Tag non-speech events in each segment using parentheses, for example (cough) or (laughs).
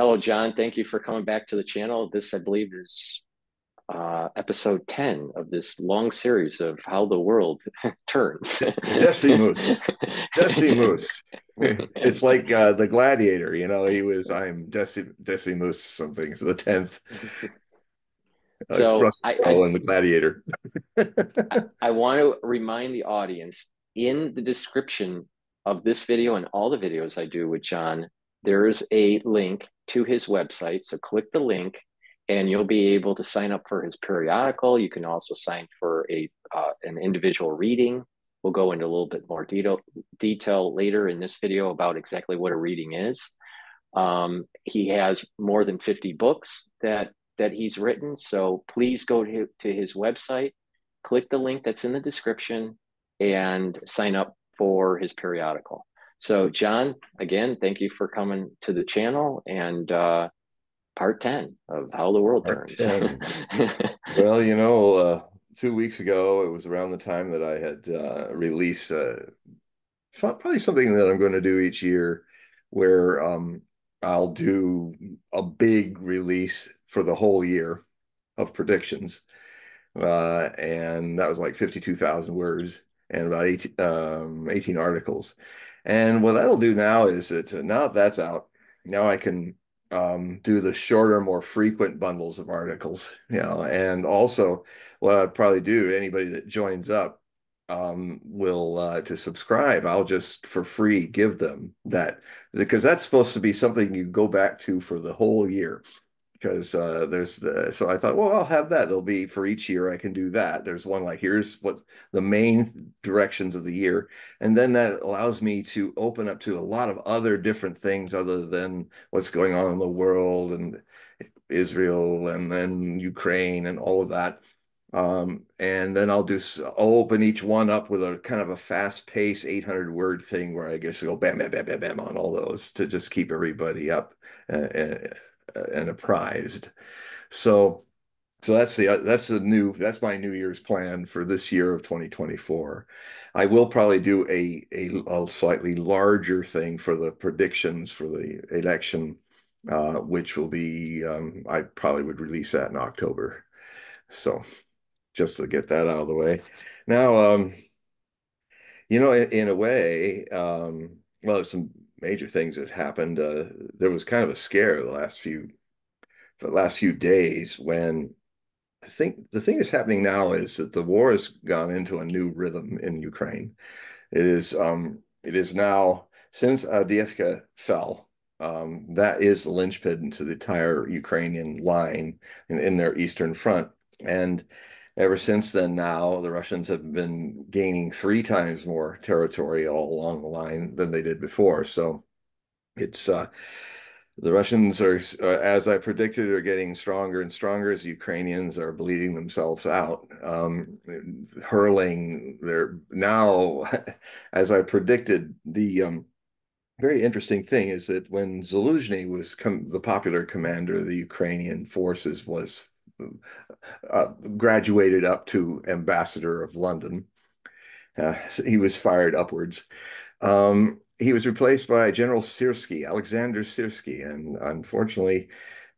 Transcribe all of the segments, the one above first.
Hello, John. Thank you for coming back to the channel. This, I believe, is uh, episode 10 of this long series of how the world (laughs) turns. Decimus. (laughs) Decimus. (laughs) It's like uh, the gladiator, you know, he was, I'm Deci- Decimus something, so the 10th. So uh, I, I, and the gladiator. I, I want to remind the audience in the description of this video and all the videos I do with John, there is a link to his website. So click the link and you'll be able to sign up for his periodical. You can also sign for a uh, an individual reading. We'll go into a little bit more detail detail later in this video about exactly what a reading is. Um, he has more than 50 books that that he's written. So please go to, to his website, click the link that's in the description, and sign up for his periodical. So, John, again, thank you for coming to the channel. And uh, part 10 of How the World Turns. (laughs) well, you know, uh, two weeks ago, it was around the time that I had uh, released uh, probably something that I'm going to do each year where um, I'll do a big release for the whole year of predictions. Uh, and that was like 52,000 words and about 18, um, 18 articles. And what that'll do now is that now that that's out, now I can um, do the shorter, more frequent bundles of articles, you know, and also what I'd probably do, anybody that joins up um, will uh, to subscribe, I'll just for free give them that because that's supposed to be something you go back to for the whole year because uh, there's the so I thought, well, I'll have that. It'll be for each year. I can do that. There's one like here's what the main directions of the year, and then that allows me to open up to a lot of other different things other than what's going on in the world and Israel and then Ukraine and all of that. Um, and then I'll do I'll open each one up with a kind of a fast pace 800 word thing where I guess go bam bam bam bam bam on all those to just keep everybody up. Uh, uh, and apprised. So so that's the that's the new that's my New Year's plan for this year of 2024. I will probably do a a, a slightly larger thing for the predictions for the election, uh, which will be um, I probably would release that in October. So just to get that out of the way. Now, um, you know, in, in a way, um, well, some major things that happened. Uh, there was kind of a scare the last few the last few days when I think the thing that's happening now is that the war has gone into a new rhythm in Ukraine. It is um, it is now since Avdiivka fell. Um, that is the linchpin to the entire Ukrainian line in, in their eastern front. And ever since then, now the Russians have been gaining three times more territory all along the line than they did before. So it's uh, the Russians are, uh, as I predicted, are getting stronger and stronger as Ukrainians are bleeding themselves out, um, hurling their now, (laughs) as I predicted, the um, very interesting thing is that when Zaluzhny was the popular commander of the Ukrainian forces was uh, graduated up to ambassador of London. Uh, he was fired upwards. Um, he was replaced by General Syrski, Alexander Syrski, and unfortunately,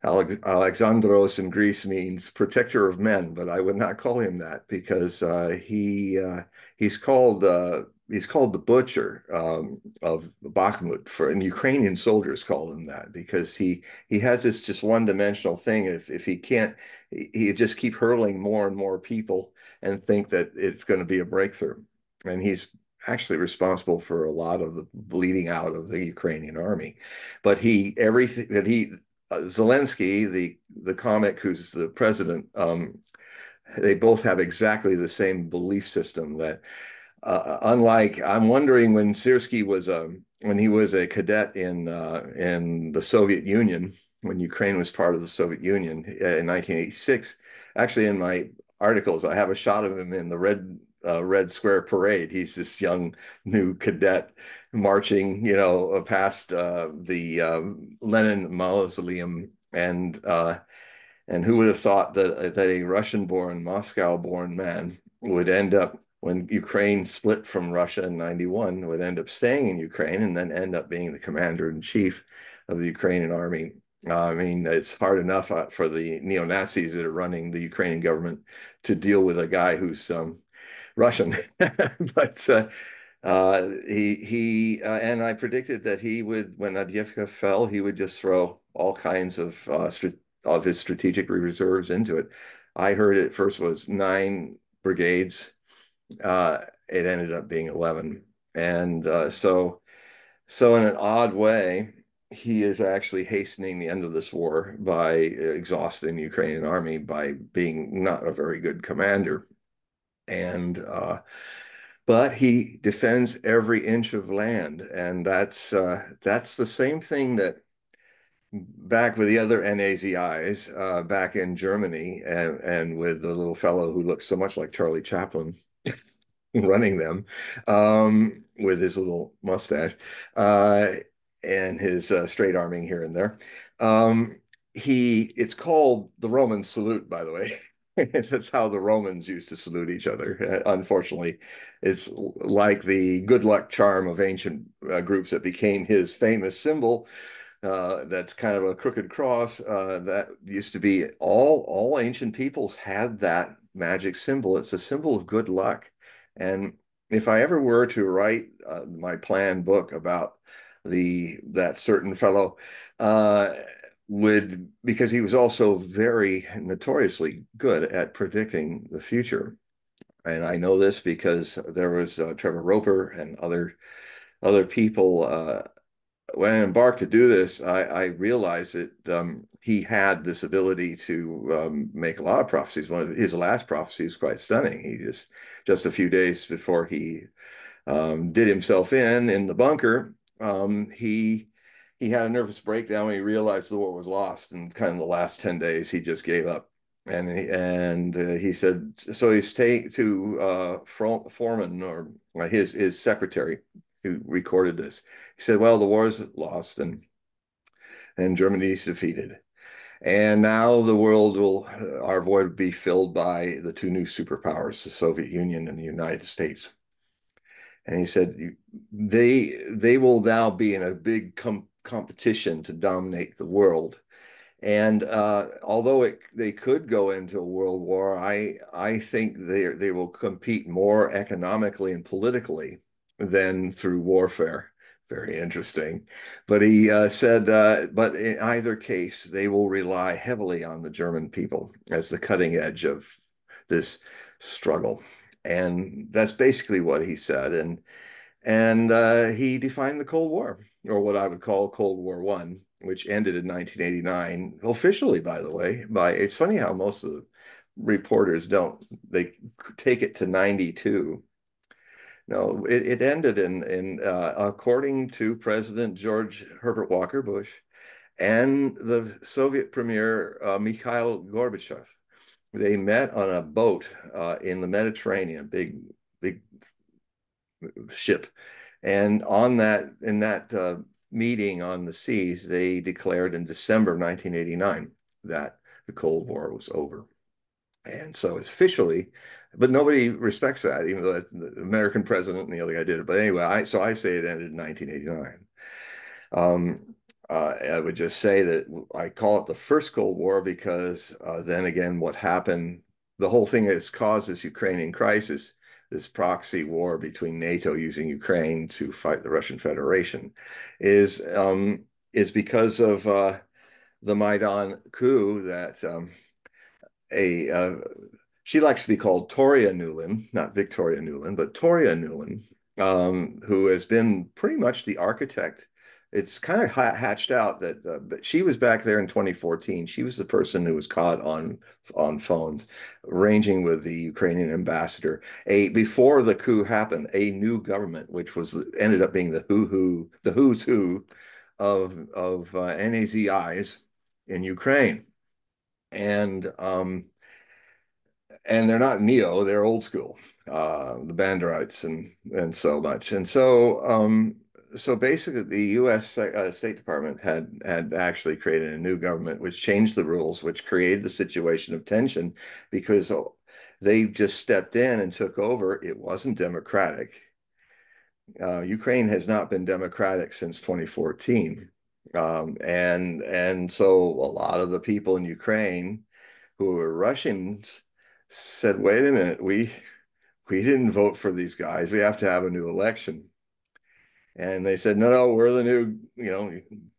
Alexandros in Greece means protector of men, but I would not call him that because uh, he uh, he's called uh, he's called the butcher um, of Bakhmut for and Ukrainian soldiers call him that because he he has this just one dimensional thing. If if he can't, he, just keep hurling more and more people and think that it's going to be a breakthrough. And he's actually responsible for a lot of the bleeding out of the Ukrainian army. But he everything that he uh, Zelensky, the the comic who's the president, um, they both have exactly the same belief system that uh, unlike I'm wondering when Syrski was um, when he was a cadet in uh, in the Soviet Union when Ukraine was part of the Soviet Union uh, in 1986. Actually, in my articles, I have a shot of him in the red uh, Red Square Parade. He's this young new cadet marching, you know, past uh, the um, Lenin Mausoleum, and uh, and who would have thought that that a Russian-born, Moscow-born man would end up when Ukraine split from Russia in 91 would end up staying in Ukraine and then end up being the commander in chief of the Ukrainian army Uh, I mean, it's hard enough uh, for the neo Nazis that are running the Ukrainian government to deal with a guy who's um, Russian, (laughs) but uh, uh, he he uh, and I predicted that he would when Avdiivka fell, he would just throw all kinds of uh, of his strategic reserves into it. I heard it first was nine brigades. Uh, it ended up being eleven, and uh, so so in an odd way, he is actually hastening the end of this war by exhausting the Ukrainian army by being not a very good commander and uh, but he defends every inch of land, and that's uh, that's the same thing that back with the other NAZIs uh, back in Germany, and and with the little fellow who looks so much like Charlie Chaplin. (laughs) running them um, with his little mustache uh, and his uh, straight arming here and there. Um, he it's called the Roman salute, by the way. (laughs) That's how the Romans used to salute each other. Unfortunately, it's like the good luck charm of ancient uh, groups that became his famous symbol. Uh, that's kind of a crooked cross. Uh, that used to be all all ancient peoples had that magic symbol. It's a symbol of good luck. And if I ever were to write uh, my planned book about the that certain fellow, uh, would because he was also very notoriously good at predicting the future and i know this because there was uh, trevor roper and other other people uh, when i embarked to do this i, I realized that um, he had this ability to um, make a lot of prophecies one of his last prophecies quite stunning he just just a few days before he um, did himself in in the bunker um, he he had a nervous breakdown when he realized the war was lost. And kind of the last 10 days, he just gave up. And he, and uh, he said, so he's take to uh, Bormann or his his secretary who recorded this. He said, well, the war is lost and and Germany is defeated. And now the world will, our void will be filled by the two new superpowers, the Soviet Union and the United States. And he said, they they will now be in a big com competition to dominate the world. And uh, although it, they could go into a world war, I I think they they will compete more economically and politically than through warfare. Very interesting. But he uh, said, uh, but in either case, they will rely heavily on the German people as the cutting edge of this struggle. And that's basically what he said. And and uh, he defined the Cold War, or what I would call Cold War One, which ended in 1989, officially, by the way. By it's funny how most of the reporters don't they take it to 92. No, it, it ended in in uh, according to President George Herbert Walker Bush and the Soviet Premier uh, Mikhail Gorbachev. They met on a boat uh, in the Mediterranean, big big ship. And on that, in that uh, meeting on the seas, they declared in December 1989 that the Cold War was over. And so officially, but nobody respects that, even though the American president and the other guy did it. But anyway, I, so I say it ended in 1989. Um, uh, I would just say that I call it the first Cold War because uh, then again, what happened, the whole thing has caused this Ukrainian crisis this proxy war between NATO using Ukraine to fight the Russian Federation is um, is because of uh, the Maidan coup that um, a uh, she likes to be called Toria Nuland, not Victoria Nuland, but Toria Nuland, um, who has been pretty much the architect. It's kind of hatched out that uh, but she was back there in 2014 she was the person who was caught on on phones arranging with the ukrainian ambassador. A before the coup happened a new government which was ended up being the who who the who's who of of uh, nazis in ukraine and um and they're not neo they're old school uh the banderites and and so much and so um so basically, the U.S. Uh, State Department had had actually created a new government, which changed the rules, which created the situation of tension, because they just stepped in and took over. It wasn't democratic. Uh, Ukraine has not been democratic since 2014, Um, and and so a lot of the people in Ukraine who were Russians said, wait a minute, we we didn't vote for these guys. We have to have a new election. And they said, no, no, we're the new, you know,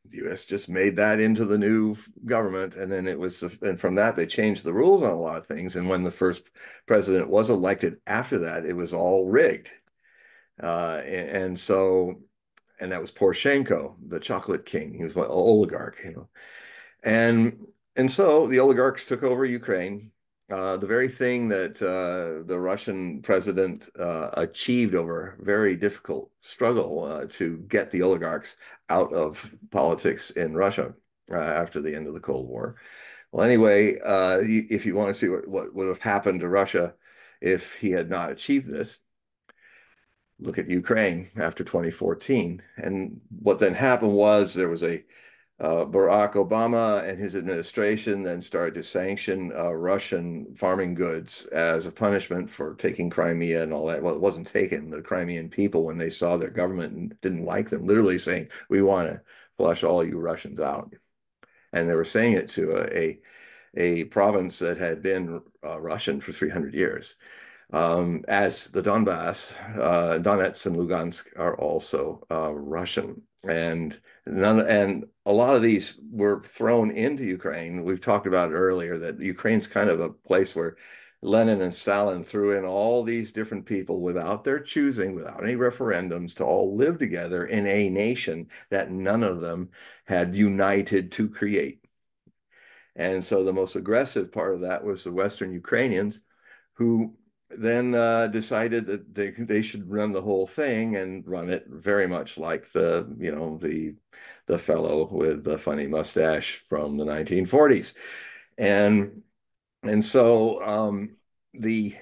the US just made that into the new government. And then it was, and from that, they changed the rules on a lot of things. And when the first president was elected after that, it was all rigged. Uh, and, and so, and that was Poroshenko, the chocolate king. He was an oligarch, you know. And and so the oligarchs took over Ukraine. Uh, the very thing that uh, the Russian president uh, achieved over a very difficult struggle uh, to get the oligarchs out of politics in Russia uh, after the end of the Cold War. Well, anyway, uh, if you want to see what, what would have happened to Russia if he had not achieved this, look at Ukraine after 2014. And what then happened was there was a uh, Barack Obama and his administration then started to sanction uh, Russian farming goods as a punishment for taking Crimea and all that. Well, it wasn't taken. The Crimean people, when they saw their government didn't like them, literally saying, "We want to flush all you Russians out," and they were saying it to a a, a province that had been uh, Russian for 300 years um, as the Donbass, uh, Donetsk and Lugansk are also uh, Russian. And none, and a lot of these were thrown into Ukraine. We've talked about earlier that Ukraine's kind of a place where Lenin and Stalin threw in all these different people without their choosing, without any referendums, to all live together in a nation that none of them had united to create. And so the most aggressive part of that was the Western Ukrainians who then uh, decided that they they should run the whole thing and run it very much like the you know the the fellow with the funny mustache from the 1940s, and and so um, the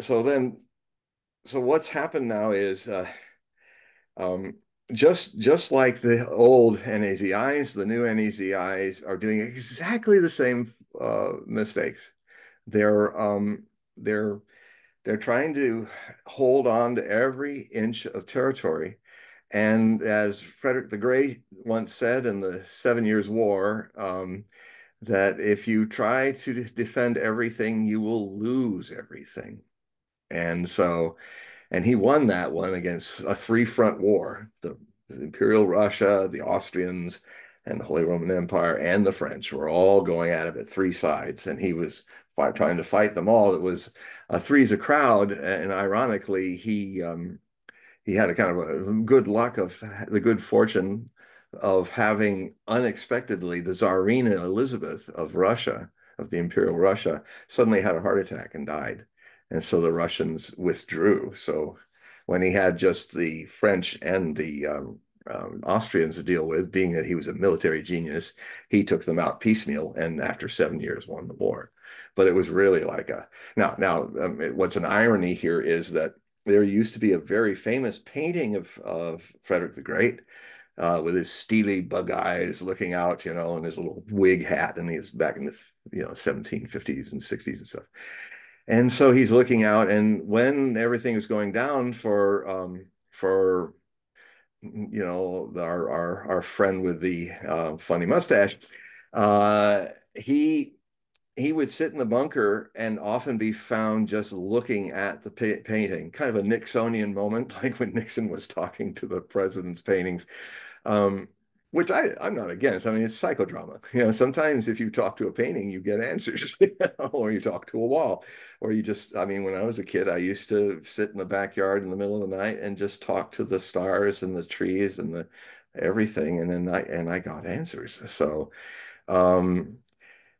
so then so what's happened now is uh, um, just just like the old NAZIs, the new NAZIs are doing exactly the same uh, mistakes. They're um, they're they're trying to hold on to every inch of territory. And as Frederick the Great once said in the Seven Years' War, um, that if you try to defend everything, you will lose everything. And so, and he won that one against a three front war the, the Imperial Russia, the Austrians, and the Holy Roman Empire, and the French were all going at it at three sides. And he was trying to fight them all. It was a three's a crowd, and ironically, he um, he had a kind of a good luck of the good fortune of having unexpectedly the Tsarina Elizabeth of Russia, of the Imperial Russia, suddenly had a heart attack and died. And so the Russians withdrew. So when he had just the French and the um, um, Austrians to deal with, being that he was a military genius, he took them out piecemeal and after seven years won the war but it was really like a now now um, what's an irony here is that there used to be a very famous painting of of Frederick the Great uh, with his steely bug eyes looking out, you know, and his little wig hat, and he's back in the you know 1750s and 60s and stuff. And so he's looking out, and when everything is going down for um, for you know our our our friend with the uh, funny mustache, uh, he he would sit in the bunker and often be found just looking at the pa painting, kind of a Nixonian moment, (laughs) like when Nixon was talking to the president's paintings, um, which I, I'm not against. I mean, it's psychodrama. (laughs) You know, sometimes if you talk to a painting, you get answers, (laughs) or you talk to a wall, or you just, I mean, when I was a kid, I used to sit in the backyard in the middle of the night and just talk to the stars and the trees and the everything. And then I, and I got answers. So, um,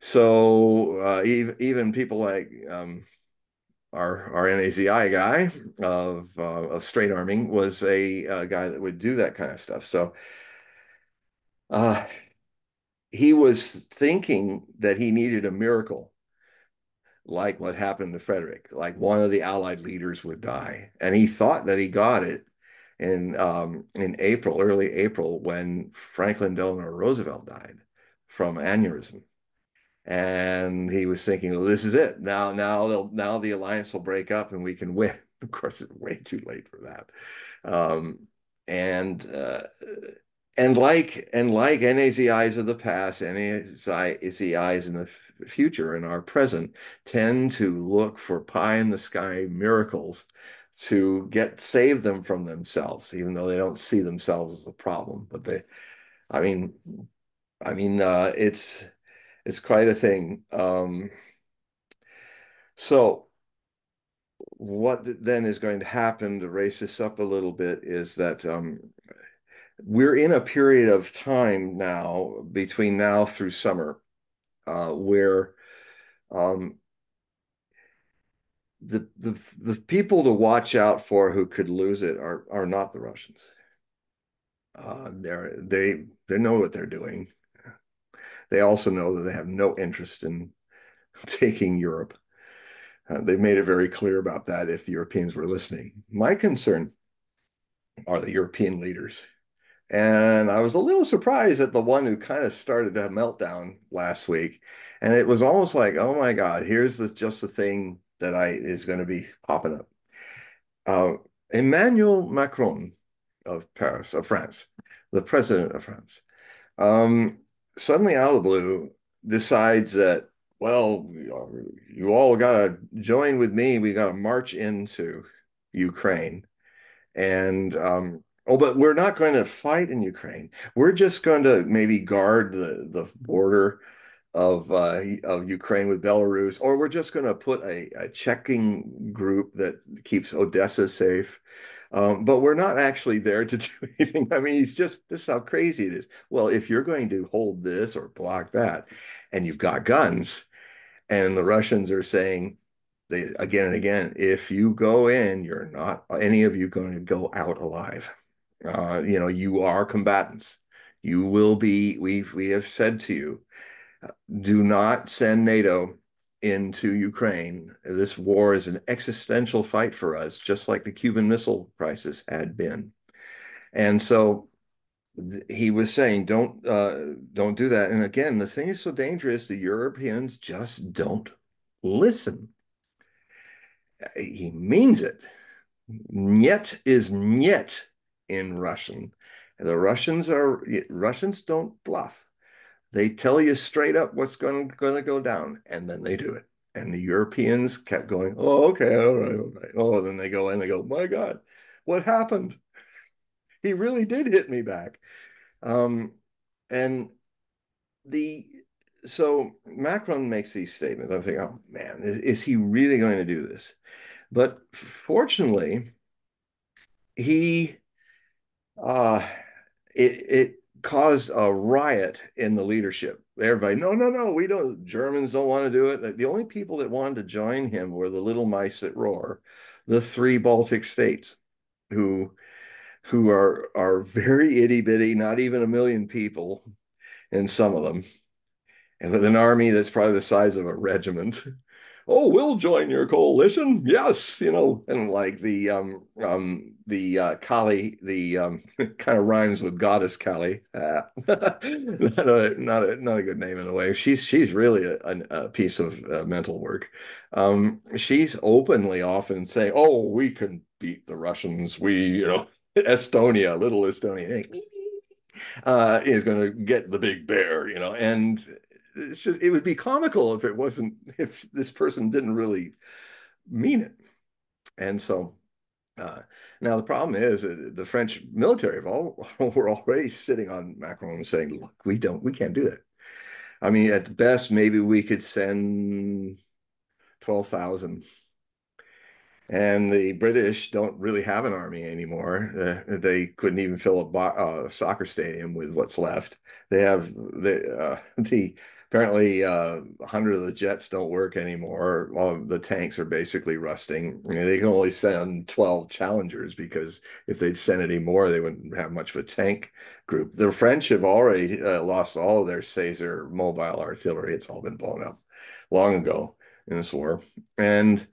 so uh, even even people like um, our our NAZI guy of uh, of straight arming was a, a, guy that would do that kind of stuff. So uh, he was thinking that he needed a miracle, like what happened to Frederick, like one of the Allied leaders would die, and he thought that he got it in um, in April, early April, when Franklin Delano Roosevelt died from aneurysm and he was thinking, "Well, this is it. Now, now they'll now the alliance will break up and we can win." (laughs) Of course, it's way too late for that. Um, and uh, and like and like NAZIs of the past, NAZIs in the future and our present tend to look for pie in the sky miracles to get save them from themselves, even though they don't see themselves as a problem. But they, I mean, I mean, uh, it's it's quite a thing. Um, so what then is going to happen to raise this up a little bit is that um, we're in a period of time now between now through summer uh, where um, the, the the people to watch out for who could lose it are are not the Russians. Uh, they're they they know what they're doing. They also know that they have no interest in (laughs) taking Europe. Uh, they've made it very clear about that if the Europeans were listening. My concern are the European leaders. And I was a little surprised at the one who kind of started a meltdown last week. And it was almost like, oh my God, here's the, just the thing that I is going to be popping up. Uh, Emmanuel Macron of Paris, of France, the president of France, um, suddenly out of the blue decides that, well, you all got to join with me. We got to march into Ukraine. And um, oh, but we're not going to fight in Ukraine. We're just going to maybe guard the, the border of uh, of Ukraine with Belarus, or we're just going to put a, a, checking group that keeps Odessa safe. Um, but we're not actually there to (laughs) do anything. I mean, he's just this is how crazy it is. Well, if you're going to hold this or block that, and you've got guns, and the Russians are saying they again and again, if you go in, you're not any of you going to go out alive. Uh, you know, you are combatants. You will be. We've we have said to you do not send NATO into Ukraine. This war is an existential fight for us, just like the Cuban Missile Crisis had been. And so he was saying, don't uh, don't do that. And again, the thing is so dangerous. The Europeans just don't listen. He means it. Niet is niet in Russian. The Russians are Russians don't bluff. They tell you straight up what's going to go down, and then they do it. And the Europeans kept going, oh, okay, all right, all right. Oh, then they go in, they go, my God, what happened? (laughs) he really did hit me back. Um, and the so Macron makes these statements. I'm thinking, oh man, is, is he really going to do this? But fortunately, he uh it it caused a riot in the leadership. Everybody, no, no, no, we don't. Germans don't want to do it. The only people that wanted to join him were the little mice that roar, the three Baltic states, who who are are very itty bitty, not even a million people in some of them, and with an army that's probably the size of a regiment oh, we'll join your coalition. Yes, you know, and like the um um the uh, Kali, the um (laughs) kind of rhymes with goddess Kali. Uh, (laughs) not a not a not a good name in a way. She's she's really a, a piece of uh, mental work. Um, she's openly often saying, "Oh, we can beat the Russians. We, you know, (laughs) Estonia, little Estonia." Uh, is going to get the big bear, you know, and just it would be comical if it wasn't if this person didn't really mean it and so uh, now the problem is uh, the French military all (laughs) were already sitting on Macron and saying, "Look, we don't, we can't do that." I mean, at best, maybe we could send twelve thousand and the British don't really have an army anymore. Uh, they couldn't even fill a uh, soccer stadium with what's left. They have the uh, (laughs) the apparently uh, 100 of the jets don't work anymore. All the tanks are basically rusting. They can only send 12 Challengers because if they'd send any more, they wouldn't have much of a tank group. The French have already uh, lost all of their Caesar mobile artillery. It's all been blown up long ago in this war. And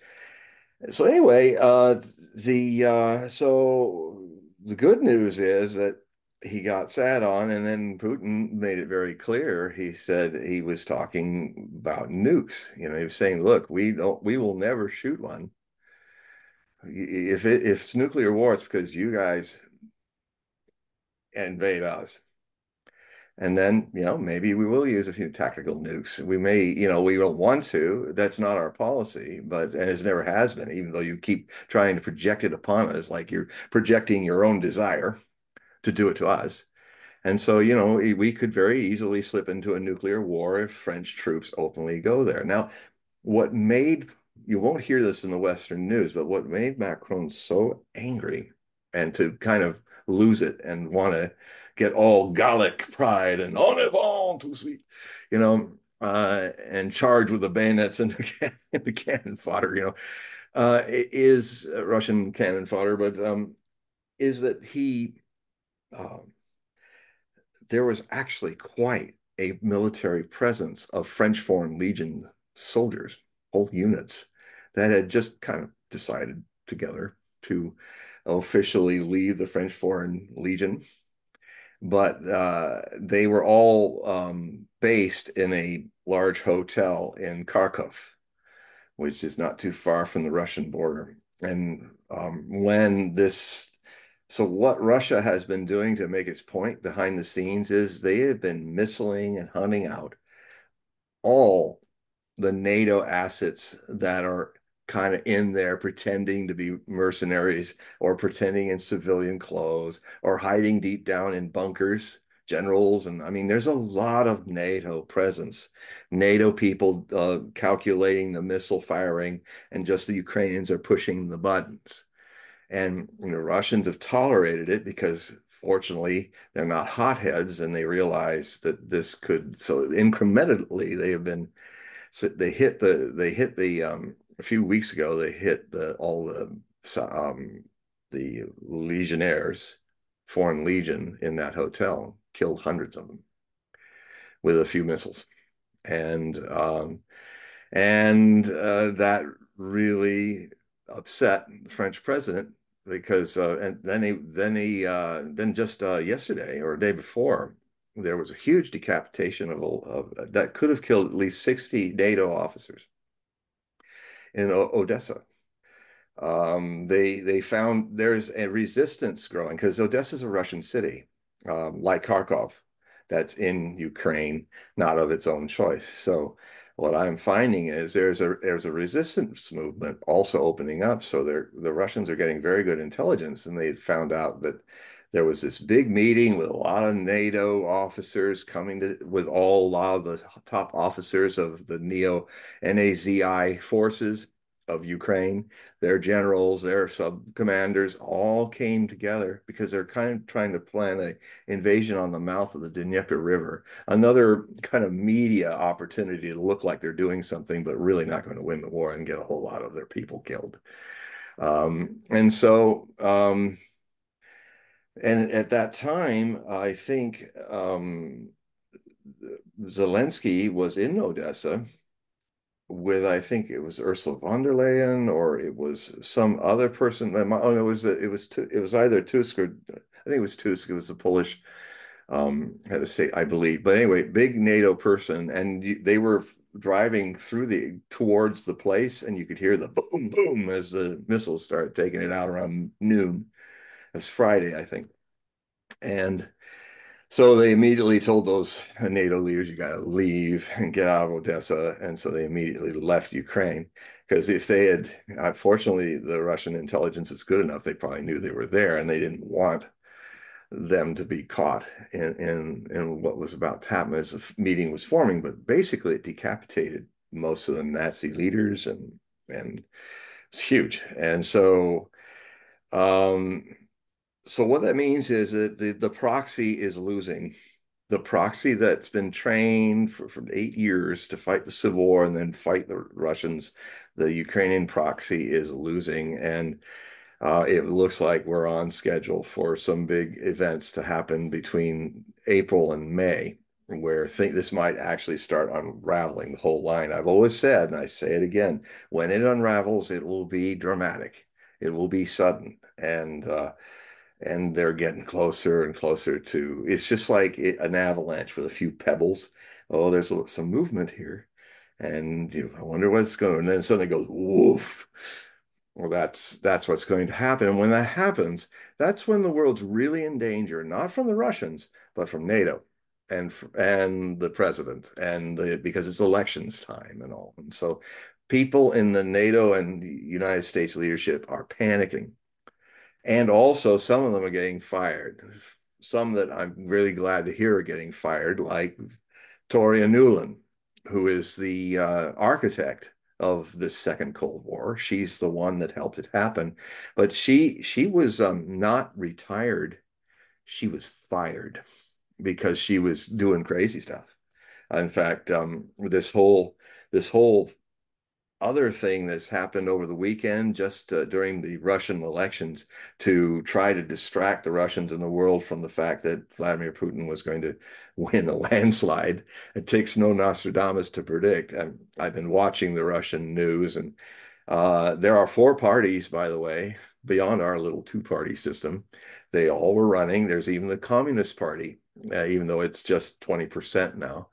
so anyway, uh, the uh, so the good news is that he got sat on, and then Putin made it very clear. He said he was talking about nukes. You know, he was saying, "Look, we don't, we will never shoot one. If it, if it's nuclear war, it's because you guys invade us." And then, you know, maybe we will use a few tactical nukes. We may, you know, we don't want to. That's not our policy, but and it never has been, even though you keep trying to project it upon us, like you're projecting your own desire to do it to us. And so, you know, we could very easily slip into a nuclear war if French troops openly go there. Now, what made you won't hear this in the Western news, but what made Macron so angry and to kind of lose it and want to get all Gallic pride and en avant, tout sweet, you know, uh, and charge with the bayonets and (laughs) the, the cannon fodder, you know, uh, is Russian cannon fodder, but um, is that he, um, there was actually quite a military presence of French Foreign Legion soldiers, whole units that had just kind of decided together to officially leave the French Foreign Legion. But uh, they were all um, based in a large hotel in Kharkov, which is not too far from the Russian border. And um, when this, so what Russia has been doing to make its point behind the scenes is they have been missiling and hunting out all the NATO assets that are kind of in there pretending to be mercenaries or pretending in civilian clothes or hiding deep down in bunkers generals and i mean there's a lot of nato presence nato people uh, calculating the missile firing and just the ukrainians are pushing the buttons and you know russians have tolerated it because fortunately they're not hotheads and they realize that this could so incrementally they have been so they hit the they hit the um, a few weeks ago they hit the all the um, the legionnaires foreign legion in that hotel killed hundreds of them with a few missiles. And um, and uh, that really upset the French president because uh, and then he then he uh, then just uh, yesterday or day before there was a huge decapitation of, of that could have killed at least 60 NATO officers in o Odessa. Um, they they found there's a resistance growing because Odessa is a Russian city, um, like Kharkov, that's in Ukraine, not of its own choice. So what I'm finding is there's a there's a resistance movement also opening up. So the Russians are getting very good intelligence, and they found out that there was this big meeting with a lot of NATO officers coming to with all a lot of the top officers of the neo NAZI forces of Ukraine, their generals, their sub commanders all came together because they're kind of trying to plan an invasion on the mouth of the Dnieper River. Another kind of media opportunity to look like they're doing something, but really not going to win the war and get a whole lot of their people killed. Um, and so um, and at that time, I think um, Zelensky was in Odessa with, I think it was Ursula von der Leyen or it was some other person. Oh, it was it was it was either Tusk or I think it was Tusk. It was the Polish um, head of state, I believe. But anyway, big NATO person, and they were driving through the towards the place, and you could hear the boom boom as the missiles started taking it out around noon was Friday, I think. And so they immediately told those NATO leaders, you got to leave and get out of Odessa. And so they immediately left Ukraine. Because if they had, unfortunately, the Russian intelligence is good enough, they probably knew they were there and they didn't want them to be caught in, in, in what was about to happen as the meeting was forming. But basically, it decapitated most of the Nazi leaders and, and it's huge. And so, um, so what that means is that the, the proxy is losing. The proxy that's been trained for, for eight years to fight the civil war and then fight the Russians, the Ukrainian proxy is losing. And uh, it looks like we're on schedule for some big events to happen between April and May, where this might actually start unraveling the whole line. I've always said, and I say it again, when it unravels, it will be dramatic. It will be sudden. And uh, and they're getting closer and closer to it's just like an avalanche with a few pebbles. Oh there's some movement here and you know, i wonder what's going and then suddenly goes woof. Well that's that's what's going to happen and when that happens that's when the world's really in danger not from the russians but from nato and and the president and the, because it's elections time and all and so people in the nato and united states leadership are panicking and also some of them are getting fired. Some that i'm really glad to hear are getting fired like toria Nuland, who is the uh, architect of the second cold war. She's the one that helped it happen. But she she was um, not retired. She was fired because she was doing crazy stuff. In fact, um, this whole this whole other thing that's happened over the weekend, just uh, during the Russian elections, to try to distract the Russians and the world from the fact that Vladimir Putin was going to (laughs) win a landslide. It takes no Nostradamus to predict. i have been watching the Russian news, and uh, there are four parties, by the way, beyond our little two-party system. They all were running. There's even the Communist Party uh, even though it's just 20% now.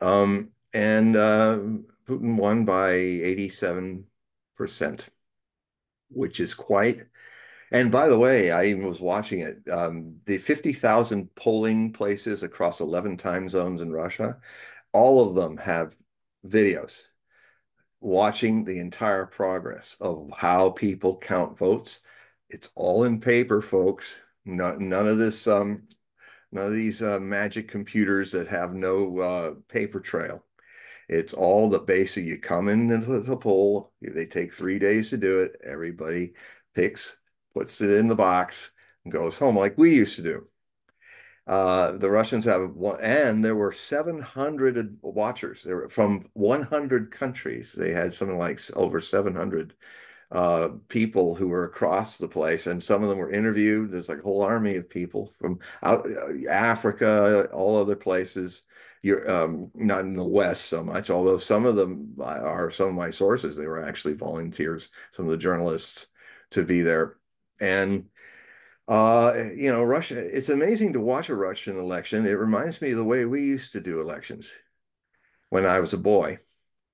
Um, and uh, Putin won by 87%, which is quite. And by the way, I was watching it. Um, the 50,000 polling places across 11 time zones in Russia, all of them have videos watching the entire progress of how people count votes. It's all in paper, folks. No, none of this um, none of these uh, magic computers that have no uh, paper trail. It's all the basic. You come into the poll. They take three days to do it. Everybody picks, puts it in the box, and goes home like we used to do. Uh, the Russians have one, and there were 700 watchers. There were from 100 countries. They had something like over 700 uh, people who were across the place, and some of them were interviewed. There's like a whole army of people from out, uh, Africa, all other places. You're um, not in the West so much, although some of them are some of my sources. They were actually volunteers, some of the journalists, to be there, and uh, you know, Russia. It's amazing to watch a Russian election. It reminds me of the way we used to do elections when I was a boy.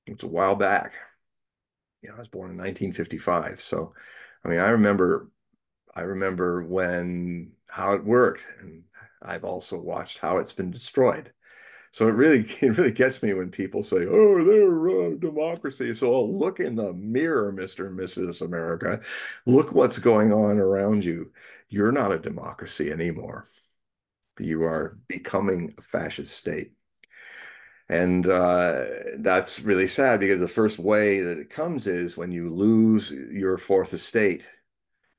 It's a while back you know, I was born in 1955. So, I mean, I remember, I remember when how it worked, and I've also watched how it's been destroyed. So it really, (laughs) it really gets me when people say, "Oh, they're uh, democracy." So I'll look in the mirror, Mister and Mrs. America. Look what's going on around you. You're not a democracy anymore. You are becoming a fascist state. And uh, that's really sad because the first way that it comes is when you lose your fourth estate.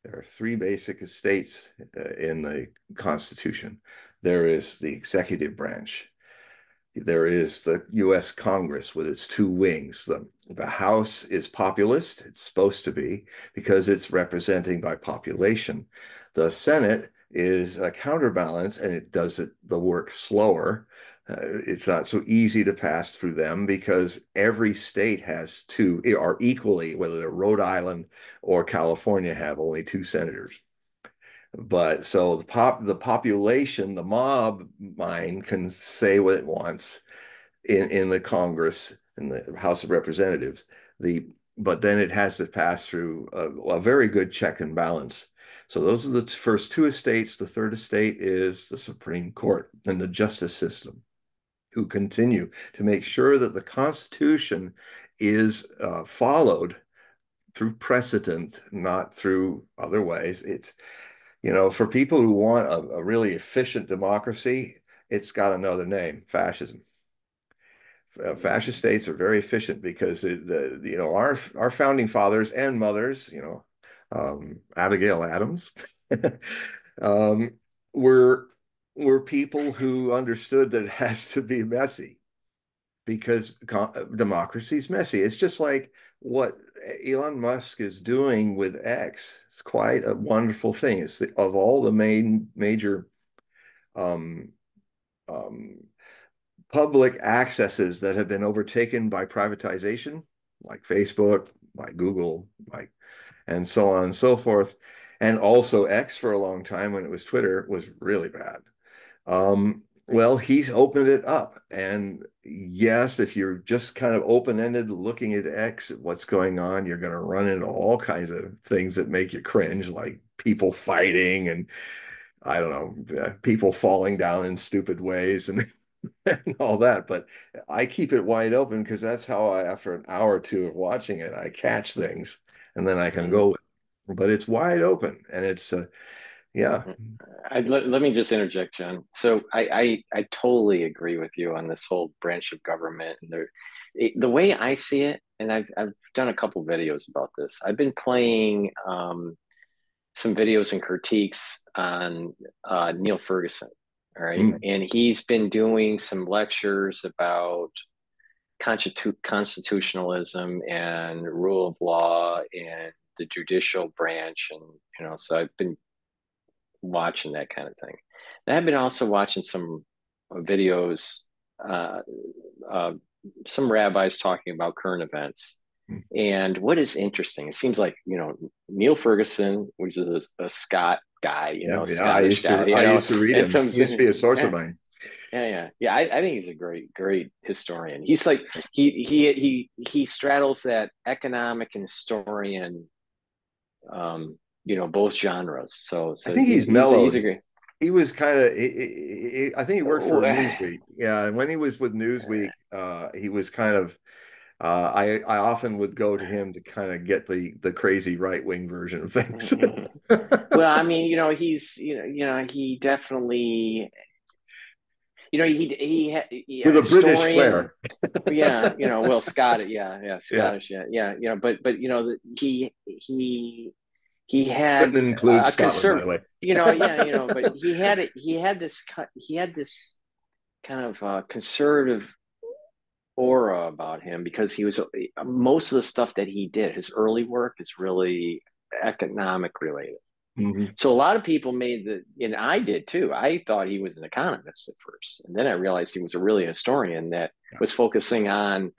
There are three basic estates uh, in the Constitution. There is the executive branch. There is the U.S. Congress with its two wings. The, the House is populist. It's supposed to be because it's representing by population. The Senate is a counterbalance and it does it the work slower uh, it's not so easy to pass through them because every state has two, are equally, whether they're Rhode Island or California, have only two senators. But so the pop, the population, the mob mind can say what it wants in in the Congress in the House of Representatives. The but then it has to pass through a, a very good check and balance. So those are the first two estates. The third estate is the Supreme Court and the justice system who continue to make sure that the Constitution is uh, followed through precedent, not through other ways. It's, you know, for people who want a, a really efficient democracy, it's got another name, fascism. Uh, fascist states are very efficient because it, the you know our our founding fathers and mothers, you know, um, Abigail Adams, (laughs) um, were were people who understood that it has to be messy because democracy is messy. It's just like what Elon Musk is doing with X. It's quite a wonderful thing. It's the, of all the main major um, um, public accesses that have been overtaken by privatization, like Facebook, like Google, like, and so on and so forth. And also X for a long time when it was Twitter was really bad. Um, well, he's opened it up. And yes, if you're just kind of open ended looking at X, what's going on, you're going to run into all kinds of things that make you cringe, like people fighting and I don't know, uh, people falling down in stupid ways and (laughs) and all that. But I keep it wide open because that's how I, after an hour or two of watching it, I catch things and then I can mm-hmm. go. But it's wide open and it's, uh, yeah. I, let, let me just interject, John. So I, I, I totally agree with you on this whole branch of government and there. the way I see it, and I've I've done a couple videos about this. I've been playing um, some videos and critiques on uh, Niall Ferguson, all right, mm. and he's been doing some lectures about constitu- constitutionalism and rule of law and the judicial branch, and you know, so I've been watching that kind of thing. And I've been also watching some videos, uh, uh, some rabbis talking about current events. Hmm. And what is interesting, it seems like, you know, Niall Ferguson, which is a, a Scot guy, you yeah, know, yeah, I used, guy, to, I know, used to read him. Some, he used to be a source yeah, of mine. Yeah, yeah, yeah. I, I, think he's a great, great historian. He's like he he he he straddles that economic and historian um you know both genres. So, so I think he's, he's mellow. He's, a great. He was kind of. I think he worked for oh, Newsweek. Yeah, and when he was with Newsweek, (laughs) uh, he was kind of. Uh, I I often would go to him to kind of get the the crazy right wing version of things. (laughs) Well, I mean, you know, he's you know you know he definitely you know, he he, he with a British flair. (laughs) yeah, you know, well, Scot, yeah, yeah, Scottish, yeah, yeah, yeah you know, but but you know, he he he had Didn't include Scotland, conserv- by the way. you know, yeah, you know, but he had (laughs) it. He had this. He had this kind of uh, conservative aura about him because he was most of the stuff that he did. His early work is really economic related. Mm-hmm. So a lot of people made the, and I did too. I thought he was an economist at first, and then I realized he was a really historian that yeah. was focusing on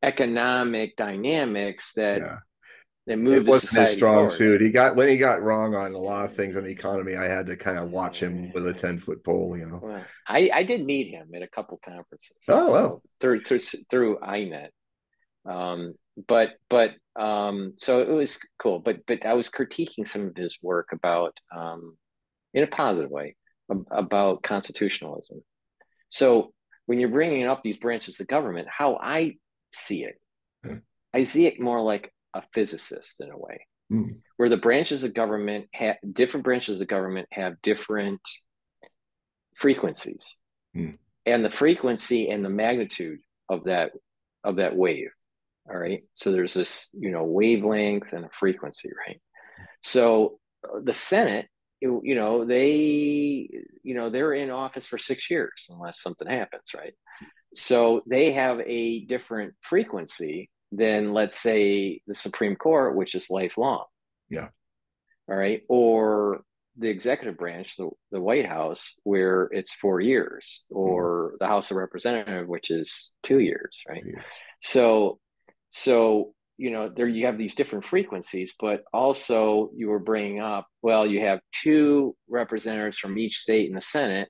economic dynamics that yeah it wasn't his strong forward. suit. He got when he got wrong on a lot of things on the economy. I had to kind of watch him with a ten foot pole. You know, well, I I did meet him at a couple conferences. Oh well, through through through INET. Um, but but um, so it was cool. But but I was critiquing some of his work about um, in a positive way about constitutionalism. So when you're bringing up these branches of government, how I see it, hmm. I see it more like a physicist in a way, mm. where the branches of government have different branches of government have different frequencies, mm. and the frequency and the magnitude of that of that wave. All right, so there's this you know wavelength and a frequency, right? So uh, the Senate you know they you know they're in office for six years unless something happens right so they have a different frequency than let's say the Supreme Court, which is lifelong. Yeah. All right. Or the executive branch, the, the White House, where it's four years, or mm. the House of Representatives, which is two years, right? Yeah. So, so you know, there you have these different frequencies, but also you were bringing up, well, you have two representatives from each state in the Senate,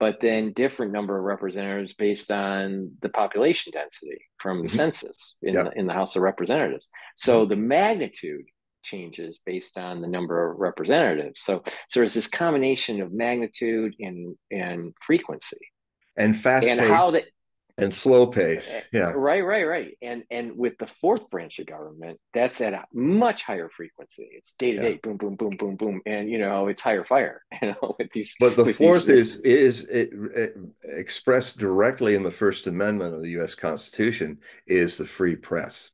but then different number of representatives based on the population density from the mm-hmm. census in, yep. the, in the House of Representatives. So mm-hmm. the magnitude changes based on the number of representatives. So, so there's this combination of magnitude and and frequency, and fast and how that and slow pace. Eh, yeah. Right, right, right. And and with the fourth branch of government, that's at a much higher frequency. It's day to day, boom, boom, boom, boom, boom, and you know it's higher fire. (laughs) You know, with these. But the fourth these, is is it, it expressed directly in the First Amendment of the U.S. Constitution is the free press.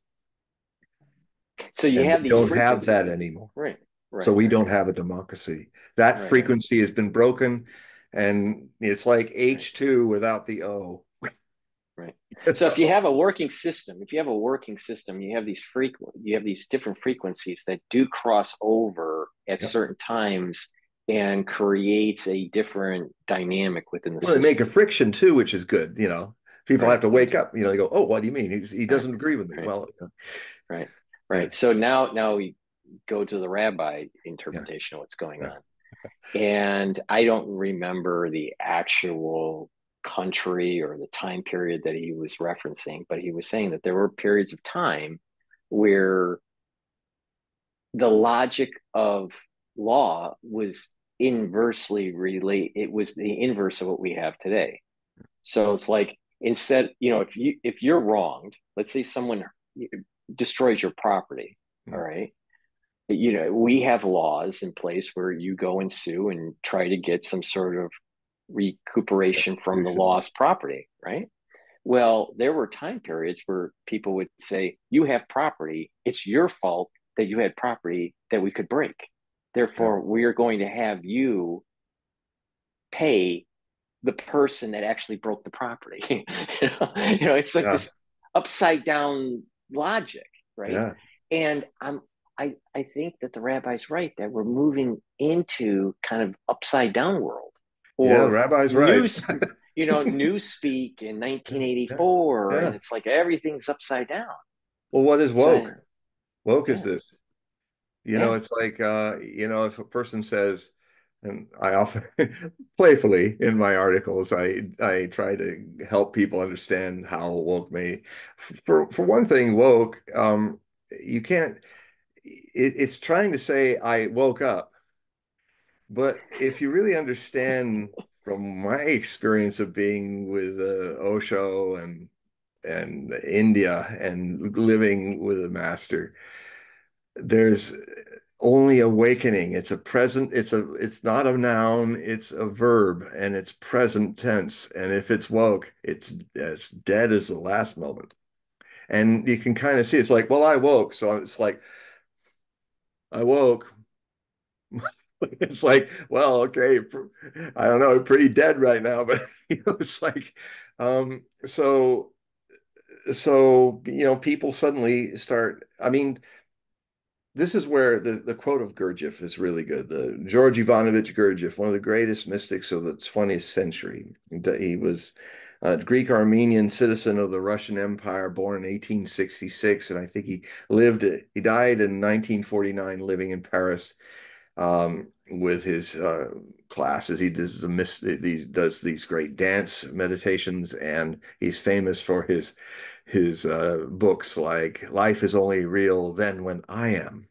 So you and have these don't have that anymore. Right. Right, so we right, don't have a democracy. That right, frequency has been broken, and it's like H two without the O. Right. So if you have a working system, if you have a working system, you have these frequent, you have these different frequencies that do cross over at yep. certain times and creates a different dynamic within the well, system. they make a friction too, which is good. You know, people right. have to wake up. You know, they go, "Oh, what do you mean? He's, he doesn't agree with me." Right. Well, right, right. So now, now we go to the rabbi interpretation yeah. of what's going yeah. on, and I don't remember the actual country or the time period that he was referencing, but he was saying that there were periods of time where the logic of law was inversely relate it was the inverse of what we have today So it's like instead, you know, if you if you're wronged, let's say someone destroys your property, mm-hmm. all right, you know, we have laws in place where you go and sue and try to get some sort of recuperation from the lost property, right? Well, there were time periods where people would say, You have property. It's your fault that you had property that we could break. Therefore, yeah. we are going to have you pay the person that actually broke the property. (laughs) you, know? you know, it's like yeah. this upside down logic, right? Yeah. And I'm I, I think that the rabbi's right that we're moving into kind of upside down world. Or yeah, rabbi's news, right. you know, newspeak in 1984, yeah. and it's like everything's upside down. Well, what is woke? So, woke yeah. is this. You know, it's like uh, you know, if a person says, and I often (laughs) playfully in my articles, I I try to help people understand how woke may. For for one thing, woke, um, you can't it, it's trying to say I woke up. But if you really understand from my experience of being with uh, Osho and and India and living with a master, there's only awakening. It's a present, it's a it's not a noun, it's a verb and it's present tense. And if it's woke, it's as dead as the last moment. And you can kind of see it's like, well, I woke. So it's like, I woke. (laughs) (laughs) it's like, well, okay, I don't know, pretty dead right now, but (laughs) you know, it's like, um, so, so you know, people suddenly start. I mean, this is where the, the quote of Gurdjieff is really good. The George Ivanovich Gurdjieff, one of the greatest mystics of the 20th century. He was a Greek Armenian citizen of the Russian Empire, born in 1866, and I think he lived. He died in 1949, living in Paris um, with his uh, classes. He does the these does these great dance meditations, and he's famous for his his uh, books like "Life is Only Real Then When I Am,"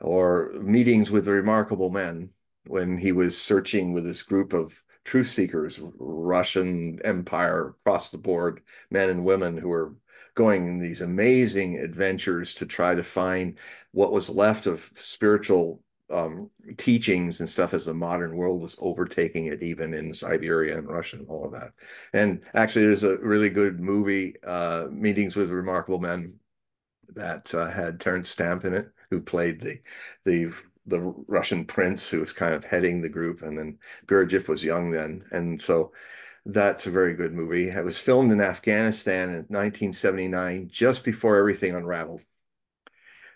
or "Meetings with Remarkable Men." When he was searching with this group of truth seekers, Russian Empire across the board, men and women who were going in these amazing adventures to try to find what was left of spiritual um, teachings and stuff as the modern world was overtaking it, even in Siberia and Russia and all of that. And actually, there's a really good movie, uh, Meetings with Remarkable Men, that uh, had Terence Stamp in it, who played the the the Russian prince who was kind of heading the group, and then Gurdjieff was young then, and so that's a very good movie. It was filmed in Afghanistan in 1979, just before everything unraveled.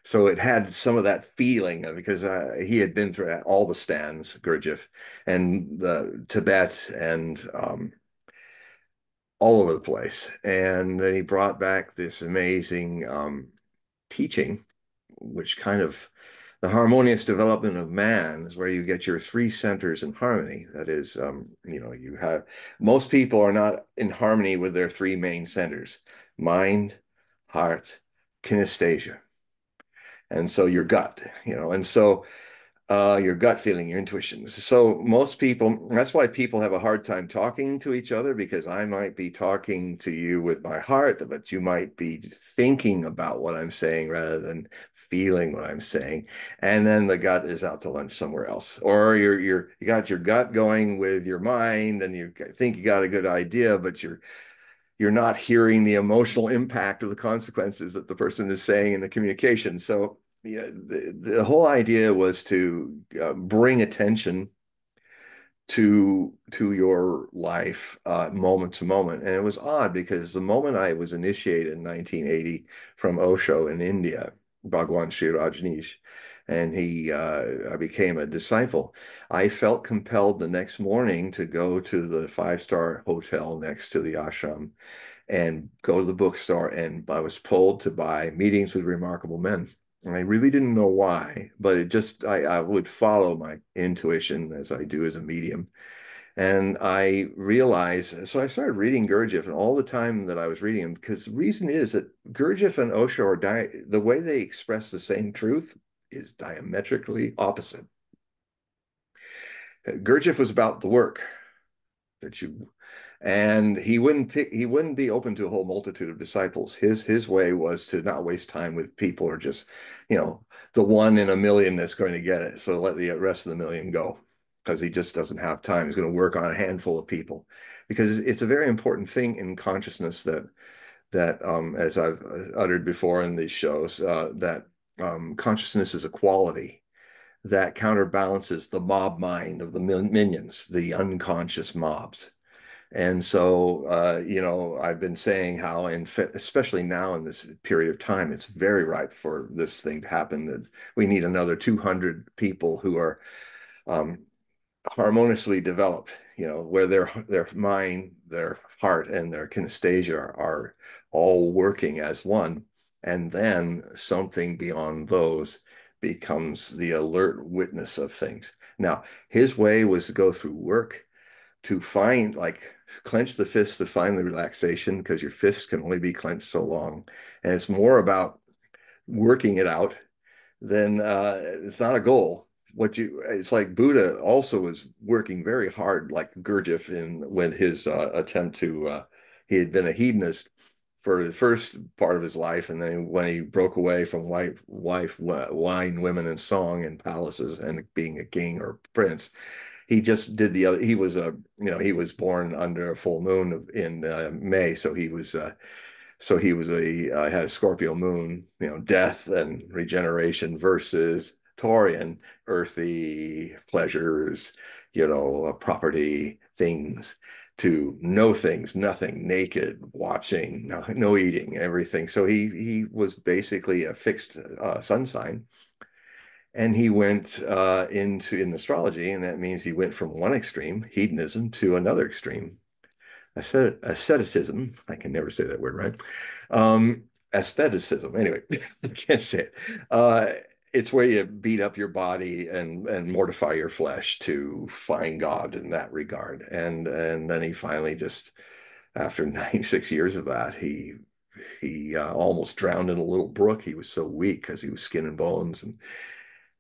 So it had some of that feeling because uh, he had been through all the stands, Gurdjieff, and the Tibet and um, all over the place. And then he brought back this amazing um, teaching, which kind of the harmonious development of man is where you get your three centers in harmony. That is, um, you know, you have most people are not in harmony with their three main centers mind, heart, kinesthesia. And so your gut, you know, and so uh, your gut feeling, your intuition. So most people, that's why people have a hard time talking to each other because I might be talking to you with my heart, but you might be thinking about what I'm saying rather than feeling what I'm saying. And then the gut is out to lunch somewhere else. Or you're you're you got your gut going with your mind and you think you got a good idea, but you're you're not hearing the emotional impact of the consequences that the person is saying in the communication. So yeah, the, the whole idea was to uh, bring attention to to your life uh, moment to moment and it was odd because the moment i was initiated in 1980 from osho in india Bhagwan Shree Rajneesh, and he uh, I became a disciple. I felt compelled the next morning to go to the five star hotel next to the ashram and go to the bookstore, and I was pulled to buy Meetings with Remarkable Men. And I really didn't know why, but it just I, I would follow my intuition as I do as a medium. And I realized, so I started reading Gurdjieff, and all the time that I was reading him, because the reason is that Gurdjieff and Osho are di- the way they express the same truth is diametrically opposite. Gurdjieff was about the work. that you and he wouldn't pick he wouldn't be open to a whole multitude of disciples his his way was to not waste time with people or just you know the one in a million that's going to get it so let the rest of the million go because he just doesn't have time he's going to work on a handful of people because it's a very important thing in consciousness that that um, as i've uttered before in these shows uh, that um, consciousness is a quality that counterbalances the mob mind of the minions the unconscious mobs and so, uh, you know, I've been saying how, especially now in this period of time, it's very ripe for this thing to happen. That we need another 200 people who are um, harmoniously developed. You know, where their their mind, their heart, and their kinesthesia are, are all working as one, and then something beyond those becomes the alert witness of things. Now, his way was to go through work to find like clench the fist to find the relaxation because your fist can only be clenched so long and it's more about working it out than uh, it's not a goal what you it's like buddha also was working very hard like gurdjieff in when his uh, attempt to uh, he had been a hedonist for the first part of his life and then when he broke away from wife wife wine women and song and palaces and being a king or prince he just did the other. He was a you know he was born under a full moon of in uh, May, so he was uh, so he was a uh, had a Scorpio moon. You know, death and regeneration versus Taurian, earthy pleasures. You know, property things to no things, nothing, naked, watching, no, no eating, everything. So he he was basically a fixed uh, sun sign and he went uh, into in astrology, and that means he went from one extreme, hedonism, to another extreme, asceticism. I can never say that word right. Um, aestheticism. Anyway, (laughs) I can't say it. Uh, it's where you beat up your body and and mortify your flesh to find God in that regard. And and then he finally just, after (laughs) 96 years of that, he he uh, almost drowned in a little brook. He was so weak because he was skin and bones and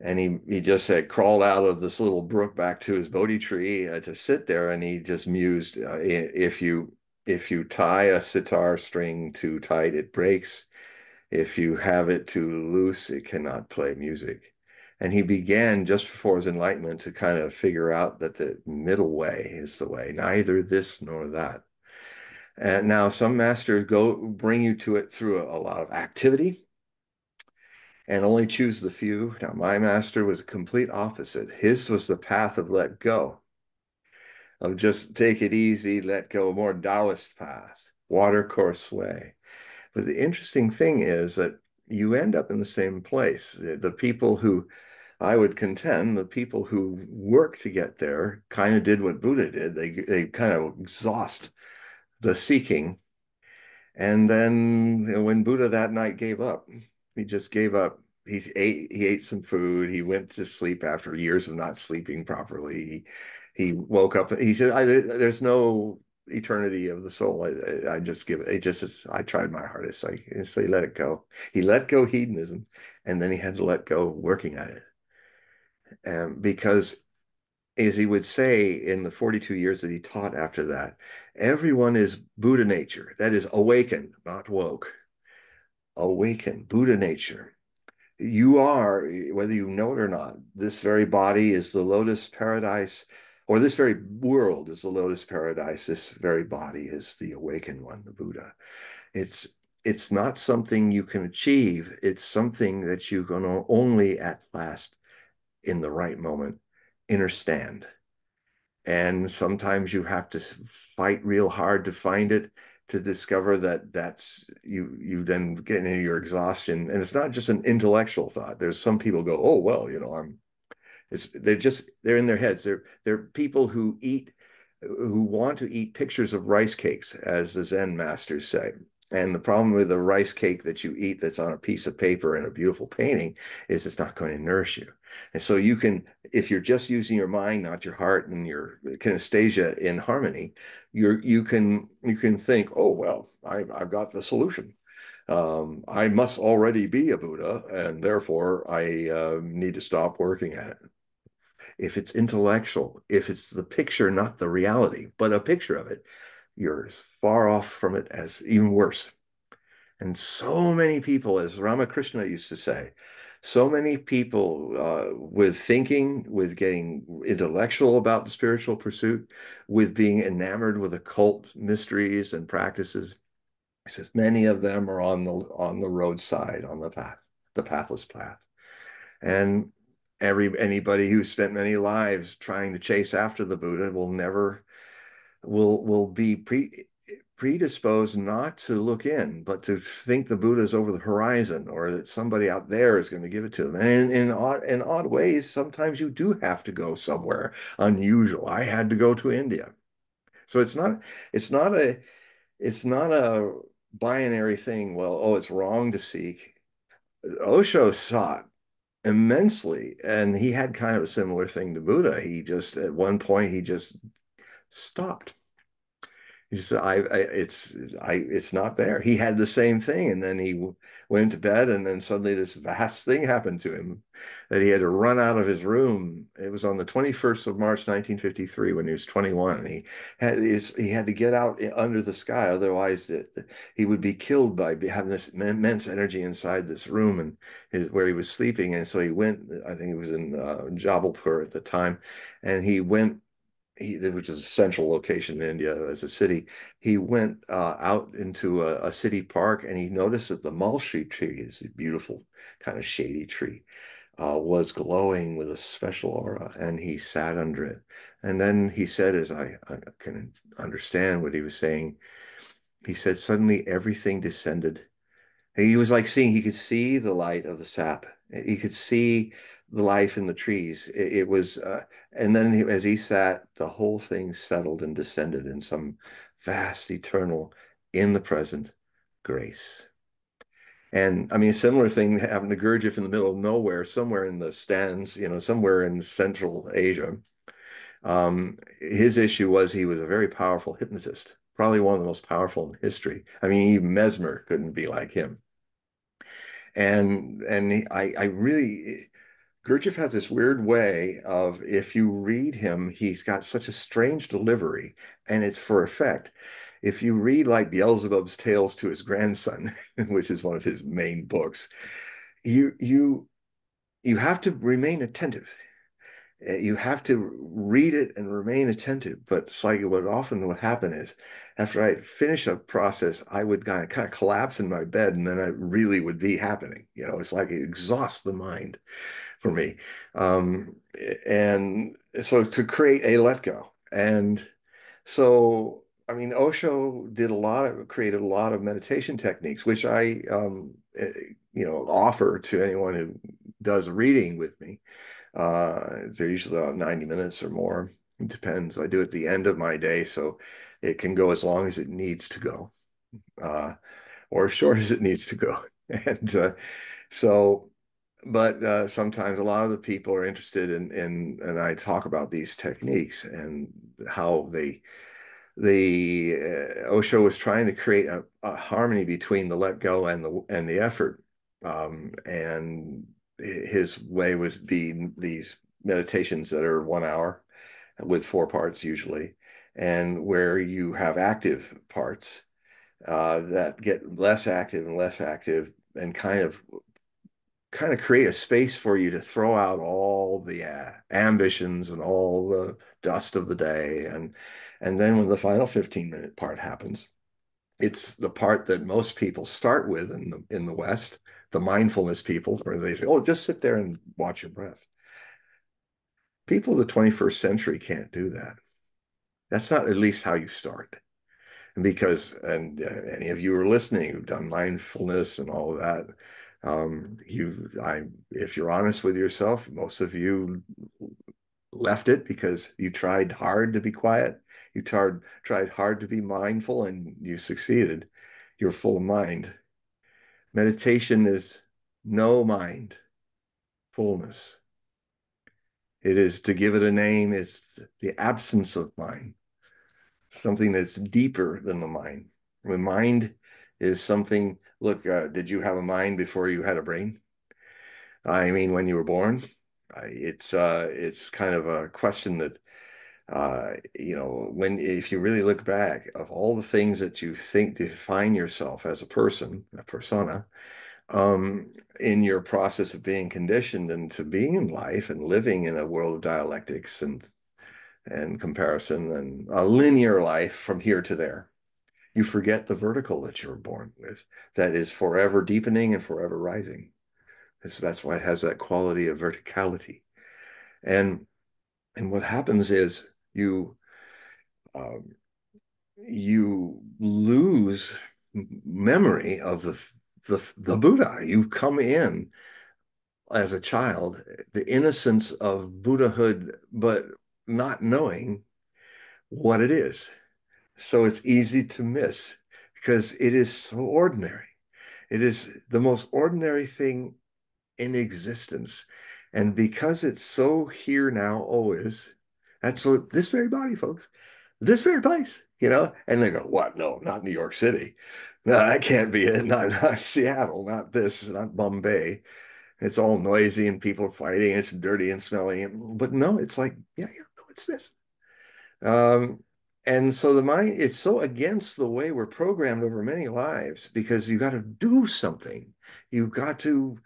and he he just had crawled out of this little brook back to his bodhi tree uh, to sit there and he just mused uh, if you if you tie a sitar string too tight it breaks if you have it too loose it cannot play music and he began just before his enlightenment to kind of figure out that the middle way is the way neither this nor that and now some masters go bring you to it through a, lot of activity and only choose the few. Now, my master was a complete opposite. His was the path of let go, of just take it easy, let go, a more Taoist path, watercourse way. But the interesting thing is that you end up in the same place. The, the people who, I would contend, the people who work to get there kind of did what Buddha did. They, they kind of exhaust the seeking. And then when Buddha that night gave up, he just gave up. He ate he ate some food. He went to sleep after years of not sleeping properly. He, he woke up. He said, "There's no eternity of the soul. I, I just give it. It just I tried my hardest. I so he let it go. He let go hedonism, and then he had to let go working at it. And because, as he would say in the 42 years that he taught after that, everyone is Buddha nature. That is awakened, not woke awaken Buddha nature. You are, whether you know it or not, this very body is the lotus paradise, or this very world is the lotus paradise. This very body is the awakened one, the Buddha. It's it's not something you can achieve. It's something that you can only at last, in the right moment, understand. And sometimes you have to fight real hard to find it to discover that that's you you then get into your exhaustion and it's not just an intellectual thought there's some people go oh well you know i'm it's they're just they're in their heads they're they're people who eat who want to eat pictures of rice cakes as the zen masters say and the problem with a rice cake that you eat that's on a piece of paper and a beautiful painting is it's not going to nourish you. And so you can, if you're just using your mind, not your heart and your kinesthesia in harmony, you're you can you can think, oh well, I, I've got the solution. Um, I must already be a Buddha, and therefore I uh, need to stop working at it. If it's intellectual, if it's the picture, not the reality, but a picture of it, you're as far off from it as even worse. And so many people, as Ramakrishna used to say, so many people uh, with thinking, with getting intellectual about the spiritual pursuit, with being enamored with occult mysteries and practices. He says many of them are on the on the roadside, on the path, the pathless path. And every anybody who spent many lives trying to chase after the Buddha will never will will be pre predisposed not to look in, but to think the Buddha is over the horizon or that somebody out there is going to give it to them. And in, in, odd, in odd ways, sometimes you do have to go somewhere unusual. I had to go to India. So it's not, it's not a, it's not a binary thing. Well, oh, it's wrong to seek. Osho sought immensely, and he had kind of a similar thing to Buddha. He just, at one point, he just stopped he said, I, I, it's, I, it's not there. He had the same thing. And then he went to bed and then suddenly this vast thing happened to him that he had to run out of his room. It was on the 21st of March, 1953, when he was 21. And he had, he had to get out under the sky. Otherwise it, he would be killed by having this immense energy inside this room and his, where he was sleeping. And so he went, I think it was in uh, Jabalpur at the time. And he went he, which is a central location in India as a city, he went uh, out into a, a, city park and he noticed that the maulshree tree is a beautiful kind of shady tree. Uh, was glowing with a special aura, and he sat under it. And then he said, as I, I can understand what he was saying, he said, suddenly everything descended. He was like seeing, he could see the light of the sap. He could see the life in the trees. It, it was, uh, and then he, as he sat, the whole thing settled and descended in some vast, eternal, in the present grace. And I mean, a similar thing happened to Gurdjieff in the middle of nowhere, somewhere in the stands, you know, somewhere in Central Asia. Um, his issue was he was a very powerful hypnotist, probably one of the most powerful in history. I mean, even Mesmer couldn't be like him. And and I I really Gurdjieff has this weird way of if you read him, he's got such a strange delivery, and it's for effect. If you read like Beelzebub's Tales to his grandson, (laughs) which is one of his main books, you you you have to remain attentive. Eh, you have to read it and remain attentive. But it's like what often would happen is after I finish a process, I would kind of, kind of collapse in my bed and then it really would be happening. You know, it's like it exhausts the mind for me. Um, and so to create a let go. And so, I mean, Osho did a lot of, created a lot of meditation techniques, which I, um, eh, you know, offer to anyone who does a reading with me. Uh, they're usually about 90 minutes or more. It depends. I do at the end of my day, so it can go as long as it needs to go, uh, or as short as it needs to go. (laughs) And uh, so but uh, sometimes a lot of the people are interested in, in and I talk about these techniques and how they the uh, Osho was trying to create a, a, harmony between the let go and the and the effort um, and his way would be these meditations that are one hour with four parts usually and where you have active parts uh, that get less active and less active and kind of kind of create a space for you to throw out all the uh, ambitions and all the dust of the day and and then when the final 15 minute part happens it's the part that most people start with in the in the west the mindfulness people where they say oh just sit there and watch your breath. People of the 21st century can't do that. That's not at least how you start. And because and uh, any of you who are listening who've done mindfulness and all of that um, you, I, if you're honest with yourself, most of you left it because you tried hard to be quiet. You tried tried hard to be mindful, and you succeeded. You're full of mind. Meditation is no mind, fullness. It is to give it a name. It's the absence of mind, something that's deeper than the mind. The mind is something look uh, did you have a mind before you had a brain i mean when you were born It's uh, it's kind of a question that uh, you know, when if you really look back of all the things that you think define yourself as a person, a persona, um, in your process of being conditioned into being in life and living in a world of dialectics and and comparison and a linear life from here to there. You forget the vertical that you were born with, that is forever deepening and forever rising. So that's why it has that quality of verticality. And and what happens is you um, you lose memory of the, the the Buddha. You come in as a child, the innocence of Buddhahood, but not knowing what it is. So it's easy to miss because it is so ordinary. It is the most ordinary thing in existence. And because it's so here now, always, that's so this very body, folks, this very place, you know, and they go, what? No, not New York City. No, that can't be it. (laughs) Not, not Seattle, not this, not Bombay. It's all noisy and people are fighting. It's dirty and smelly. But no, it's like, yeah, yeah, no, it's this. Um, and so the mind, it's so against the way we're programmed over many lives because you got to do something. You've got to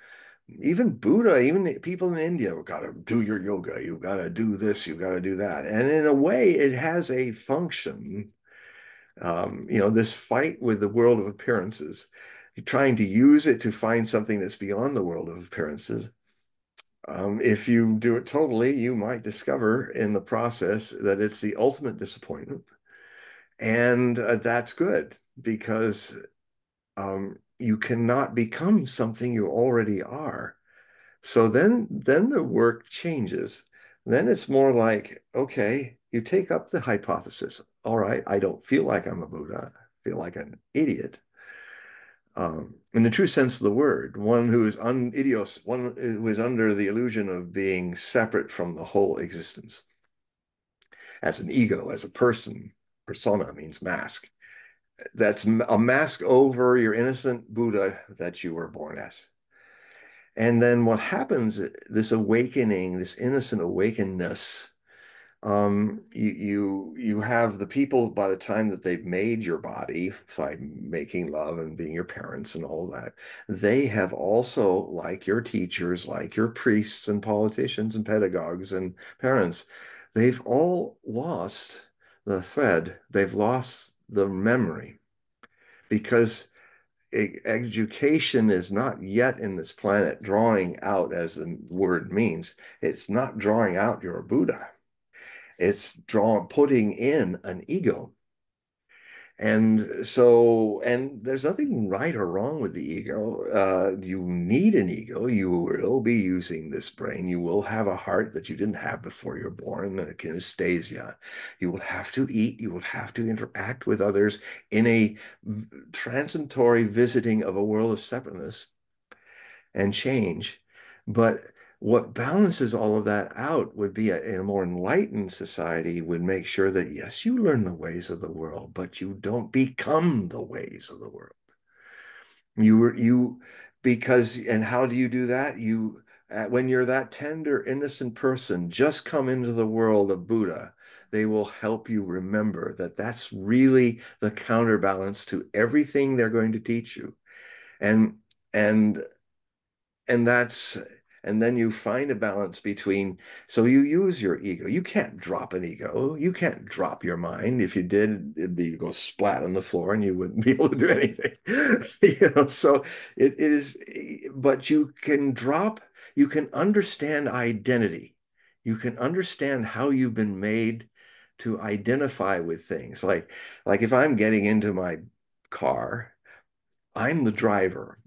even Buddha, even people in India, got to do your yoga. You've got to do this. You've got to do that. And in a way, it has a function. Um, you know, this fight with the world of appearances, trying to use it to find something that's beyond the world of appearances. Um, if you do it totally, you might discover in the process that it's the ultimate disappointment. And uh, that's good because um, you cannot become something you already are. So then, then the work changes. Then it's more like, okay, you take up the hypothesis. All right, I don't feel like I'm a Buddha. I feel like an idiot. Um, in the true sense of the word, one who is un idios, one who is under the illusion of being separate from the whole existence. As an ego, as a person, persona means mask that's a mask over your innocent Buddha that you were born as. And then what happens, this awakening, this innocent awakenedness, um, you, you you have the people by the time that they've made your body by making love and being your parents and all that, they have also, like your teachers, like your priests and politicians and pedagogues and parents, they've all lost the thread. They've lost the memory because education is not yet in this planet drawing out, as the word means, it's not drawing out your Buddha. It's drawing, putting in an ego. And so, and there's nothing right or wrong with the ego. Uh, you need an ego. You will be using this brain. You will have a heart that you didn't have before you're born, a kinesthesia. You will have to eat. You will have to interact with others in a transitory visiting of a world of separateness and change. But what balances all of that out would be a, in a more enlightened society would make sure that yes you learn the ways of the world but you don't become the ways of the world. You you because and how do you do that? You when you're that tender innocent person just come into the world of buddha they will help you remember that that's really the counterbalance to everything they're going to teach you. And and and that's and then you find a balance between so you use your ego. You can't drop an ego. You can't drop your mind. If you did it'd be go splat on the floor and you wouldn't (laughs) be able to do anything (laughs) you know? So it, it is but you can drop you can understand identity. You can understand how you've been made to identify with things. Like like if i'm getting into my car i'm the driver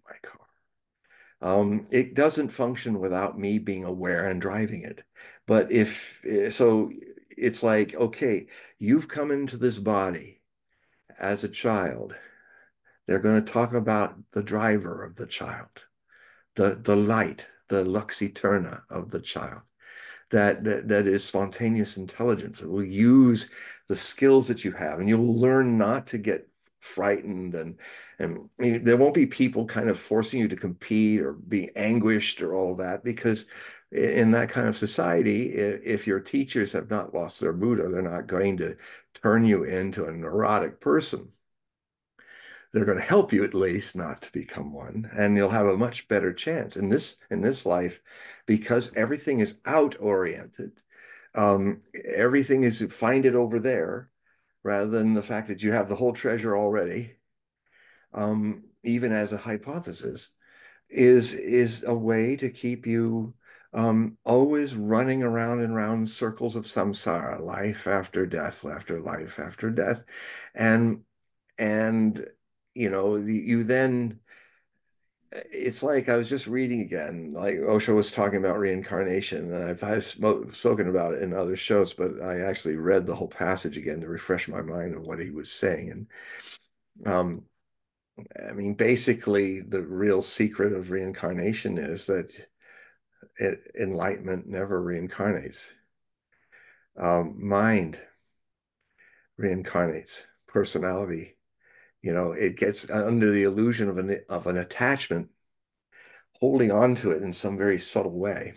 um, it doesn't function without me being aware and driving it. But if eh, so, it's like, okay, you've come into this body as a child. They're going to talk about the driver of the child, the, the light, the lux aeterna of the child. That, that, that is spontaneous intelligence. that will use the skills that you have, and you'll learn not to get frightened and and I mean, there won't be people kind of forcing you to compete or be anguished or all that because in that kind of society, if your teachers have not lost their Buddha, they're not going to turn you into a neurotic person. They're going to help you at least not to become one, and you'll have a much better chance in this in this life because everything is out oriented. Um, everything is find it over there rather than the fact that you have the whole treasure already, um, even as a hypothesis, is is a way to keep you um, always running around and around circles of samsara, life after death, after life after death, and and you know you then it's like I was just reading again, like Osho was talking about reincarnation, and I've, I've spoken about it in other shows, but I actually read the whole passage again to refresh my mind of what he was saying. And um, I mean, basically, the real secret of reincarnation is that it, enlightenment never reincarnates. Um, mind reincarnates. Personality, you know, it gets under the illusion of an of an attachment, holding on to it in some very subtle way.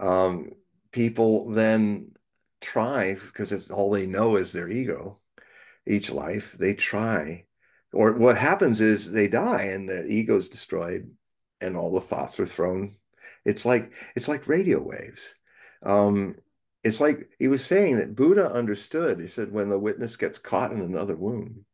Um, people then try because it's all they know is their ego. Each life they try, or what happens is they die and their ego is destroyed, and all the thoughts are thrown it's like it's like radio waves. Um, it's like he was saying that Buddha understood. He said when the witness gets caught in another womb.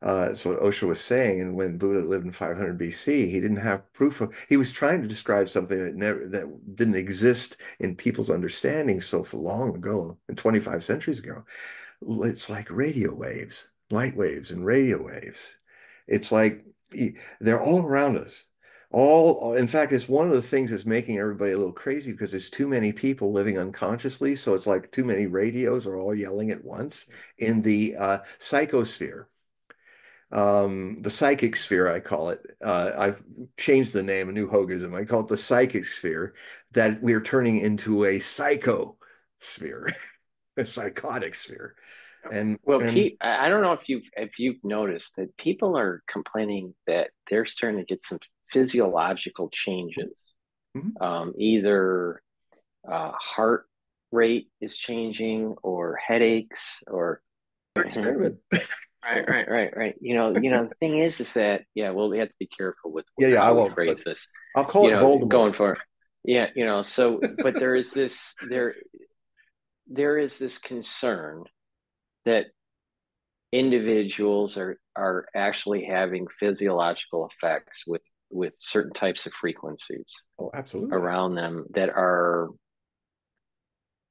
Uh, that's what Osho was saying. And when Buddha lived in 500 BC, he didn't have proof of. He was trying to describe something that never that didn't exist in people's understanding so long ago, and 25 centuries ago. It's like radio waves, light waves, and radio waves. It's like they're all around us all in fact it's one of the things that's making everybody a little crazy because there's too many people living unconsciously so it's like too many radios are all yelling at once in the uh, psychosphere um, the psychic sphere i call it uh, i've changed the name a new Hogueism i call it the psychic sphere that we're turning into a psycho sphere (laughs) a psychotic sphere and well and, Pete, i don't know if you've if you've noticed that people are complaining that they're starting to get some physiological changes. Mm-hmm. Um, either uh, heart rate is changing, or headaches, or (laughs) experiment. (laughs) right, right, right, right. You know, you know. The thing is, is that yeah, well, we have to be careful with, with yeah, yeah. I won't phrase this. I'll call you it know, going for it. Yeah, you know. So, (laughs) but there is this there, there is this concern that individuals are are actually having physiological effects with with certain types of frequencies oh absolutely around them that are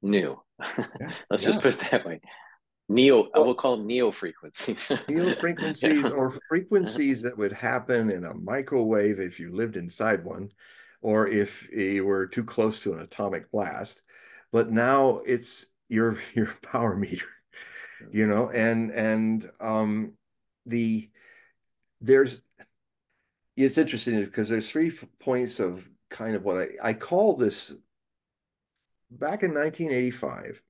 new (laughs) yeah, let's yeah. just put it that way neo well, we'll call them neo frequencies (laughs) neo frequencies or (laughs) frequencies that would happen in a microwave if you lived inside one or if you were too close to an atomic blast. But now it's your (laughs) your power meter you know and and um the there's it's interesting because there's three points of kind of what I, I call this back in 1985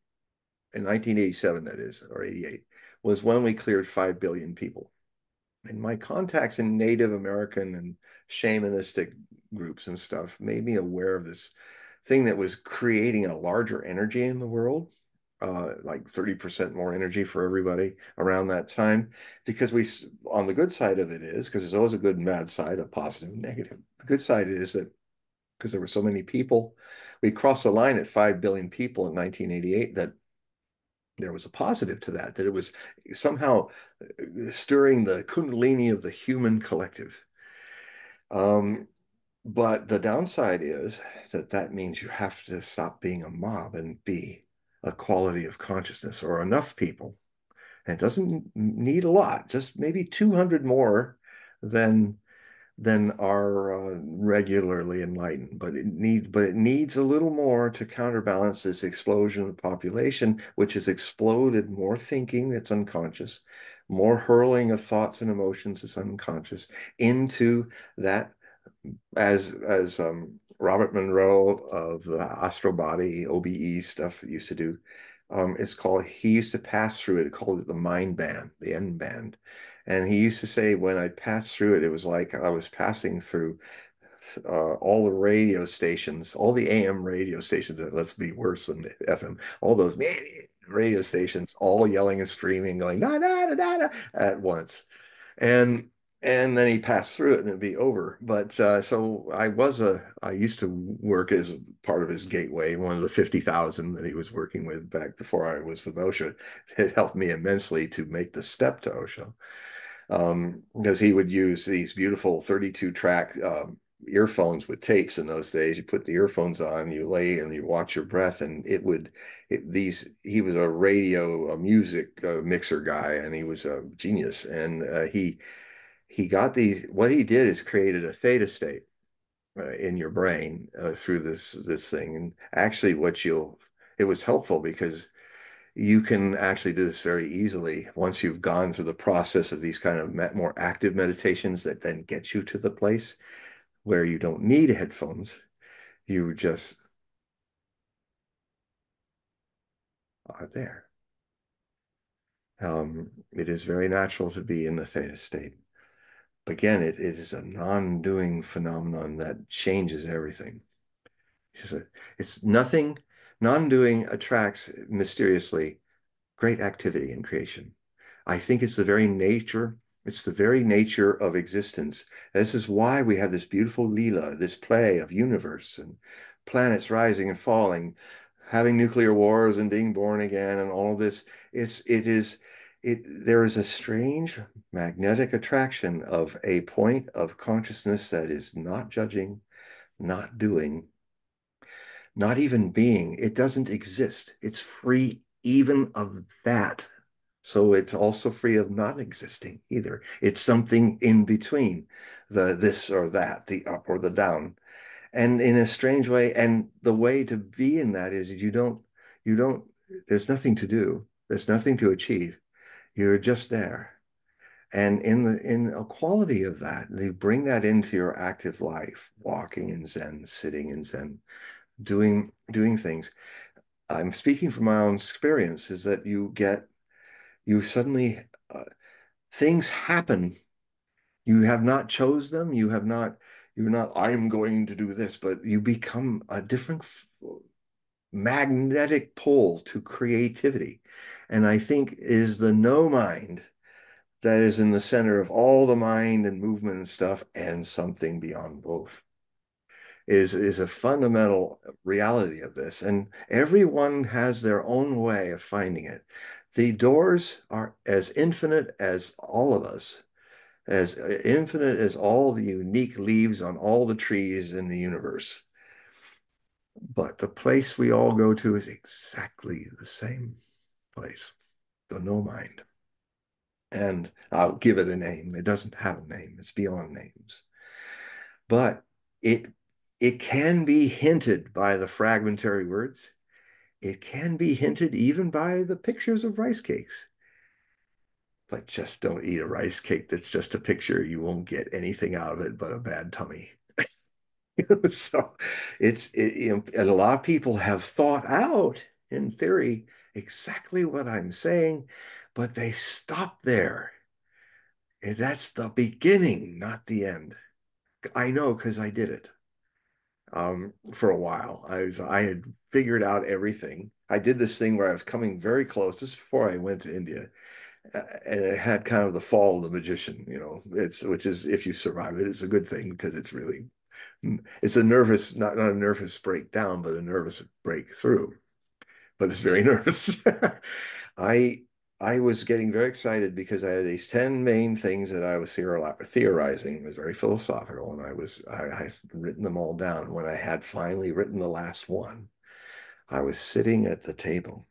in 1987 that is or 88 was when we cleared 5 billion people and my contacts in native american and shamanistic groups and stuff made me aware of this thing that was creating a larger energy in the world uh, like 30% more energy for everybody around that time. Because we, on the good side of it is, because there's always a good and bad side, a positive and negative. The good side is that because there were so many people, we crossed the line at 5 billion people in 1988 that there was a positive to that, that it was somehow uh, stirring the kundalini of the human collective. Um, but the downside is that that means you have to stop being a mob and be a quality of consciousness or enough people. And it doesn't need a lot, just maybe 200 more than than are uh, regularly enlightened. But it needs but it needs a little more to counterbalance this explosion of population, which has exploded more thinking that's unconscious, more hurling of thoughts and emotions that's unconscious into that as as um, Robert Monroe of the Astral Body OBE stuff used to do. Um, it's called. He used to pass through it. Called it the mind band, the end band, and he used to say when I passed through it, it was like I was passing through uh, all the radio stations, all the AM radio stations, let's be worse than FM, all those radio stations, all yelling and screaming, going da da da, da at once. And and then he passed through it and it'd be over. But uh, so I was a, I used to work as part of his gateway, one of the 50,000 that he was working with back before I was with Osho. It helped me immensely to make the step to Osho um, because he would use these beautiful 32 track um, earphones with tapes in those days. You put the earphones on, you lay and you watch your breath, and it would it, these. He was a radio, a music uh, mixer guy, and he was a genius. And uh, he he got these. What he did is created a theta state uh, in your brain uh, through this this thing. And actually, what you'll it was helpful because you can actually do this very easily once you've gone through the process of these kind of more active meditations that then get you to the place where you don't need headphones. You just are there. Um, it is very natural to be in the theta state. Again, it, it is a non-doing phenomenon that changes everything. It's, a, it's nothing, non-doing attracts mysteriously great activity in creation. I think it's the very nature it's the very nature of existence. This is why we have this beautiful Leela, this play of universe and planets rising and falling, having nuclear wars and being born again and all of this. It's it is it there is a strange magnetic attraction of a point of consciousness that is not judging, not doing, not even being. It doesn't exist. It's free even of that so it's also free of not existing either. It's something in between the this or that, the up or the down. And in a strange way, and the way to be in that is you don't, you don't, there's nothing to do. There's nothing to achieve. You're just there. And in the in a quality of that, they bring that into your active life, walking in Zen, sitting in Zen, doing doing things. I'm speaking from my own experience, is that you get you suddenly uh, things happen you have not chose them you have not you're not i'm going to do this but you become a different magnetic pull to creativity. And i think is the no mind that is in the center of all the mind and movement and stuff and something beyond both is is a fundamental reality of this. And everyone has their own way of finding it. The doors are as infinite as all of us, as infinite as all the unique leaves on all the trees in the universe. But the place we all go to is exactly the same place, the no mind. And I'll give it a name. It doesn't have a name, it's beyond names. But it it can be hinted by the fragmentary words it can be hinted even by the pictures of rice cakes. But just don't eat a rice cake that's just a picture. You won't get anything out of it but a bad tummy. (laughs) (laughs) so it's it, you know, and a lot of people have thought out in theory exactly what I'm saying, but they stop there. And that's the beginning, not the end. I know because I did it um, for a while. I was I had figured out everything. I did this thing where I was coming very close. This before I went to India, uh, and it had kind of the fall of the magician. You know, it's which is if you survive it, it's a good thing because it's really it's a nervous not not a nervous breakdown, but a nervous breakthrough. But it's very (laughs) nervous. I I was getting very excited because I had these 10 main things that I was theorizing. It was very philosophical, and I was I, I written them all down. When I had finally written the last one, I was sitting at the table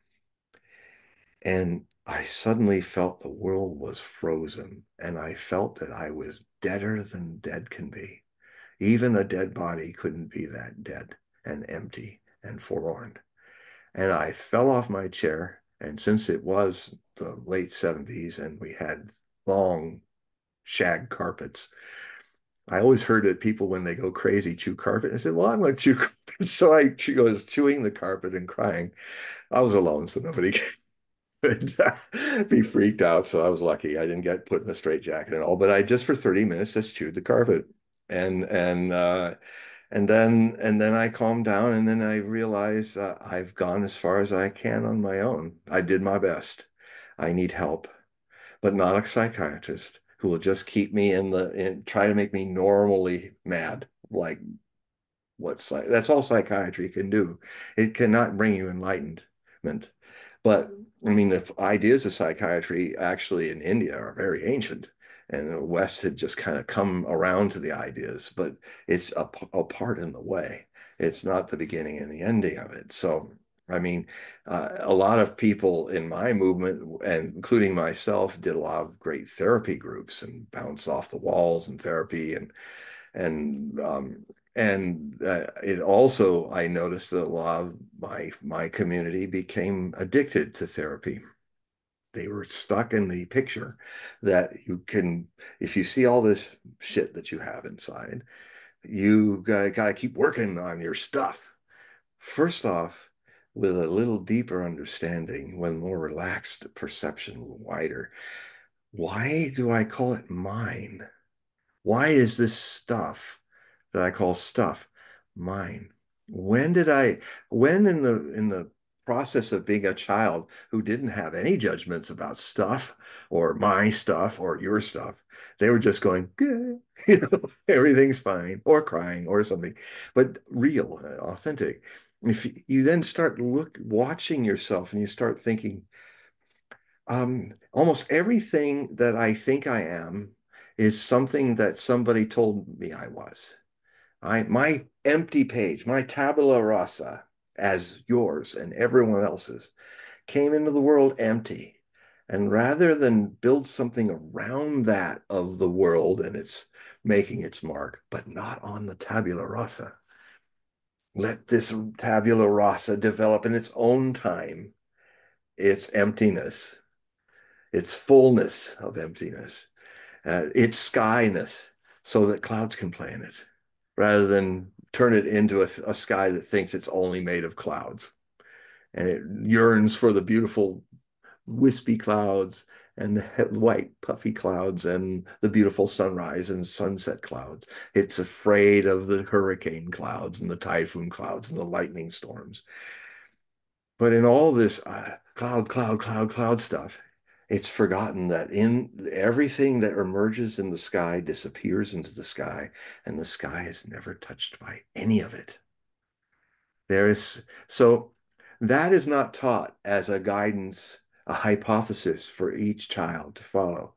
and I suddenly felt the world was frozen, and I felt that I was deader than dead can be. Even a dead body couldn't be that dead and empty and forlorn. And I fell off my chair and since it was the late 70s and we had long shag carpets, I always heard that people, when they go crazy, chew carpet. I said, Well, I'm going to chew carpet. (laughs) So I she was chewing the carpet and crying. I was alone, so nobody (laughs) could uh, be freaked out. So I was lucky. I didn't get put in a straitjacket and all, but I just for 30 minutes just chewed the carpet. And and uh, and then and then I calmed down, and then I realized uh, I've gone as far as I can on my own. I did my best. I need help, but not a psychiatrist who will just keep me in the and try to make me normally mad, like what's that's all psychiatry can do. It cannot bring you enlightenment. But I mean, the ideas of psychiatry actually in India are very ancient, and the West had just kind of come around to the ideas, but it's a, a part in the way. It's not the beginning and the ending of it. So, I mean, uh, a lot of people in my movement, and including myself, did a lot of great therapy groups and bounce off the walls and therapy and and um, and uh, it also I noticed that a lot of my my community became addicted to therapy. They were stuck in the picture that you can, if you see all this shit that you have inside, you gotta, gotta keep working on your stuff. First off, with a little deeper understanding, when more relaxed perception, wider. Why do I call it mine? Why is this stuff that I call stuff mine. When did I, when in the, in the process of being a child who didn't have any judgments about stuff or my stuff or your stuff, they were just going, (laughs) you know, everything's fine or crying or something, but real, authentic. If you then start look watching yourself and you start thinking, um, almost everything that I think I am is something that somebody told me I was. I, my empty page, my tabula rasa, as yours and everyone else's, came into the world empty. And rather than build something around that of the world and it's making its mark, but not on the tabula rasa, let this tabula rasa develop in its own time, its emptiness, its fullness of emptiness, uh, its skyness, so that clouds can play in it rather than turn it into a, a sky that thinks it's only made of clouds. And it yearns for the beautiful wispy clouds and the white puffy clouds and the beautiful sunrise and sunset clouds. It's afraid of the hurricane clouds and the typhoon clouds and the lightning storms. But in all this uh, cloud, cloud, cloud, cloud stuff, it's forgotten that in everything that emerges in the sky disappears into the sky and the sky is never touched by any of it. There is so that is not taught as a guidance a hypothesis for each child to follow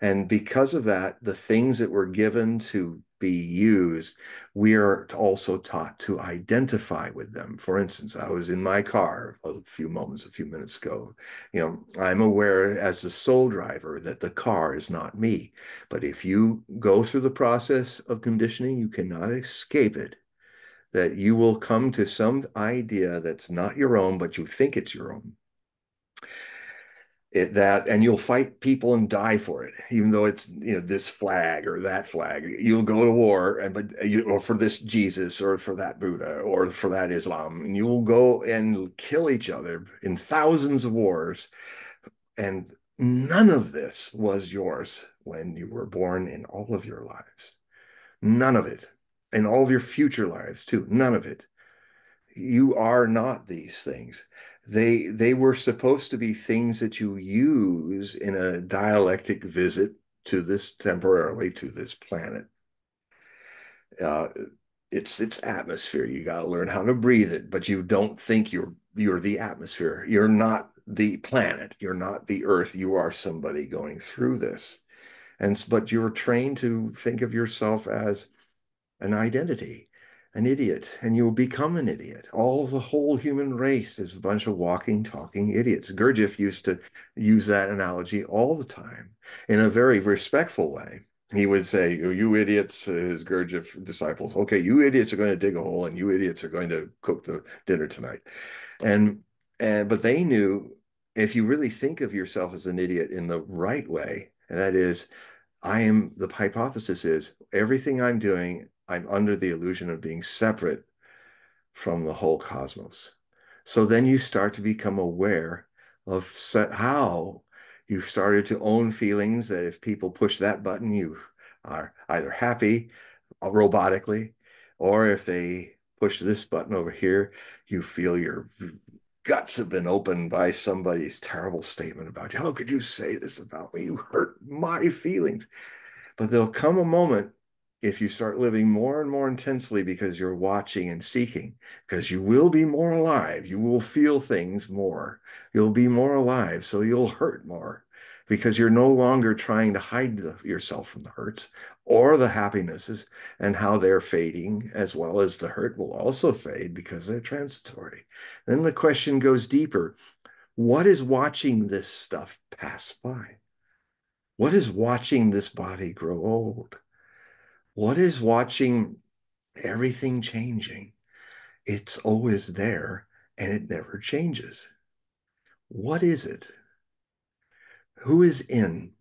and because of that the things that were given to be used, we are also taught to identify with them. For instance, I was in my car a few moments, a few minutes ago. You know, I'm aware as a sole driver that the car is not me. But if you go through the process of conditioning, you cannot escape it. That you will come to some idea that's not your own, but you think it's your own it, that and you'll fight people and die for it even though it's you know this flag or that flag. You'll go to war and but uh, you or for this jesus or for that buddha or for that islam and you will go and kill each other in thousands of wars and none of this was yours when you were born in all of your lives. None of it. In all of your future lives too none of it. You are not these things they they were supposed to be things that you use in a dialectic visit to this temporarily to this planet. Uh, it's it's atmosphere. You got to learn how to breathe it but you don't think you're you're the atmosphere. You're not the planet. You're not the earth. You are somebody going through this. And but you're trained to think of yourself as an identity an idiot and you will become an idiot. All the whole human race is a bunch of walking, talking idiots. Gurdjieff used to use that analogy all the time in a very respectful way. He would say, oh, You idiots, uh, his Gurdjieff disciples, okay, you idiots are going to dig a hole and you idiots are going to cook the dinner tonight. And and but they knew if you really think of yourself as an idiot in the right way, and that is, I am the hypothesis is everything I'm doing I'm under the illusion of being separate from the whole cosmos. So then you start to become aware of how you've started to own feelings that if people push that button, you are either happy uh, robotically, or if they push this button over here, you feel your guts have been opened by somebody's terrible statement about you. How could you say this about me? You hurt my feelings. But there'll come a moment if you start living more and more intensely because you're watching and seeking, because you will be more alive. You will feel things more. You'll be more alive, so you'll hurt more because you're no longer trying to hide the, yourself from the hurts or the happinesses and how they're fading, as well as the hurt will also fade because they're transitory. Then the question goes deeper what is watching this stuff pass by? What is watching this body grow old? What is watching everything changing? It's always there and it never changes. What is it? Who is in?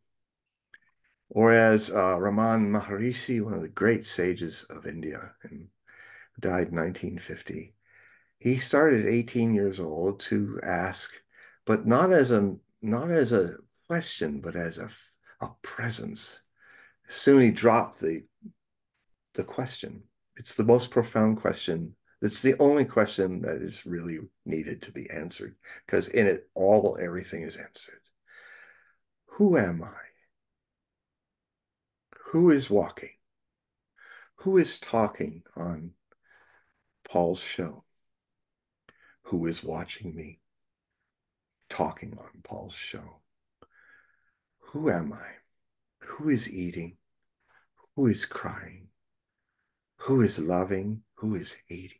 Or as uh, Raman Maharishi, one of the great sages of India, and died in 1950, he started at 18 years old to ask, but not as a not as a question, but as a, a presence. Soon he dropped the the question. It's the most profound question. It's the only question that is really needed to be answered because in it, all everything is answered. Who am I? Who is walking? Who is talking on Paul's show? Who is watching me talking on Paul's show? Who am I? Who is eating? Who is crying? Who is loving? Who is hating?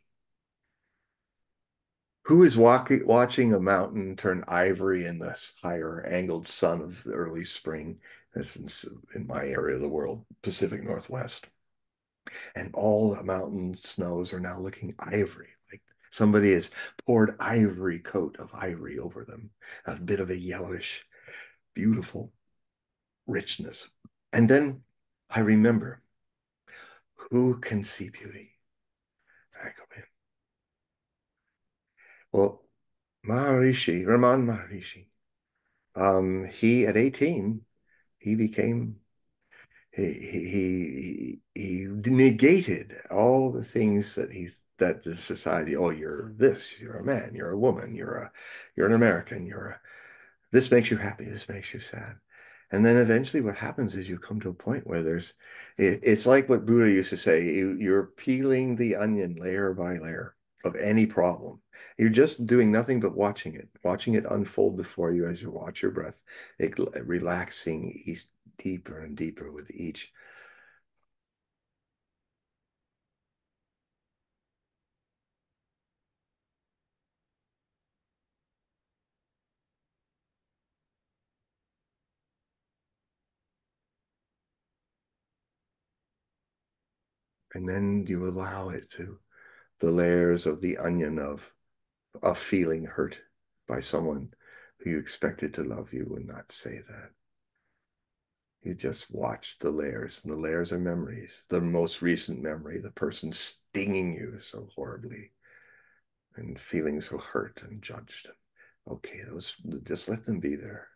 Who is walking, watching a mountain turn ivory in this higher angled sun of the early spring? This is in my area of the world, Pacific Northwest. And all the mountain snows are now looking ivory, like somebody has poured ivory coat of ivory over them, a bit of a yellowish, beautiful richness. And then I remember who can see beauty? I go in. Well, Maharishi, Raman Maharishi, um, he at 18, he became he he he negated all the things that he that the society oh you're this you're a man you're a woman you're a you're an american you're a this makes you happy this makes you sad and then eventually what happens is you come to a point where there's, it, it's like what Buddha used to say, you, you're peeling the onion layer by layer of any problem. You're just doing nothing but watching it, watching it unfold before you as you watch your breath, it, relaxing each, deeper and deeper with each and then you allow it to the layers of the onion of of feeling hurt by someone who you expected to love you would not say that. You just watch the layers, and the layers are memories. The most recent memory, the person stinging you so horribly and feeling so hurt and judged. Okay, those just let them be there.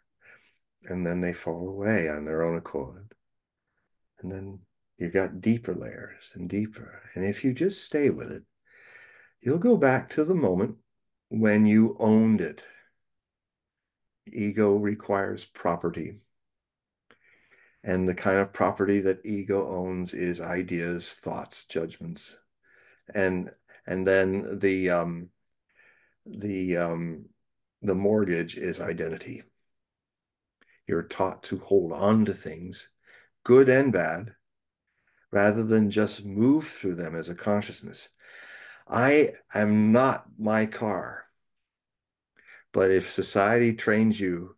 And then they fall away on their own accord. And then You've got deeper layers and deeper. And if you just stay with it, you'll go back to the moment when you owned it. Ego requires property. And the kind of property that ego owns is ideas, thoughts, judgments. And and then the um, the um, the mortgage is identity. You're taught to hold on to things, good and bad, rather than just move through them as a consciousness. I am not my car. But if society trains you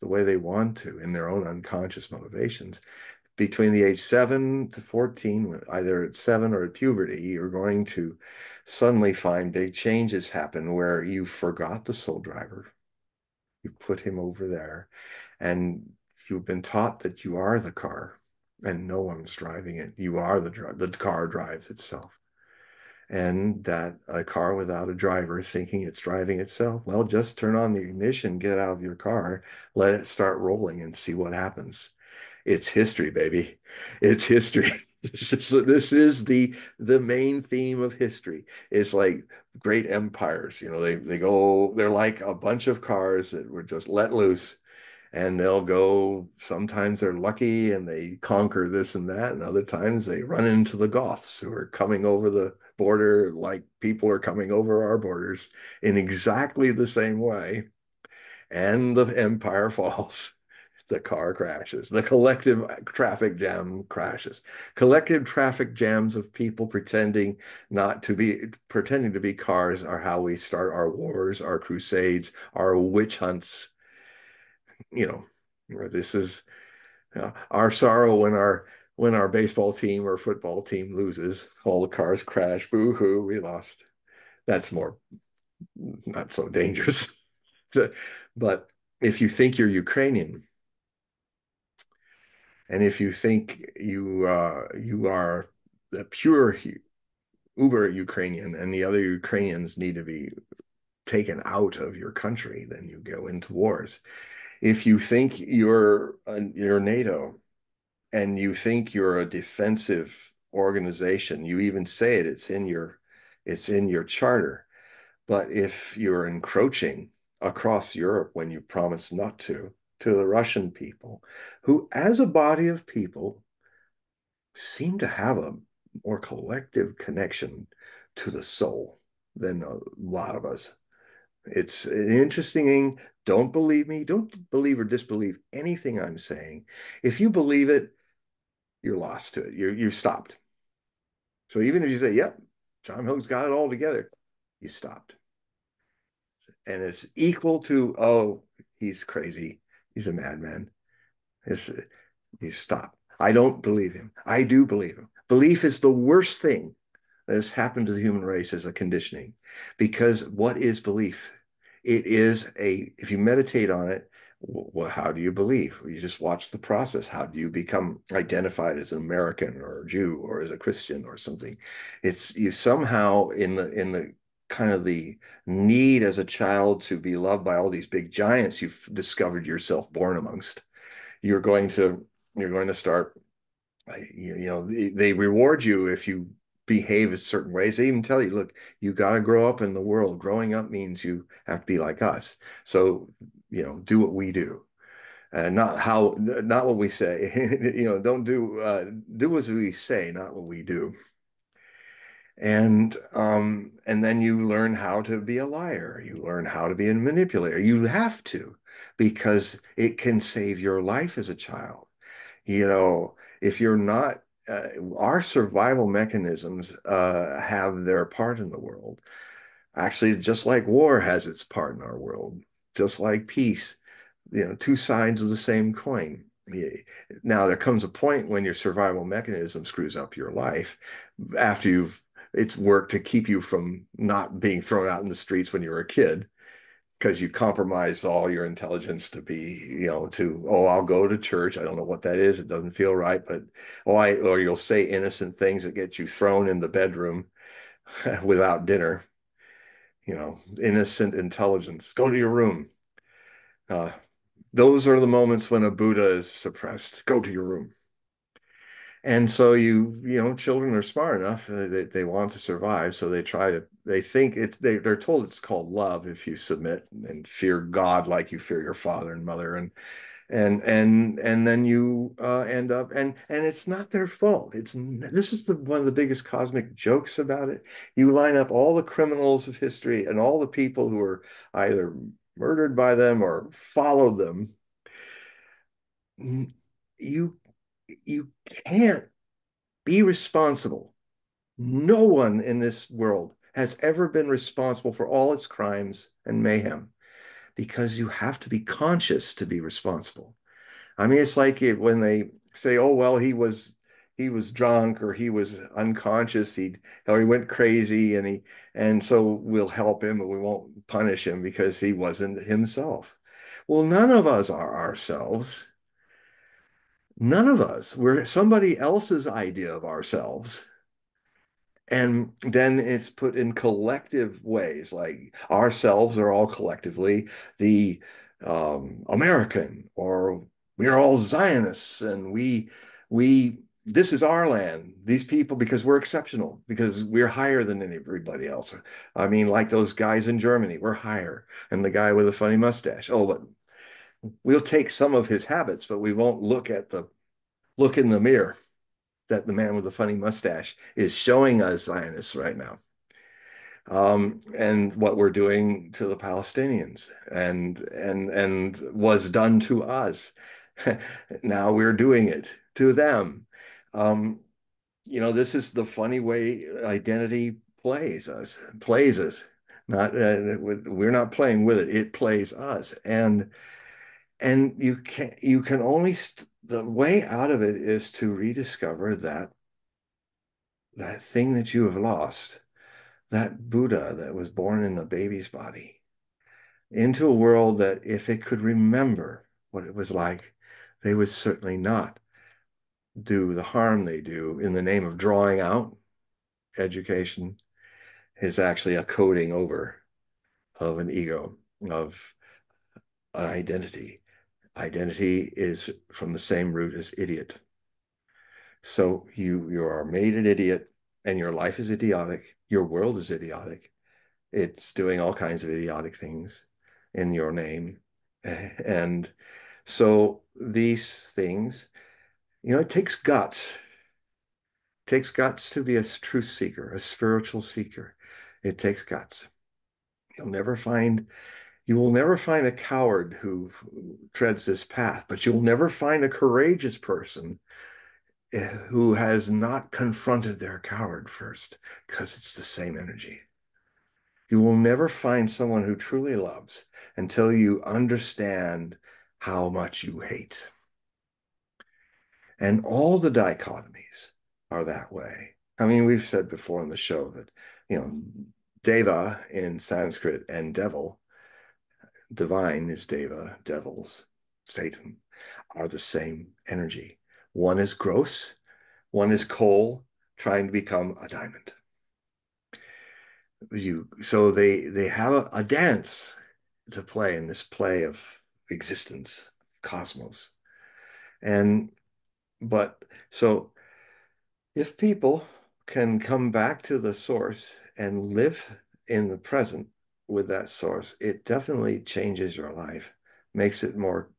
the way they want to in their own unconscious motivations, between the age 7 to 14, either at 7 or at puberty, you're going to suddenly find big changes happen where you forgot the soul driver. You put him over there, and you've been taught that you are the car and no one's driving it. You are the the car drives itself. And that a car without a driver thinking it's driving itself, well, just turn on the ignition, get out of your car, let it start rolling and see what happens. It's history, baby. It's history. (laughs) This is this is the the main theme of history. It's like great empires. You know, they they go. They're like a bunch of cars that were just let loose, and they'll go. Sometimes they're lucky and they conquer this and that, and other times they run into the Goths who are coming over the border like people are coming over our borders in exactly the same way, and the empire (laughs) falls the car crashes, the collective traffic jam crashes, collective traffic jams of people pretending not to be, pretending to be cars are how we start our wars, our crusades, our witch hunts. You know, this is our sorrow when our when our baseball team or football team loses, all the cars crash, boo hoo, we lost. That's more not so dangerous. (laughs) but if you think you're Ukrainian, and if you think you uh, you are the pure uber Ukrainian and the other Ukrainians need to be taken out of your country, then you go into wars. If you think you're you're NATO and you think you're a defensive organization, you even say it. It's in your it's in your charter. But if you're encroaching across Europe when you promise not to, to the Russian people, who, as a body of people, seem to have a more collective connection to the soul than a lot of us. It's an interesting. Don't believe me. Don't believe or disbelieve anything I'm saying. If you believe it, you're lost to it. You're you stopped. So even if you say, "Yep, John Hogue's got it all together," you stopped. And it's equal to, "Oh, he's crazy he's a madman. It's, you stop. I don't believe him. I do believe him. Belief is the worst thing that has happened to the human race as a conditioning. Because what is belief? It is a, if you meditate on it, well, how do you believe? You just watch the process. How do you become identified as an American or a Jew or as a Christian or something? It's you somehow in the in the kind of the need as a child to be loved by all these big giants you've discovered yourself born amongst you're going to you're going to start you, know they reward you if you behave in certain ways they even tell you look you got to grow up in the world. Growing up means you have to be like us. So you know do what we do. And uh, not how not what we say. (laughs) You know don't do uh, do as we say not what we do. And um, and then you learn how to be a liar. You learn how to be a manipulator. You have to because it can save your life as a child. You know if you're not uh, our survival mechanisms uh, have their part in the world. Actually just like war has its part in our world just like peace you know two sides of the same coin. Now there comes a point when your survival mechanism screws up your life after you've it's worked to keep you from not being thrown out in the streets when you were a kid because you compromised all your intelligence to be, you know, to, oh, I'll go to church. I don't know what that is. It doesn't feel right. But, oh, I, or you'll say innocent things that get you thrown in the bedroom (laughs) without dinner. You know, innocent intelligence. Go to your room. Uh, those are the moments when a Buddha is suppressed. Go to your room and so you you know children are smart enough uh, they, they want to survive so they try to they think it's they, they're told it's called love if you submit and fear god like you fear your father and mother and and and and then you uh, end up and and it's not their fault. It's this is the one of the biggest cosmic jokes about it. You line up all the criminals of history and all the people who are either murdered by them or followed them. You you can't be responsible. No one in this world has ever been responsible for all its crimes and mayhem because you have to be conscious to be responsible. I mean, it's like when they say, "Oh well, he was he was drunk or he was unconscious, he or he went crazy, and he and so we'll help him but we won't punish him because he wasn't himself." Well, none of us are ourselves. None of us. We're somebody else's idea of ourselves. And then it's put in collective ways, like ourselves are all collectively the um, American or we're all Zionists and we we this is our land. These people because we're exceptional because we're higher than everybody else. I mean, like those guys in Germany, we're higher. And the guy with a funny mustache. Oh, but we'll take some of his habits, but we won't look at the look in the mirror that the man with the funny mustache is showing us Zionists right now. Um, and what we're doing to the Palestinians and and and was done to us. (laughs) now we're doing it to them. Um, you know, this is the funny way identity plays us, plays us. Not uh, we're not playing with it; it plays us, and and you can you can only the way out of it is to rediscover that that thing that you have lost, that Buddha that was born in the baby's body, into a world that if it could remember what it was like, they would certainly not do the harm they do in the name of drawing out education. Is actually a coding over of an ego of an identity identity is from the same root as idiot so you you are made an idiot and your life is idiotic your world is idiotic it's doing all kinds of idiotic things in your name (laughs) and so these things you know, it takes guts. It takes guts to be a truth seeker, a spiritual seeker. It takes guts. You'll never find you will never find a coward who treads this path, but you'll never find a courageous person eh, who has not confronted their coward first, because it's the same energy. You will never find someone who truly loves until you understand how much you hate. And all the dichotomies are that way. I mean, we've said before on the show that, you know, Deva in Sanskrit and devil, divine is Deva, devils, Satan, are the same energy. One is gross, one is coal trying to become a diamond. You so they they have a, a dance to play in this play of existence, cosmos. And but so if people can come back to the source and live in the present with that source, it definitely changes your life, makes it more.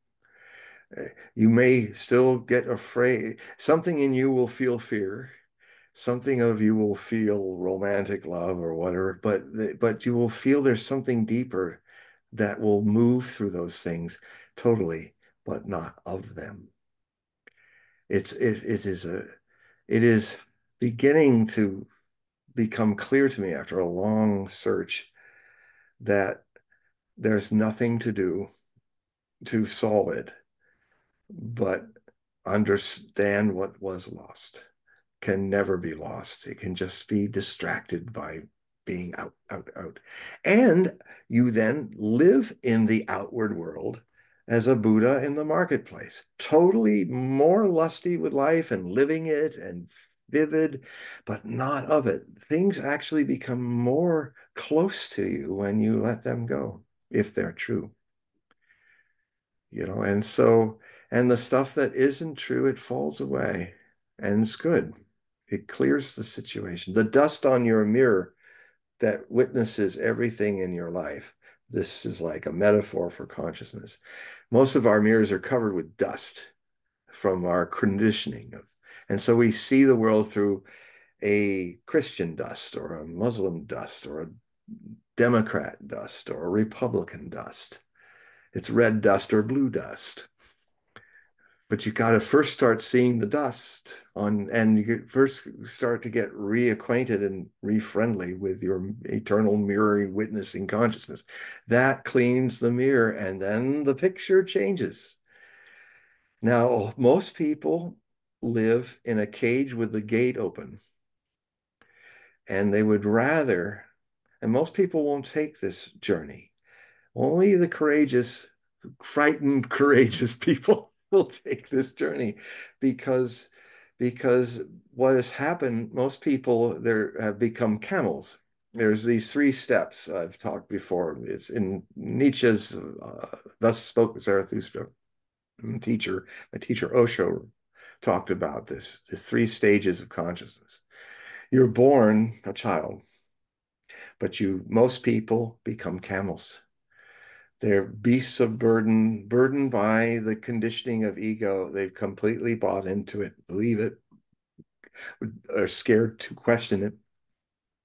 Eh, you may still get afraid. Something in you will feel fear. Something of you will feel romantic love or whatever, but but you will feel there's something deeper that will move through those things totally, but not of them it's it, it is a it is beginning to become clear to me after a long search that there's nothing to do to solve it but understand what was lost can never be lost. It can just be distracted by being out out out. And you then live in the outward world as a Buddha in the marketplace, totally more lusty with life and living it and vivid, but not of it. Things actually become more close to you when you let them go, if they're true. You know, and so, and the stuff that isn't true, it falls away and it's good. It clears the situation. The dust on your mirror that witnesses everything in your life this is like a metaphor for consciousness. Most of our mirrors are covered with dust from our conditioning of, and so we see the world through a Christian dust or a Muslim dust or a Democrat dust or a Republican dust. It's red dust or blue dust. But you got to first start seeing the dust on and you first start to get reacquainted and re-friendly with your eternal mirroring witnessing consciousness. That cleans the mirror and then the picture changes. Now most people live in a cage with the gate open. And they would rather and most people won't take this journey. Only the courageous frightened (laughs) courageous people (laughs) will take this journey because because what has happened most people there have become camels. There's these three steps i've talked before. It's in nietzsche's uh, thus spoke zarathustra teacher, my teacher Osho talked about this, the three stages of consciousness. You're born a child, but you most people become camels. They're beasts of burden, burdened by the conditioning of ego. They've completely bought into it, believe it, are scared to question it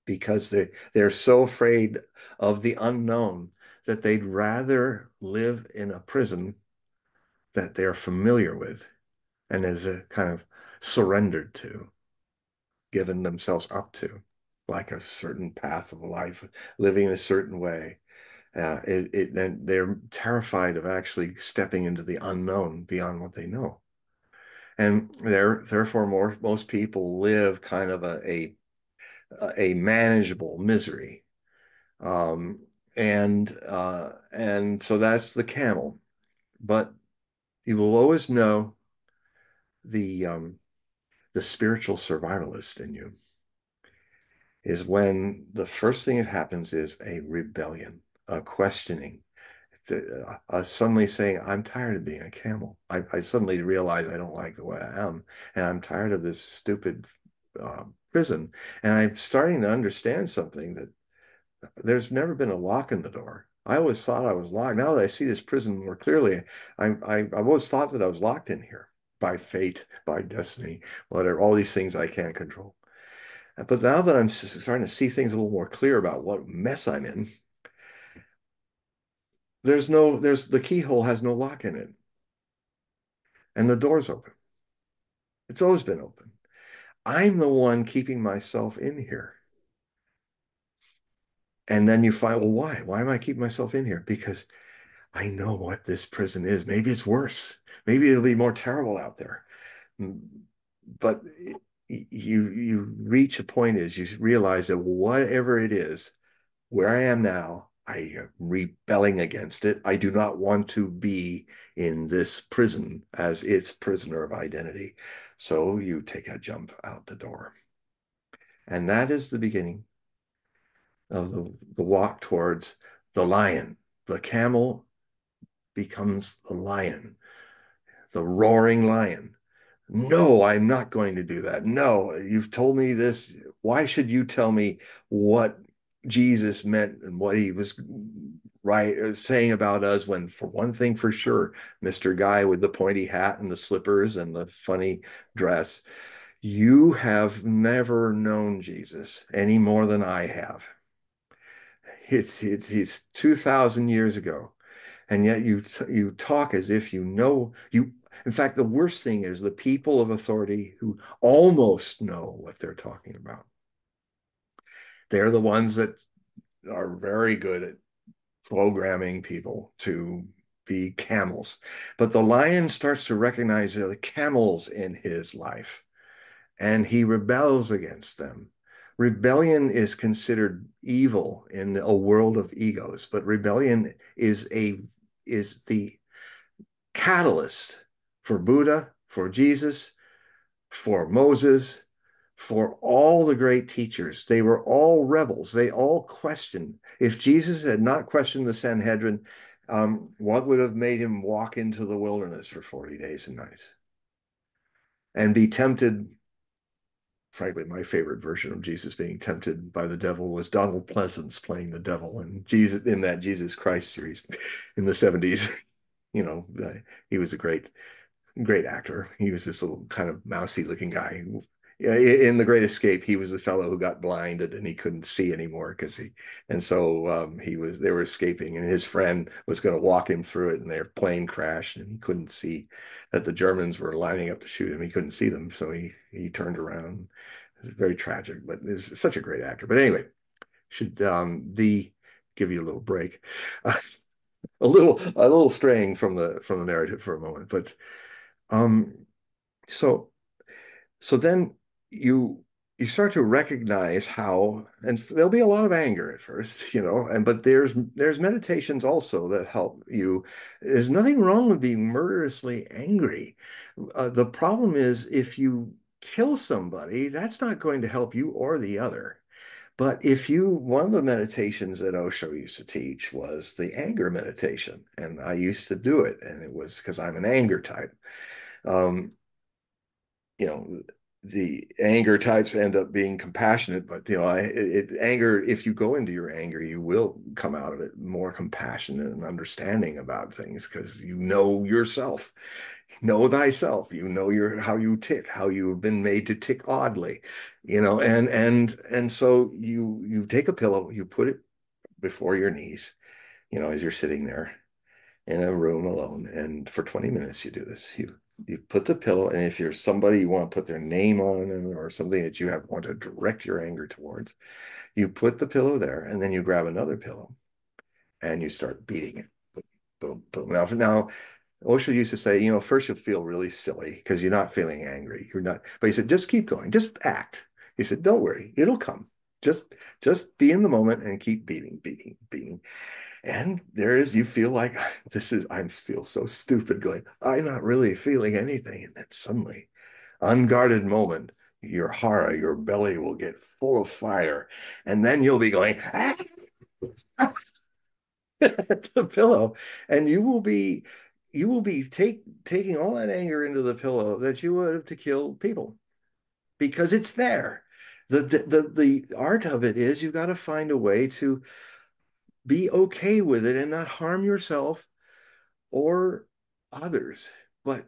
because they they're so afraid of the unknown that they'd rather live in a prison that they're familiar with and is a kind of surrendered to, given themselves up to, like a certain path of life, living a certain way. Uh, it, it then they're terrified of actually stepping into the unknown beyond what they know, and there therefore more most people live kind of a a, a manageable misery, um, and uh, and so that's the camel, but you will always know the um, the spiritual survivalist in you is when the first thing that happens is a rebellion, a questioning, uh, suddenly saying, I'm tired of being a camel. I, I, suddenly realize I don't like the way I am, and I'm tired of this stupid uh, prison. And I'm starting to understand something that there's never been a lock in the door. I always thought I was locked. Now that I see this prison more clearly, I, I, I've always thought that I was locked in here by fate, by destiny, whatever, all these things I can't control. Uh, but now that I'm starting to see things a little more clear about what mess I'm in, there's no, there's the keyhole has no lock in it. And the door's open. It's always been open. I'm the one keeping myself in here. And then you find, well, why? Why am I keeping myself in here? Because I know what this prison is. Maybe it's worse. Maybe it'll be more terrible out there. Mm, but you you reach a point is you realize that whatever it is, where I am now, I am rebelling against it. I do not want to be in this prison as its prisoner of identity. So you take a jump out the door. And that is the beginning of the, the walk towards the lion. The camel becomes the lion, the roaring lion. No, I'm not going to do that. No, you've told me this. Why should you tell me what Jesus meant and what he was right uh, saying about us when for one thing for sure, Mr. Guy with the pointy hat and the slippers and the funny dress, you have never known Jesus any more than I have. It's it's, it's 2000 years ago and yet you you talk as if you know you in fact the worst thing is the people of authority who almost know what they're talking about. They're the ones that are very good at programming people to be camels but the lion starts to recognize the camels in his life and he rebels against them. Rebellion is considered evil in a world of egos but rebellion is a is the catalyst for Buddha, for Jesus, for Moses, for all the great teachers. They were all rebels. They all questioned. If Jesus had not questioned the Sanhedrin, um, what would have made him walk into the wilderness for 40 days and nights and be tempted frankly, my favorite version of Jesus being tempted by the devil was Donald Pleasence playing the devil in Jesus in that Jesus Christ series in the 70s. (laughs) you know, uh, he was a great, great actor. He was this little kind of mousy looking guy. In The Great Escape, he was the fellow who got blinded and he couldn't see anymore because he, and so um, he was, they were escaping and his friend was going to walk him through it and their plane crashed and he couldn't see that the Germans were lining up to shoot him. He couldn't see them. So he, he turned around. It's very tragic, but he's such a great actor. But anyway, should um, the give you a little break. (laughs) A little a little straying from the from the narrative for a moment but um so so then you you start to recognize how and there'll be a lot of anger at first (laughs) you know and but there's there's meditations also that help you there's nothing wrong with being murderously angry uh, the problem is if you kill somebody that's not going to help you or the other But if you, one of the meditations that Osho used to teach was the anger meditation. And I used to do it. And it was because I'm an anger type. Um, you know, the anger types end up being compassionate, but you know, I, it, anger. If you go into your anger, you will come out of it more compassionate and understanding about things because you know yourself, know thyself. You know your how you tick, how you have been made to tick oddly, you know, and and and so you you take a pillow, you put it before your knees, you know, as you're sitting there in a room alone, and for 20 minutes you do this. You you put the pillow, and if you're somebody you want to put their name on or something that you have want to direct your anger towards, you put the pillow there, and then you grab another pillow, and you start beating it. Boom, boom. Now, now Osho used to say, you know, first you'll feel really silly because you're not feeling angry. You're not, but he said, just keep going, just act. He said, don't worry, it'll come. Just, just be in the moment and keep beating, beating, beating. And there is, you feel like (sighs) this is, I feel so stupid going, I'm not really feeling anything. And then suddenly, unguarded moment, your hara, your belly will get full of fire. And then you'll be going, (laughs) ah! the pillow. And you will be, you will be take, taking all that anger into the pillow that you would have to kill people because it's there. The, the, the, art of it is you've got to find a way to be okay with it and not harm yourself or others. But,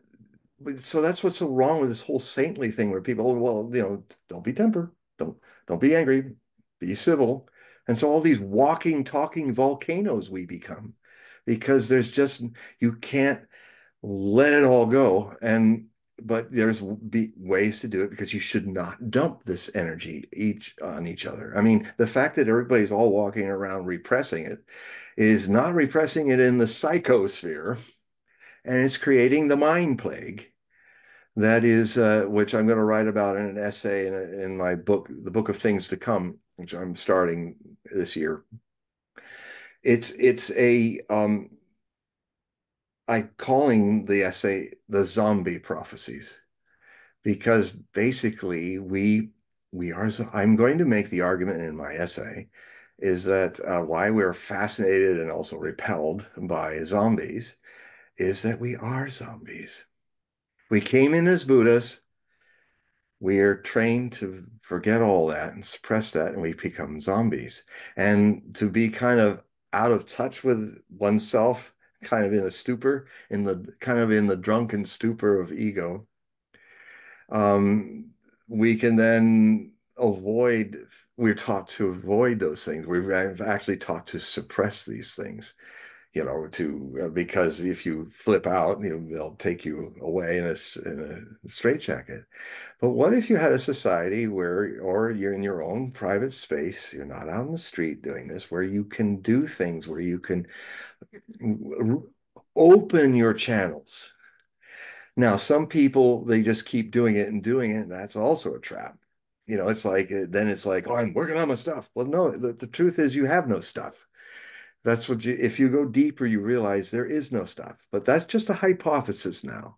but so that's what's so wrong with this whole saintly thing where people, oh, well, you know, don't be temper, don't don't be angry, be civil. And so all these walking, talking volcanoes we become because there's just you can't let it all go. And but there's be ways to do it because you should not dump this energy each on each other. I mean, the fact that everybody's all walking around repressing it is not repressing it in the psychosphere, and it's creating the mind plague. That is, uh, which I'm going to write about in an essay in, in my book, The Book of Things to Come, which I'm starting this year. It's it's a um, I calling the essay the zombie prophecies because basically we we are I'm going to make the argument in my essay is that uh, why we're fascinated and also repelled by zombies is that we are zombies. We came in as Buddhas. We are trained to forget all that and suppress that, and we become zombies. And to be kind of out of touch with oneself kind of in a stupor, in the kind of in the drunken stupor of ego, um, we can then avoid. We're taught to avoid those things. We're actually taught to suppress these things, you know, to uh, because if you flip out, you know, they'll take you away in a in a straitjacket. But what if you had a society where, or you're in your own private space, you're not out in the street doing this, where you can do things, where you can open your channels. Now, some people, they just keep doing it and doing it. And that's also a trap. You know, it's like, uh, then it's like, oh, I'm working on my stuff. Well, no, the, the truth is you have no stuff. That's what you, if you go deeper, you realize there is no stuff. But that's just a hypothesis now.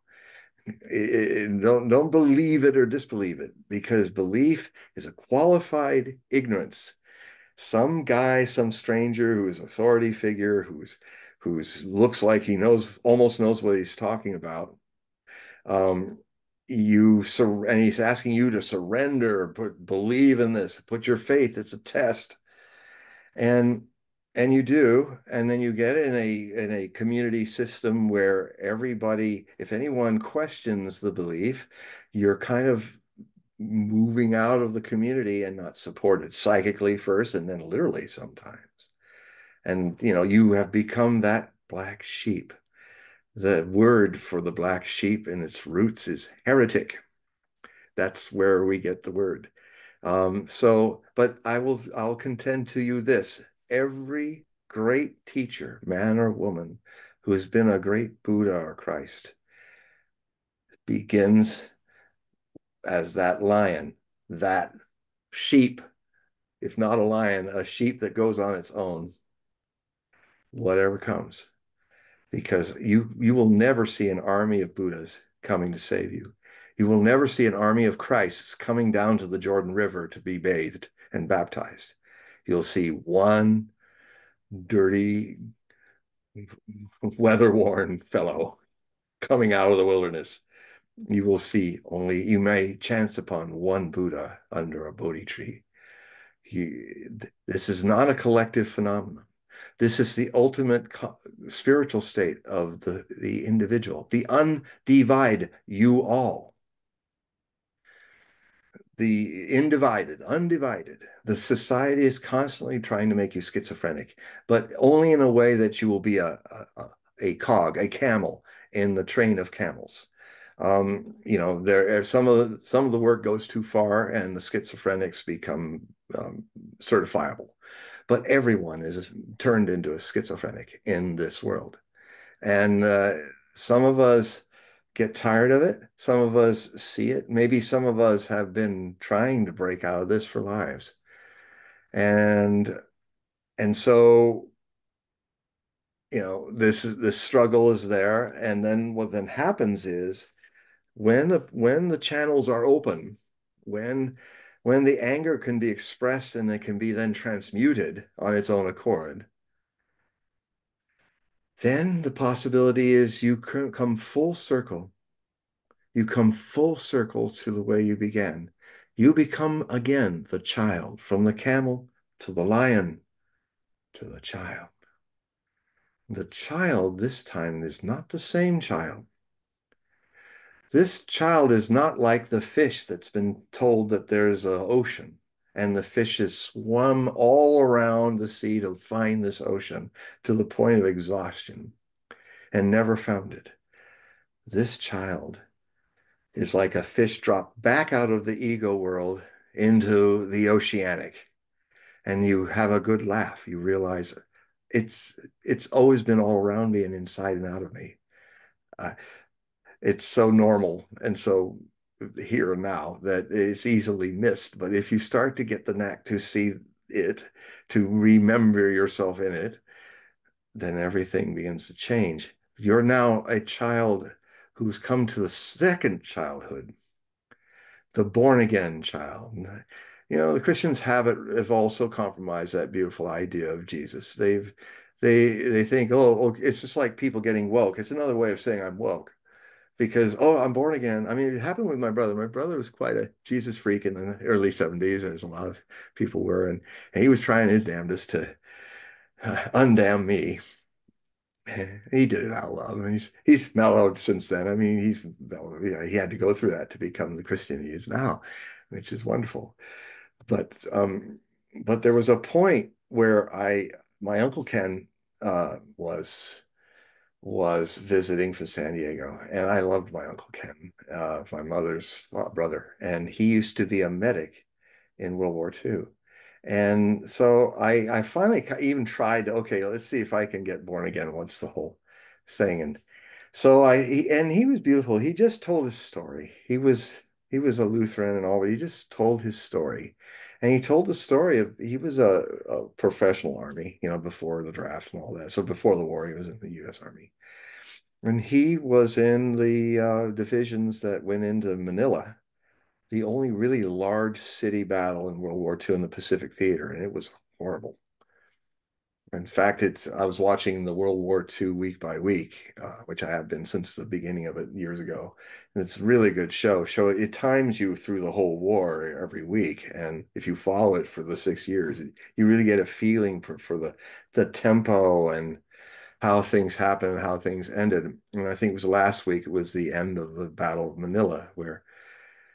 It, don't don't believe it or disbelieve it because belief is a qualified ignorance some guy, some stranger who's authority figure, who's who's looks like he knows almost knows what he's talking about. Um, you sur- and he's asking you to surrender, put believe in this, put your faith. It's a test, and and you do, and then you get in a in a community system where everybody, if anyone questions the belief, you're kind of moving out of the community and not supported psychically first and then literally sometimes. And, you know, you have become that black sheep. The word for the black sheep in its roots is heretic. That's where we get the word. Um, so, but I will, I'll contend to you this every great teacher, man or woman, who has been a great Buddha or Christ begins as that lion, that sheep, if not a lion, a sheep that goes on its own, whatever comes. Because you you will never see an army of Buddhas coming to save you. You will never see an army of Christs coming down to the Jordan River to be bathed and baptized. You'll see one dirty, (laughs) weather-worn fellow coming out of the wilderness. You will see only, you may chance upon one Buddha under a Bodhi tree. He, this is not a collective phenomenon. This is the ultimate spiritual state of the, the individual, the undivide you all. The individed, undivided. The society is constantly trying to make you schizophrenic, but only in a way that you will be a, a, a cog, a camel in the train of camels. Um, you know, there some of the, some of the work goes too far, and the schizophrenics become um, certifiable but everyone is turned into a schizophrenic in this world. And uh, some of us get tired of it. Some of us see it. Maybe some of us have been trying to break out of this for lives. And and so you know this this struggle is there and then what then happens is when the when the channels are open when when the anger can be expressed and it can be then transmuted on its own accord, then the possibility is you come full circle. You come full circle to the way you began. You become again the child, from the camel to the lion to the child. The child this time is not the same child. This child is not like the fish that's been told that there's an ocean and the fishes swum all around the sea to find this ocean to the point of exhaustion and never found it. This child is like a fish dropped back out of the ego world into the oceanic and you have a good laugh you realize it's it's always been all around me and inside and out of me uh, it's so normal and so here and now that it's easily missed. But if you start to get the knack to see it, to remember yourself in it, then everything begins to change. You're now a child who's come to the second childhood, the born again child. You know, the Christians have it have also compromised that beautiful idea of Jesus. They've they they think, oh, it's just like people getting woke. It's another way of saying I'm woke because oh i'm born again. I mean it happened with my brother. My brother was quite a jesus freak in the early 70s as a lot of people were and, and he was trying his damnedest to uh, undamn me. He did it out of love and he's he's mellowed since then. I mean he's mellowed. Yeah, he had to go through that to become the christian he is now which is wonderful. But um but there was a point where i my uncle ken uh was was visiting from San Diego, and I loved my Uncle Ken, uh, my mother's brother, and he used to be a medic in World War II. And so I, I finally even tried okay, let's see if I can get born again. What's the whole thing? And so I, he, and he was beautiful. He just told his story. He was, he was a Lutheran and all, but he just told his story. And he told the story of he was a, a, professional army, you know, before the draft and all that. So before the war, he was in the U.S. Army, and he was in the uh, divisions that went into Manila, the only really large city battle in World War II in the Pacific Theater, and it was horrible. In fact, it's I was watching the World War II week by week, uh, which I have been since the beginning of it years ago. And it's a really good show. Show it times you through the whole war every week, and if you follow it for the six years, you really get a feeling for, for the the tempo and how things happened and how things ended. And I think it was last week. It was the end of the Battle of Manila, where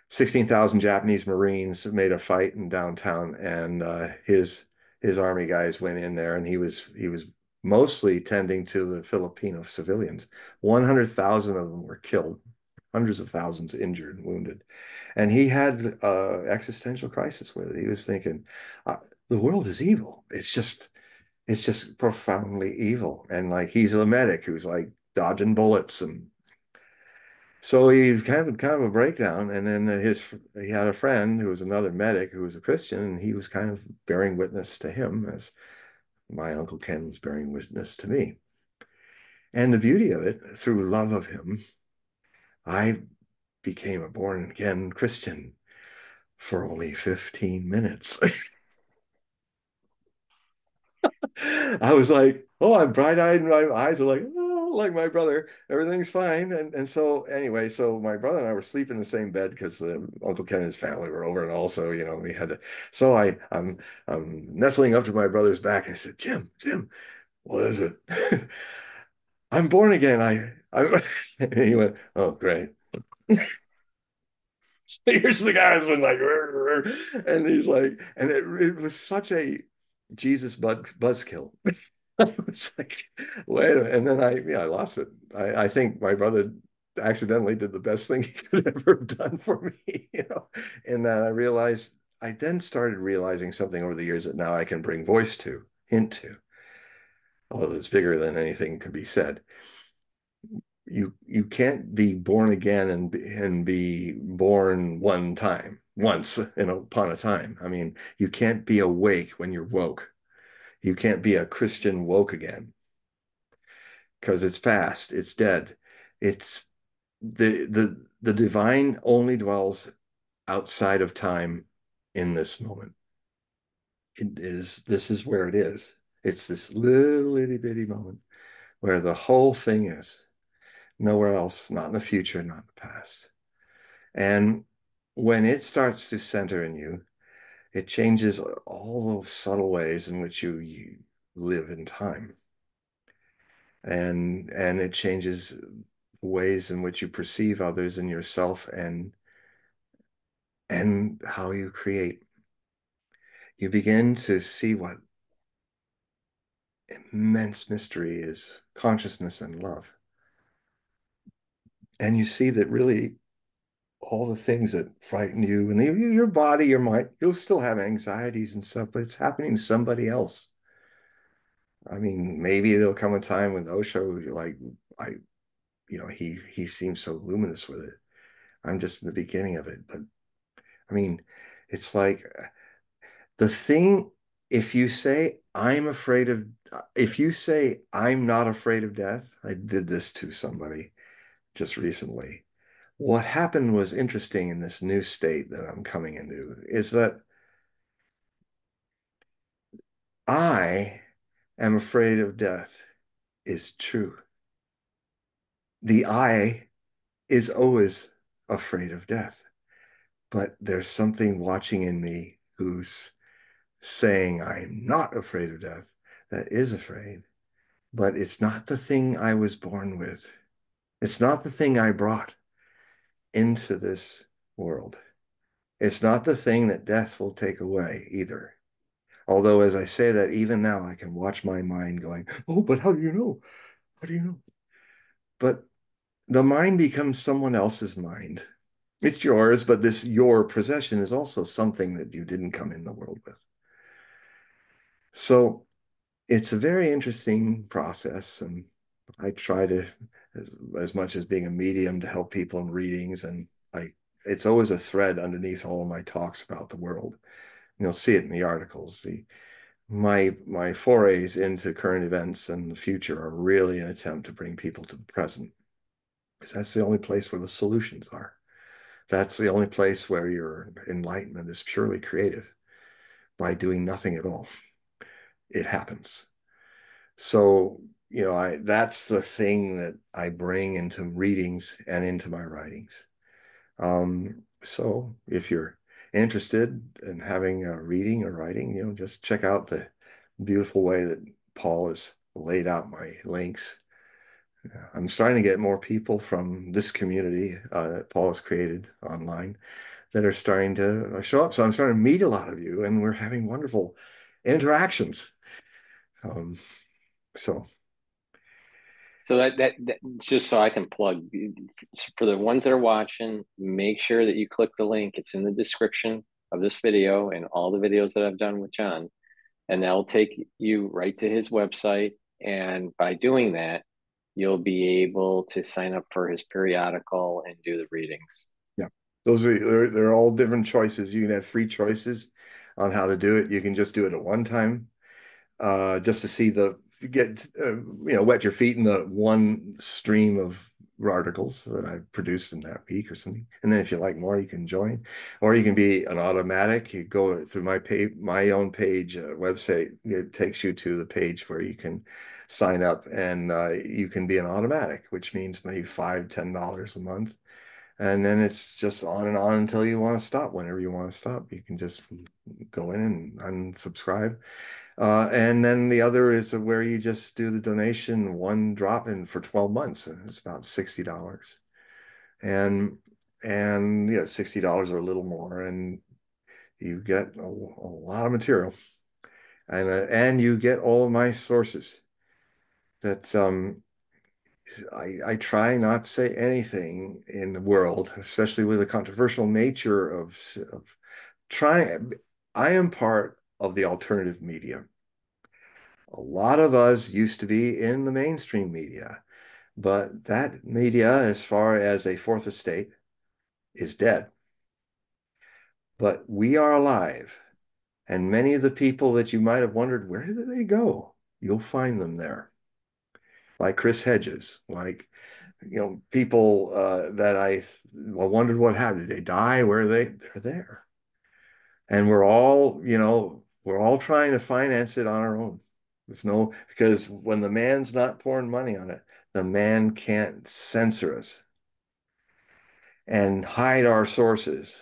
16,000 Japanese Marines made a fight in downtown, and uh, his his army guys went in there, and he was he was mostly tending to the Filipino civilians. One hundred thousand of them were killed, hundreds of thousands injured and wounded, and he had uh, existential crisis with it. He was thinking, uh, the world is evil. It's just it's just profoundly evil, and like he's a medic who's like dodging bullets and so he's kind of kind of a breakdown, and then uh, his he had a friend who was another medic who was a Christian, and he was kind of bearing witness to him as my uncle Ken was bearing witness to me. And the beauty of it, through love of him, I became a born again Christian for only 15 minutes. (laughs) I was like, oh, I'm bright-eyed, and my eyes are like, oh, like my brother. Everything's fine. And and so anyway, so my brother and I were sleeping in the same bed because uh, Uncle Ken and his family were over, and also, you know, we had to. So I I'm I'm nestling up to my brother's back, and I said, Jim, Jim, what is it? (laughs) I'm born again. I I. (laughs) he went, oh, great. (laughs) Here's the guy's been like, and he's like, and it, it was such a Jesus buzz, buzzkill. (laughs) I was like, wait. And then I, yeah, I lost it. I, I think my brother accidentally did the best thing (laughs) he could ever have done for me, (laughs) you know. And then I realized, I then started realizing something over the years that now I can bring voice to, hint to, although it's bigger than anything can be said you you can't be born again and and be born one time once in a, upon a time i mean you can't be awake when you're woke you can't be a christian woke again. Because it's past it's dead. It's the the the divine only dwells outside of time in this moment. It is this is where it is. It's this little itty bitty moment where the whole thing is. Nowhere else, not in the future, not in the past. And when it starts to center in you, it changes all those subtle ways in which you, you live in time. And and it changes ways in which you perceive others and yourself and and how you create. You begin to see what immense mystery is consciousness and love and you see that really all the things that frighten you and your body, your mind, you'll still have anxieties and stuff, but it's happening to somebody else. I mean, maybe there'll come a time when Osho, like, I, you know, he he seems so luminous with it. I'm just in the beginning of it, but I mean, it's like uh, the thing. If you say I'm afraid of, uh, if you say I'm not afraid of death, I did this to somebody just recently. What happened was interesting in this new state that I'm coming into is that I am afraid of death is true. The I is always afraid of death, but there's something watching in me who's saying I'm not afraid of death that is afraid, but it's not the thing I was born with. It's not the thing I brought into this world. It's not the thing that death will take away either. Although, as I say that, even now I can watch my mind going, Oh, but how do you know? How do you know? But the mind becomes someone else's mind. It's yours, but this your possession is also something that you didn't come in the world with. So it's a very interesting process. And I try to as, as much as being a medium to help people in readings. And I, it's always a thread underneath all my talks about the world. You'll see it in the articles. The, my my forays into current events and the future are really an attempt to bring people to the present because that's the only place where the solutions are that's the only place where your enlightenment is purely creative by doing nothing at all it happens so you know, I that's the thing that I bring into readings and into my writings. Um, so if you're interested in having a reading or writing, you know, just check out the beautiful way that Paul has laid out my links. I'm starting to get more people from this community uh, that Paul has created online that are starting to show up. So I'm starting to meet a lot of you, and we're having wonderful interactions. Um, so so that, that, that just so I can plug for the ones that are watching, make sure that you click the link. It's in the description of this video and all the videos that I've done with John, and that'll take you right to his website. And by doing that, you'll be able to sign up for his periodical and do the readings. Yeah, those are they're, they're all different choices. You can have free choices on how to do it. You can just do it at one time, uh, just to see the get uh, you know wet your feet in the one stream of articles that I've produced in that week or something. And then if you like more, you can join, or you can be an automatic. You go through my page, my own page uh, website. It takes you to the page where you can sign up, and uh, you can be an automatic, which means maybe five, ten dollars a month. And then it's just on and on until you want to stop. Whenever you want to stop, you can just go in and unsubscribe. Uh, and then the other is where you just do the donation one drop in for 12 months. It's about $60. And and yeah, $60 or a little more. And you get a, a lot of material. And uh, and you get all my sources that um I, I try not to say anything in the world, especially with the controversial nature of, of trying. I am part of the alternative media. A lot of us used to be in the mainstream media, but that media, as far as a fourth estate, is dead. But we are alive. And many of the people that you might have wondered, where did they go? You'll find them there. Like Chris Hedges, like you know, people uh, that I wondered what happened. Did they die? Where are they? They're there. And we're all, you know, we're all trying to finance it on our own. There's no, because when the man's not pouring money on it, the man can't censor us and hide our sources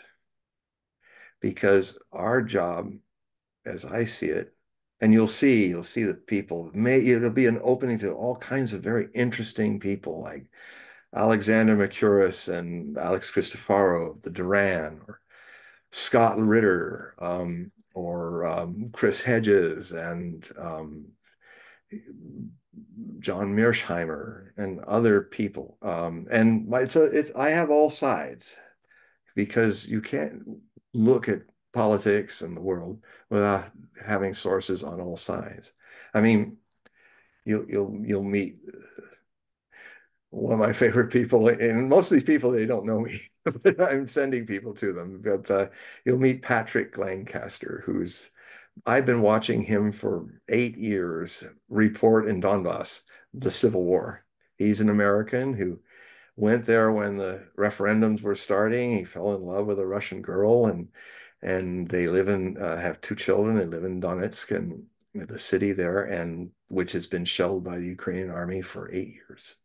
because our job, as I see it, and you'll see, you'll see the people, may, it'll be an opening to all kinds of very interesting people like Alexander Mercouris and Alex Christoforou, the Duran, or Scott Ritter, um, or um, Chris Hedges and um, John Mearsheimer and other people. Um, and it's a, it's, I have all sides because you can't look at politics and the world without having sources on all sides. I mean, you'll you'll you'll meet one of my favorite people, and most of these people they don't know me, (laughs) but I'm sending people to them. But uh, you'll meet Patrick Lancaster, who's I've been watching him for eight years report in Donbass, the civil war. He's an American who went there when the referendums were starting. He fell in love with a Russian girl, and and they live in uh, have two children. They live in Donetsk and the city there, and which has been shelled by the Ukrainian army for eight years.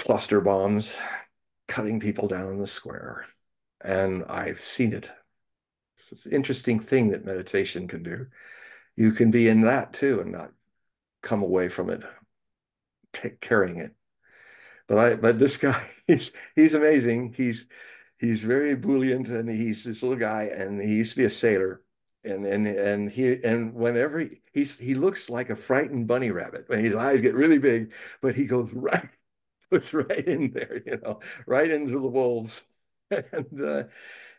Cluster bombs, cutting people down in the square, and I've seen it it's an interesting thing that meditation can do. You can be in that too and not come away from it take, carrying it. But I, but this guy, (laughs) he's he's amazing. He's he's very ebullient and he's this little guy and he used to be a sailor and and and he and whenever he, he's he looks like a frightened bunny rabbit when his eyes get really big, but he goes (laughs) right puts (laughs) right in there, you know, right into the wolves, (laughs) and uh,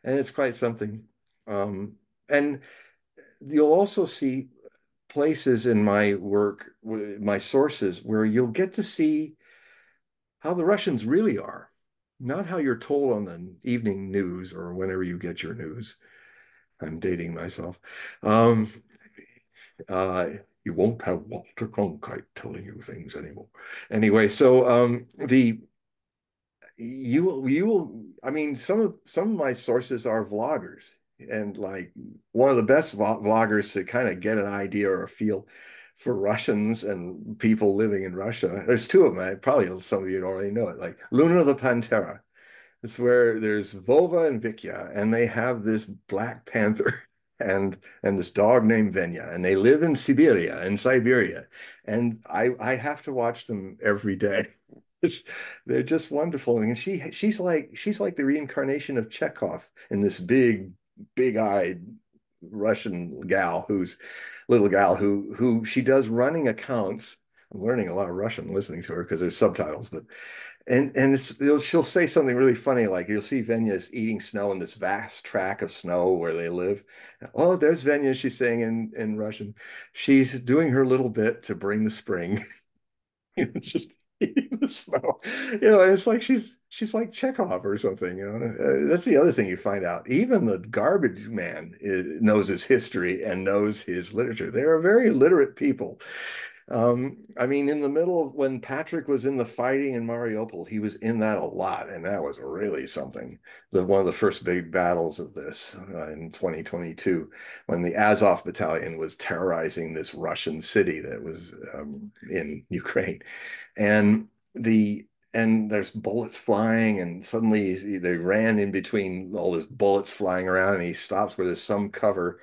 and it's quite something. Um, and you'll also see places in my work, my sources, where you'll get to see how the Russians really are, not how you're told on the evening news or whenever you get your news. I'm dating myself. Um, uh, you won't have Walter Cronkite telling you things anymore. Anyway, so um, the you will you will I mean some of some of my sources are vloggers and like one of the best vloggers to kind of get an idea or a feel for Russians and people living in Russia. There's two of them. Probably some of you already know it. Like Luna the Pantera. It's where there's Volva and Vikya, and they have this black panther and and this dog named Venya, and they live in Siberia, in Siberia. And I I have to watch them every day. (laughs) It's, they're just wonderful. And she she's like she's like the reincarnation of Chekhov in this big big-eyed Russian gal who's little gal who who she does running accounts. I'm learning a lot of Russian listening to her because there's subtitles, but and and she'll say something really funny like you'll see Venya's eating snow in this vast track of snow where they live. Oh, there's Venya, she's saying in in Russian. She's doing her little bit to bring the spring. (laughs) just the snow. You know, it's like she's she's like Chekhov or something. You know, uh, that's the other thing you find out. Even the garbage man is, knows his history and knows his literature. They are very literate people, Um, I mean, in the middle of when Patrick was in the fighting in Mariupol, he was in that a lot, and that was really something. The one of the first big battles of this uh, in 2022, when the Azov Battalion was terrorizing this Russian city that was um, in Ukraine, and the and there's bullets flying, and suddenly they ran in between all these bullets flying around, and he stops where there's some cover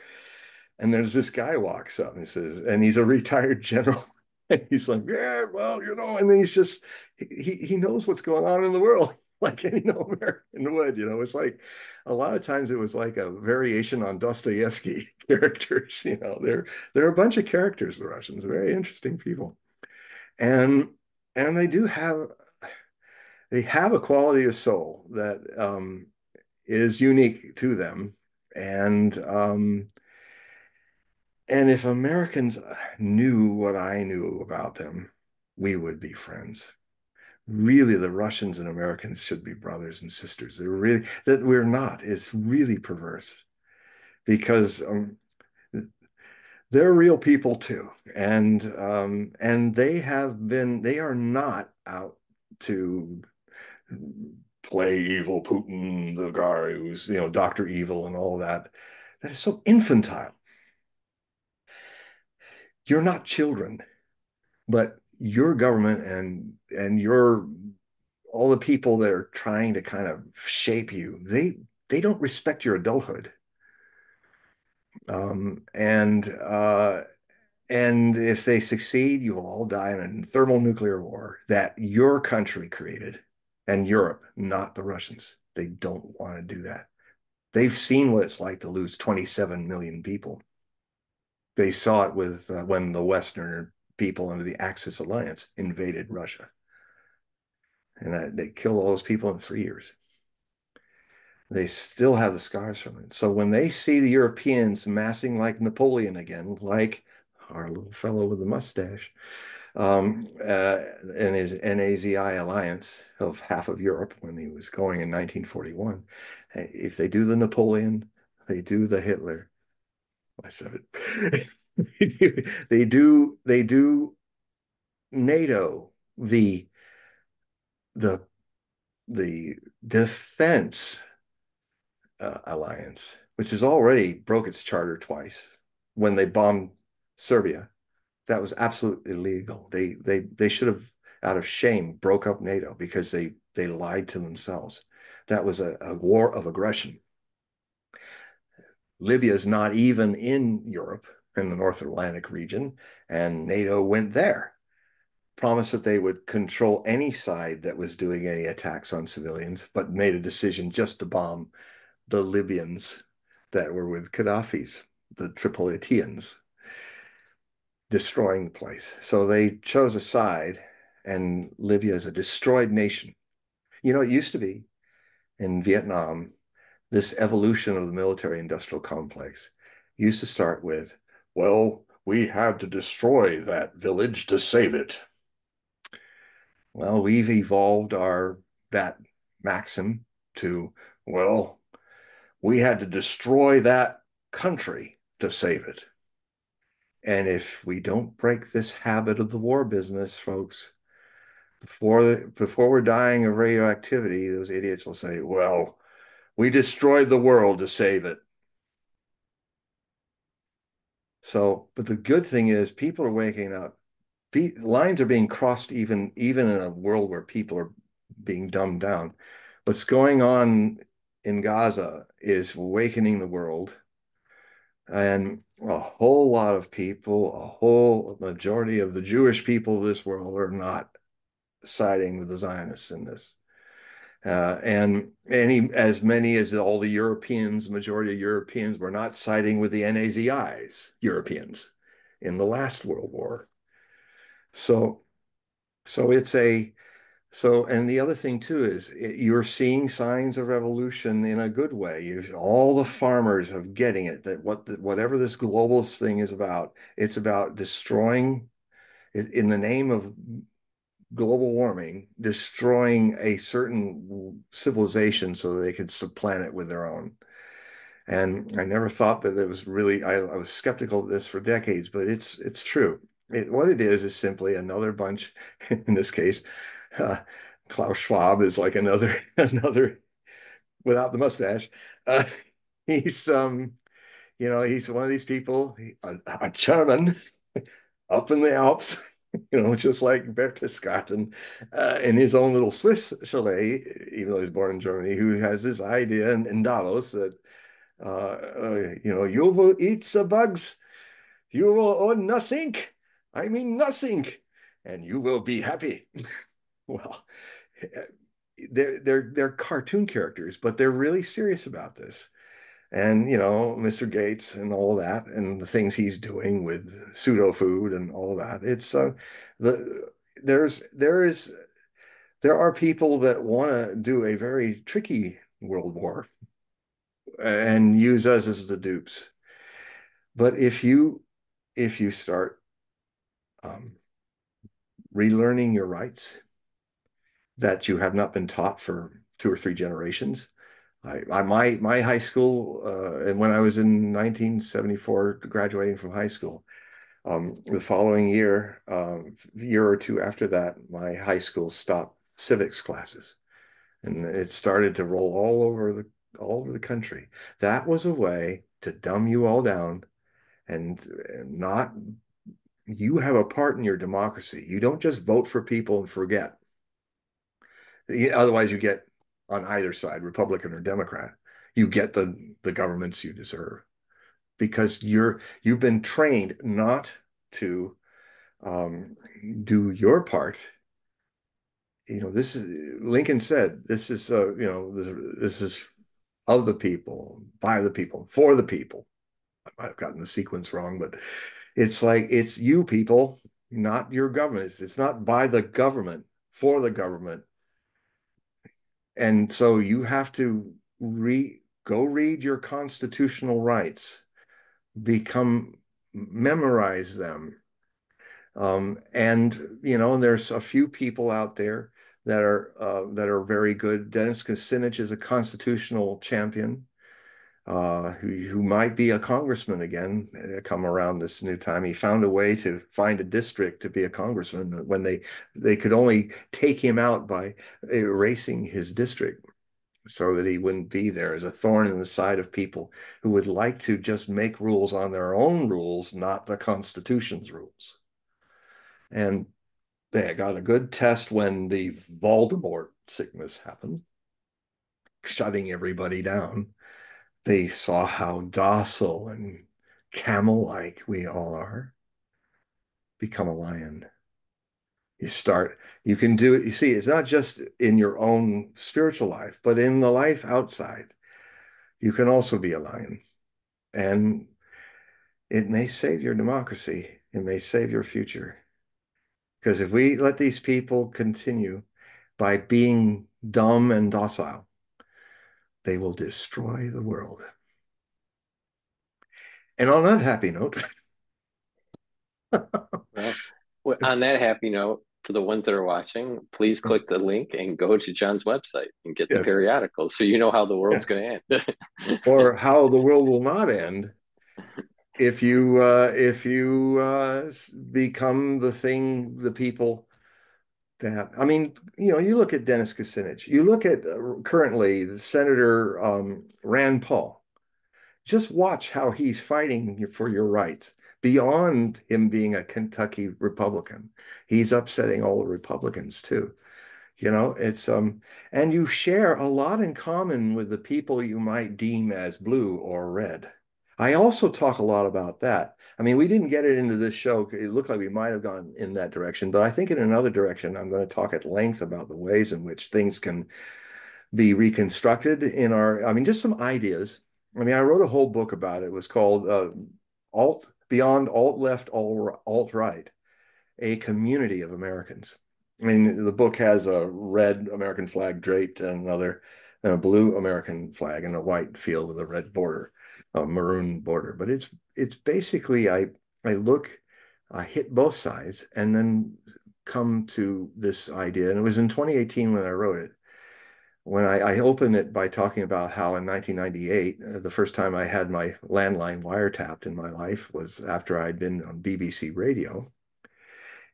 and there's this guy walks up and he says, and he's a retired (laughs) general. and he's like, yeah, well, you know, and then he's just, he, he knows what's going on in the world, (laughs) like any American would, you know, it's like a lot of times it was like a variation on Dostoevsky (laughs) characters, you know, they're, they're a bunch of characters, the Russians, very interesting people. And, and they do have, they have a quality of soul that um, is unique to them. And, um, and if Americans knew what I knew about them, we would be friends. Really, the Russians and Americans should be brothers and sisters. They're really that we're not is really perverse, because um, they're real people too, and um, and they have been. They are not out to play evil Putin, the guy who's you know Doctor Evil and all that. That is so infantile you're not children, but your government and and your all the people that are trying to kind of shape you, they they don't respect your adulthood. Um, and uh, and if they succeed, you will all die in a thermonuclear war that your country created and Europe, not the Russians. They don't want to do that. They've seen what it's like to lose 27 million people they saw it with uh, when the Westerner people under the Axis alliance invaded Russia, and that, they killed all those people in three years. They still have the scars from it. So when they see the Europeans massing like Napoleon again, like our little fellow with the mustache, um, uh, and his NAZI alliance of half of Europe when he was going in 1941, if they do the Napoleon, they do the Hitler, I said it. (laughs) they do they do NATO the the the defense uh, alliance, which has already broke its charter twice when they bombed Serbia. That was absolutely illegal. They they they should have, out of shame, broke up NATO because they they lied to themselves. That was a, a war of aggression. Libya is not even in Europe in the North Atlantic region, and NATO went there. Promised that they would control any side that was doing any attacks on civilians, but made a decision just to bomb the Libyans that were with Gaddafi's, the Tripolitans, destroying the place. So they chose a side, and Libya is a destroyed nation. You know, it used to be in Vietnam, this evolution of the military industrial complex used to start with, well, we had to destroy that village to save it. Well, we've evolved our that maxim to, well, we had to destroy that country to save it. And if we don't break this habit of the war business, folks, before before we're dying of radioactivity, those idiots will say, "Well, we destroyed the world to save it. So, but the good thing is people are waking up. lines are being crossed even even in a world where people are being dumbed down. What's going on in Gaza is awakening the world. And a whole lot of people, a whole majority of the Jewish people of this world are not siding with the Zionists in this. Uh, and any as many as all the Europeans, majority of Europeans were not siding with the NAZIs, Europeans, in the last World War. So, so it's a so, and the other thing too is it, you're seeing signs of revolution in a good way. You, all the farmers are getting it that what the, whatever this globalist thing is about, it's about destroying in the name of global warming destroying a certain civilization so they could supplant it with their own. And I never thought that it was really, I, I was skeptical of this for decades, but it's, it's true. it, what it is is simply another bunch. (laughs) In this case, uh, Klaus Schwab is like another (laughs) another without the mustache. Uh, (laughs) he's um, you know, he's one of these people, a, a German up in the Alps. (laughs) You know, just like Berchtesgaden, uh, in his own little Swiss chalet, even though he's born in Germany, who has this idea in, in Davos that, uh, uh, you know, you will eat the bugs, you will own nothing, I mean nothing, and you will be happy. (laughs) well, they're they're they're cartoon characters, but they're really serious about this. And you know, Mr. Gates and all of that, and the things he's doing with pseudo food and all of that. It's uh, the there's there is there are people that want to do a very tricky world war and use us as the dupes. But if you if you start um, relearning your rights that you have not been taught for two or three generations. I, I my my high school uh, and when I was in 1974 graduating from high school, um, the following year, uh, year or two after that, my high school stopped civics classes, and it started to roll all over the all over the country. That was a way to dumb you all down, and not you have a part in your democracy. You don't just vote for people and forget. Otherwise, you get on either side, Republican or Democrat, you get the the governments you deserve because you're you've been trained not to um, do your part. You know, this is Lincoln said, "This is uh, you know this this is of the people, by the people, for the people." I might have gotten the sequence wrong, but it's like it's you people, not your government. It's, it's not by the government, for the government, and so you have to re go read your constitutional rights, become memorize them. Um, and you know, there's a few people out there that are uh, that are very good. Dennis Kucinich is a constitutional champion uh, who, who might be a congressman again uh, come around this new time. He found a way to find a district to be a congressman when they they could only take him out by erasing his district so that he wouldn't be there as a thorn in the side of people who would like to just make rules on their own rules, not the Constitution's rules. And they got a good test when the Voldemort sickness happened, shutting everybody down they saw how docile and camel like we all are. Become a lion. You start, you can do it. You see, it's not just in your own spiritual life, but in the life outside. You can also be a lion. And it may save your democracy, it may save your future. Because if we let these people continue by being dumb and docile, they will destroy the world. And on that happy note, (laughs) well, on that happy note, for the ones that are watching, please click the link and go to John's website and get the yes. periodicals so you know how the world's yeah. going to end, (laughs) or how the world will not end if you uh, if you uh, become the thing the people that I mean, you know, you look at Dennis Kucinich, you look at uh, currently the Senator um, Rand Paul. Just watch how he's fighting for your rights beyond him being a Kentucky Republican. He's upsetting all the Republicans too. You know, it's um, and you share a lot in common with the people you might deem as blue or red. I also talk a lot about that. I mean, we didn't get it into this show. It looked like we might have gone in that direction, but I think in another direction, I'm going to talk at length about the ways in which things can be reconstructed in our, I mean, just some ideas. I mean, I wrote a whole book about it. It was called uh, Alt Beyond Alt Left, Alt Right, a community of Americans. I mean, the book has a red American flag draped and another and a blue American flag and a white field with a red border a maroon border. But it's it's basically I I look, I hit both sides, and then come to this idea. And it was in 2018 when I wrote it. When I, I opened it by talking about how in 1998, uh, the first time I had my landline wiretapped in my life was after I'd been on BBC radio.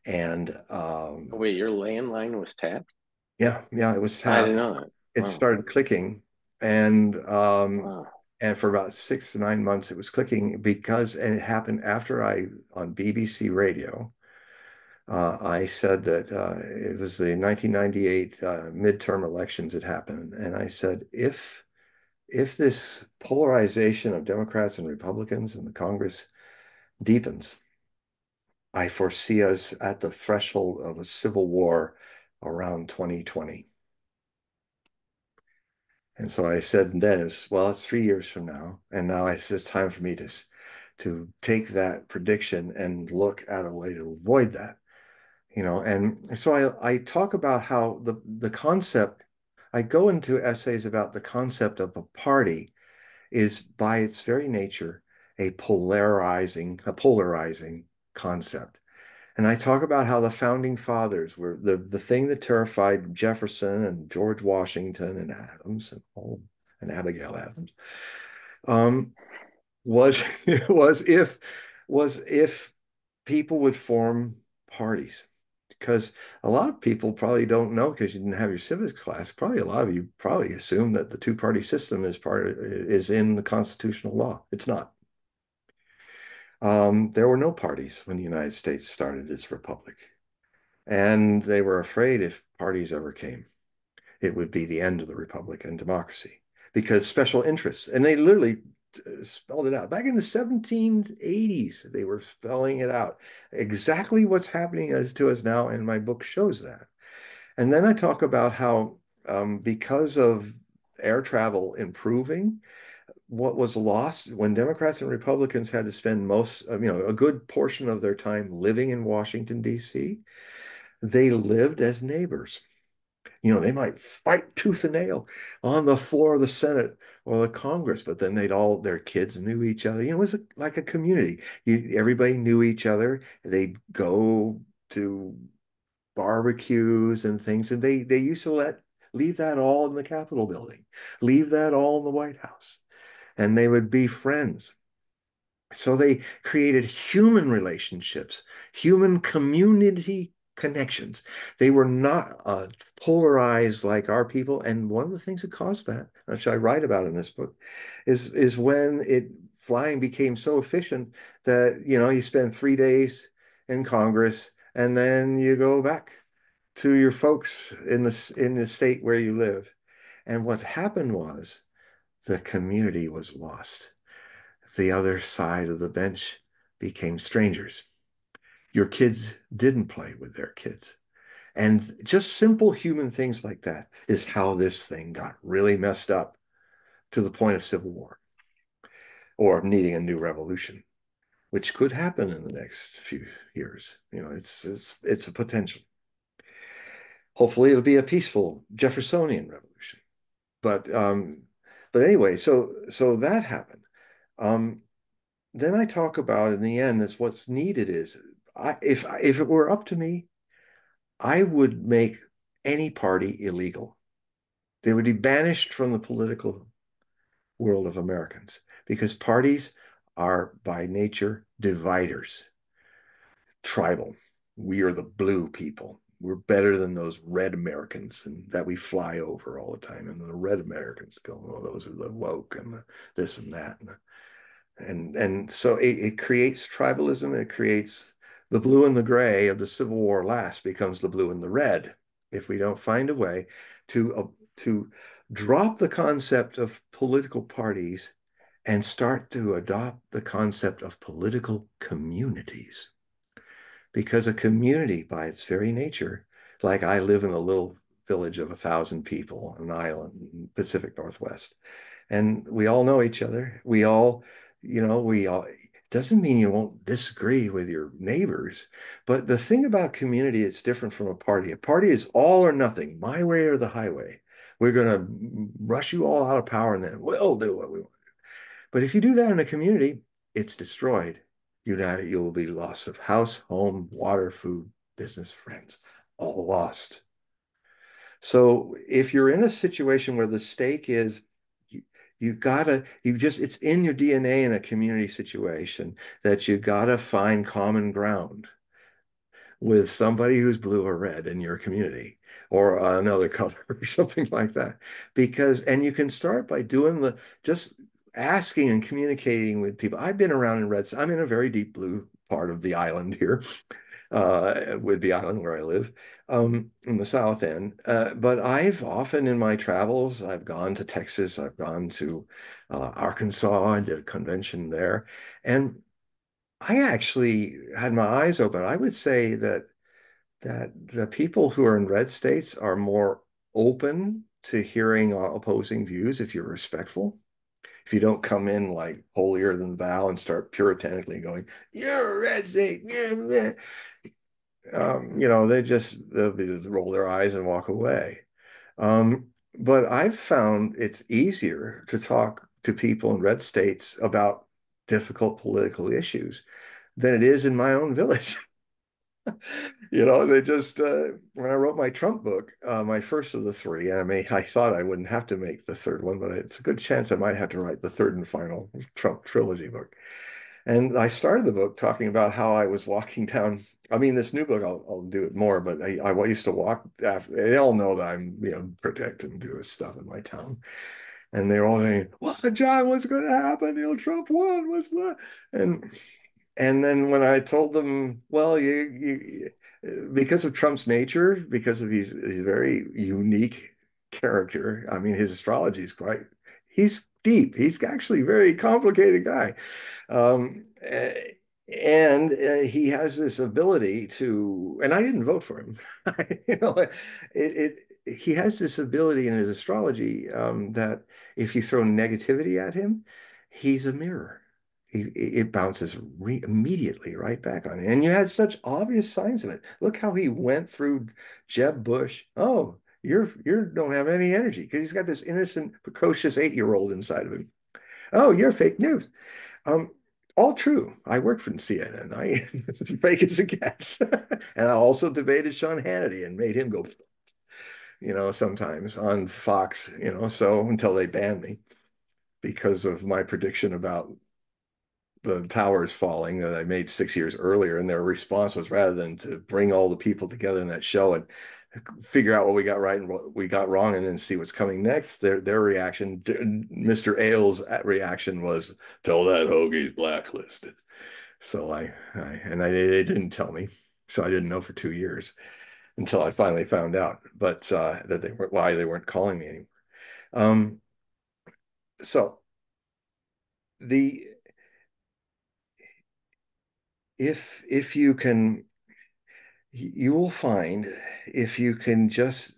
And um, oh, wait, your landline was tapped? Yeah, yeah, it was tapped. I didn't know that. It started clicking, and um, wow. And for about six to nine months, it was clicking because, and it happened after I on BBC Radio. Uh, I said that uh, it was the 1998 uh, midterm elections that happened, and I said if if this polarization of Democrats and Republicans in the Congress deepens, I foresee us at the threshold of a civil war around 2020. And so I said then well, it's three years from now, and now it's just time for me to to take that prediction and look at a way to avoid that. You know, and so I I talk about how the the concept I go into essays about the concept of a party is by its very nature a polarizing a polarizing concept and I talk about how the founding fathers were the, the thing that terrified Jefferson and George Washington and Adams and all and Abigail Adams um, was (laughs) was if was if people would form parties. Because a lot of people probably don't know because you didn't have your civics class probably a lot of you probably assume that the two party system is part of, is in the constitutional law. It's not um, there were no parties when the United States started its republic. And they were afraid if parties ever came, it would be the end of the republic and democracy because special interests, and they literally uh, spelled it out. Back in the 1780s, they were spelling it out. Exactly what's happening as to us now, and my book shows that. And then I talk about how um, because of air travel improving, what was lost when Democrats and Republicans had to spend most, uh, you know, a good portion of their time living in Washington, D.C., they lived as neighbors. You know, they might fight tooth and nail on the floor of the Senate or the Congress, but then they'd all, their kids knew each other. You know, it was like a community. You, everybody knew each other. They'd go to barbecues and things, and they they used to let leave that all in the Capitol building, leave that all in the White House and they would be friends. So they created human relationships, human community connections. They were not uh, polarized like our people. And one of the things that caused that, which I write about in this book, is is when it flying became so efficient that you know you spend three days in Congress and then you go back to your folks in the in the state where you live. And what happened was the community was lost. The other side of the bench became strangers. Your kids didn't play with their kids. And just simple human things like that is how this thing got really messed up to the point of civil war or needing a new revolution, which could happen in the next few years. You know, it's it's it's a potential. Hopefully, it'll be a peaceful Jeffersonian revolution. But um, but anyway, so so that happened. Um, then I talk about in the end is what's needed is I, if if it were up to me, I would make any party illegal. They would be banished from the political world of Americans because parties are by nature dividers, tribal. We are the blue people we're better than those red Americans and that we fly over all the time. And the red Americans go, oh, those are the woke and the this and that. And, the, and, and so it, it creates tribalism. It creates the blue and the gray of the Civil War last becomes the blue and the red. If we don't find a way to, uh, to drop the concept of political parties and start to adopt the concept of political communities because a community by its very nature, like I live in a little village of a thousand people, an island, Pacific Northwest, and we all know each other. We all, you know, we all, It doesn't mean you won't disagree with your neighbors. But the thing about community, it's different from a party. A party is all or nothing, my way or the highway. We're going to rush you all out of power and then we'll do what we want. But if you do that in a community, it's destroyed know, you will be lost of house, home, water, food, business, friends, all lost. So if you're in a situation where the stake is you, you gotta, you just, it's in your DNA in a community situation that you gotta find common ground. with somebody who's blue or red in your community or another (laughs) color or something like that. Because, and you can start by doing the just asking and communicating with people. I've been around in red. I'm in a very deep blue part of the island here, (laughs) uh, with the island where I live, um, in the south end. Uh, but I've often in my travels, I've gone to Texas, I've gone to uh, Arkansas, I did a convention there, and I actually had my eyes open. I would say that that the people who are in red states are more open to hearing opposing views if you're respectful. If you don't come in like holier than thou and start puritanically going, "You're a red state," um, you know, they just they'll roll their eyes and walk away. Um, but I've found it's easier to talk to people in red states about difficult political issues than it is in my own village. (laughs) (laughs) you know, they just uh, when I wrote my Trump book, uh, my first of the three, and I mean, I thought I wouldn't have to make the third one, but it's a good chance I might have to write the third and final Trump trilogy book. And I started the book talking about how I was walking down. I mean, this new book, I'll, I'll do it more, but I, I used to walk after, they all know that I'm, you know, protect and do this stuff in my town. And they're all saying, What, John, what's going to happen? You know, Trump won. What's that? And and then when I told them, well, you, you because of Trump's nature, because of his, his very unique character, I mean, his astrology is quite, he's deep. He's actually a very complicated guy. Um, and uh, he has this ability to, and I didn't vote for him. (laughs) you know, it, it, he has this ability in his astrology um, that if you throw negativity at him, he's a mirror it bounces re- immediately right back on it. And you had such obvious signs of it. Look how he went through Jeb Bush. Oh, you're you don't have any energy because he's got this innocent, precocious eight-year-old inside of him. Oh, you're fake news. Um, all true. I worked for CNN. I as (laughs) fake as it gets. (laughs) and I also debated Sean Hannity and made him go, you know, sometimes on Fox, you know, so until they banned me because of my prediction about the towers falling that I made six years earlier, and their response was rather than to bring all the people together in that show and figure out what we got right and what we got wrong, and then see what's coming next. Their their reaction, Mr. Ailes' reaction was, "Tell that hoagie's blacklisted." So I, I and I they didn't tell me, so I didn't know for two years until I finally found out, but uh, that they were why they weren't calling me anymore. Um, so the if if you can you will find if you can just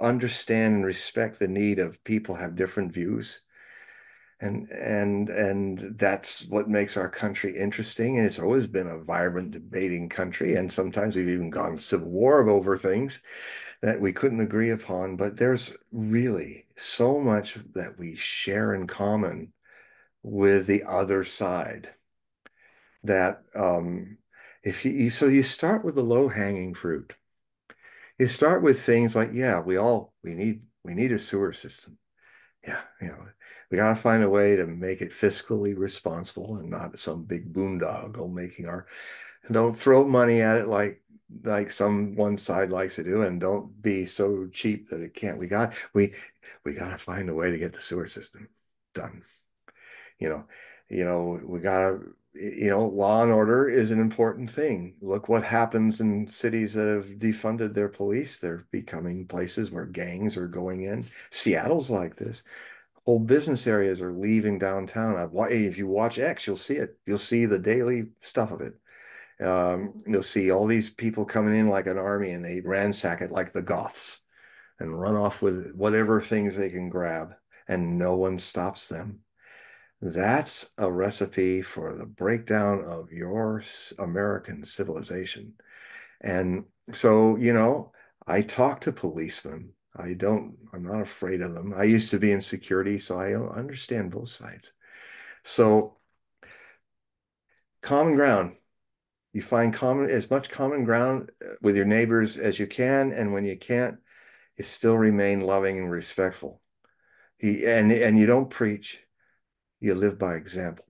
understand and respect the need of people have different views. And and and that's what makes our country interesting. And it's always been a vibrant debating country. And sometimes we've even gone civil war over things that we couldn't agree upon. But there's really so much that we share in common with the other side that um, if you so you start with the low hanging fruit. You start with things like, yeah, we all we need we need a sewer system. Yeah, you know, we gotta find a way to make it fiscally responsible and not some big boondoggle making our don't throw money at it like like some one side likes to do and don't be so cheap that it can't we got we we got to find a way to get the sewer system done you know you know we got to you know, law and order is an important thing. Look what happens in cities that have defunded their police. They're becoming places where gangs are going in. Seattle's like this. Whole business areas are leaving downtown. If you watch X, you'll see it. You'll see the daily stuff of it. Um, you'll see all these people coming in like an army and they ransack it like the Goths and run off with whatever things they can grab, and no one stops them. That's a recipe for the breakdown of your American civilization. And so, you know, I talk to policemen. I don't, I'm not afraid of them. I used to be in security, so I understand both sides. So, common ground. You find common as much common ground uh, with your neighbors as you can, and when you can't, you still remain loving and respectful. He, and and you don't preach you live by example.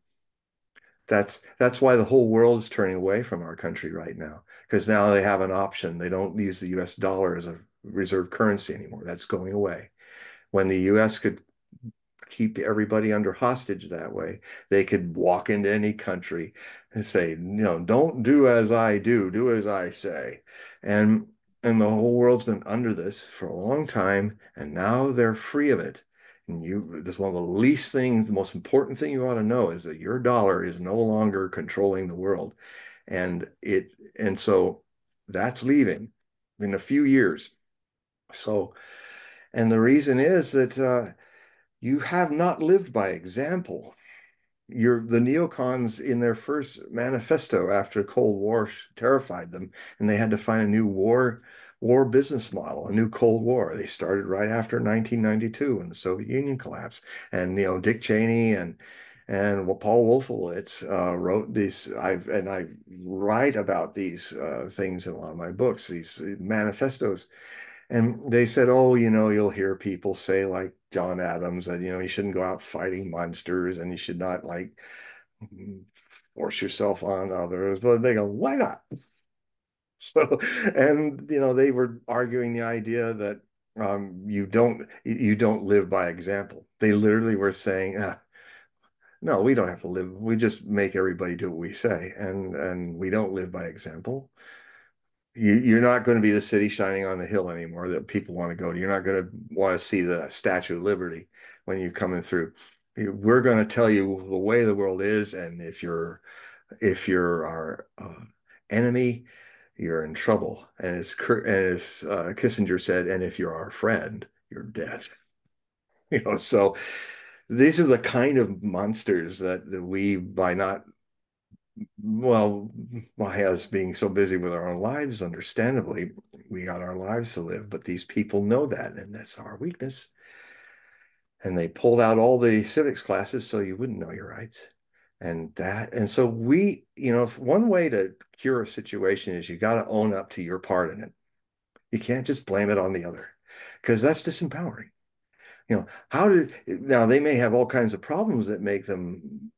that's that's why the whole world is turning away from our country right now because now they have an option. They don't use the U.S. dollar as a reserve currency anymore. That's going away. When the U.S. could keep everybody under hostage that way, they could walk into any country and say, you know, don't do as I do, do as I say, and and the whole world's been under this for a long time, and now they're free of it. And you, this is one of the least things, the most important thing you ought to know is that your dollar is no longer controlling the world. And it, and so that's leaving in a few years. So, and the reason is that uh, you have not lived by example. You're the neocons in their first manifesto after Cold War terrified them, and they had to find a new war war business model, a new Cold War. They started right after 1992 when the Soviet Union collapsed, and you know Dick Cheney and and Paul Wolfowitz uh, wrote these. I and I write about these uh, things in a lot of my books, these manifestos. And they said, oh, you know, you'll hear people say like John Adams that you know you shouldn't go out fighting monsters and you should not like force yourself on others. But they go, why not? (laughs) So, and you know, they were arguing the idea that um, you don't you don't live by example. They literally were saying, ah, no, we don't have to live. We just make everybody do what we say, and and we don't live by example. You, you're not going to be the city shining on the hill anymore that people want to go to. You're not going to want to see the Statue of Liberty when you're coming through. We're going to tell you the way the world is, and if you're if you're our uh, enemy, you're in trouble. And as, and as uh, Kissinger said, and if you're our friend, you're dead. (laughs) you know, so these are the kind of monsters that, that we, by not, well, why, us being so busy with our own lives, understandably, we got our lives to live, but these people know that, and that's our weakness. And they pulled out all the civics classes so you wouldn't know your rights and that and so we you know if one way to cure a situation is you got to own up to your part in it. You can't just blame it on the other because that's disempowering. You know how did now they may have all kinds of problems that make them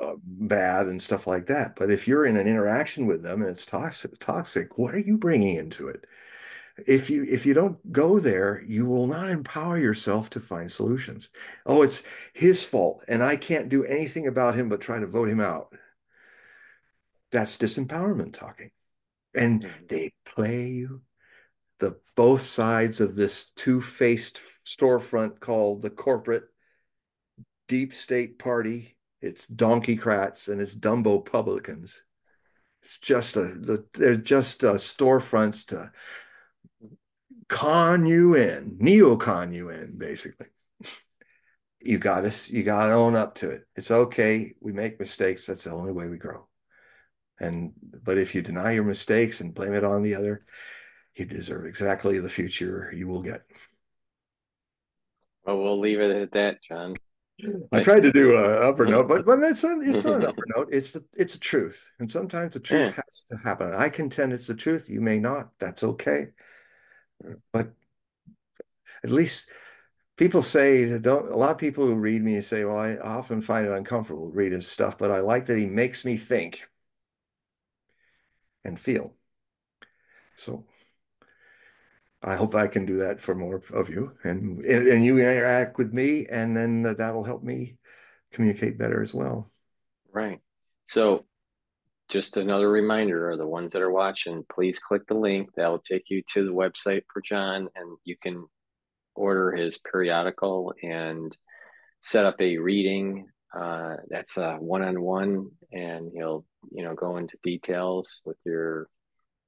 uh, bad and stuff like that but if you're in an interaction with them and it's toxic toxic what are you bringing into it if you if you don't go there you will not empower yourself to find solutions. Oh it's his fault and i can't do anything about him but try to vote him out. That's disempowerment talking. And mm-hmm. they play you the both sides of this two-faced storefront called the corporate deep state party. It's donkeycrats and it's dumbo publicans. It's just a the, they're just uh, storefronts to con (laughs) you in, neocon you in, basically. you got to you got to own up to it. It's okay. We make mistakes. That's the only way we grow. And but if you deny your mistakes and blame it on the other, you deserve exactly the future you will get. Well, we'll leave it at that, John. I tried to do an upper note, but but it's not it's not an (laughs) upper note. It's the it's the truth, and sometimes the truth yeah. has to happen. I contend it's the truth. You may not. That's okay but at least people say that don't a lot of people who read me say well i often find it uncomfortable reading stuff but i like that he makes me think and feel. So i hope i can do that for more of you. And and, and you interact with me and then that'll help me communicate better as well. Right. So just another reminder or the ones that are watching, please click the link. That'll take you to the website for John and you can order his periodical and set up a reading. Uh, that's a one-on-one and he'll, you know, go into details with your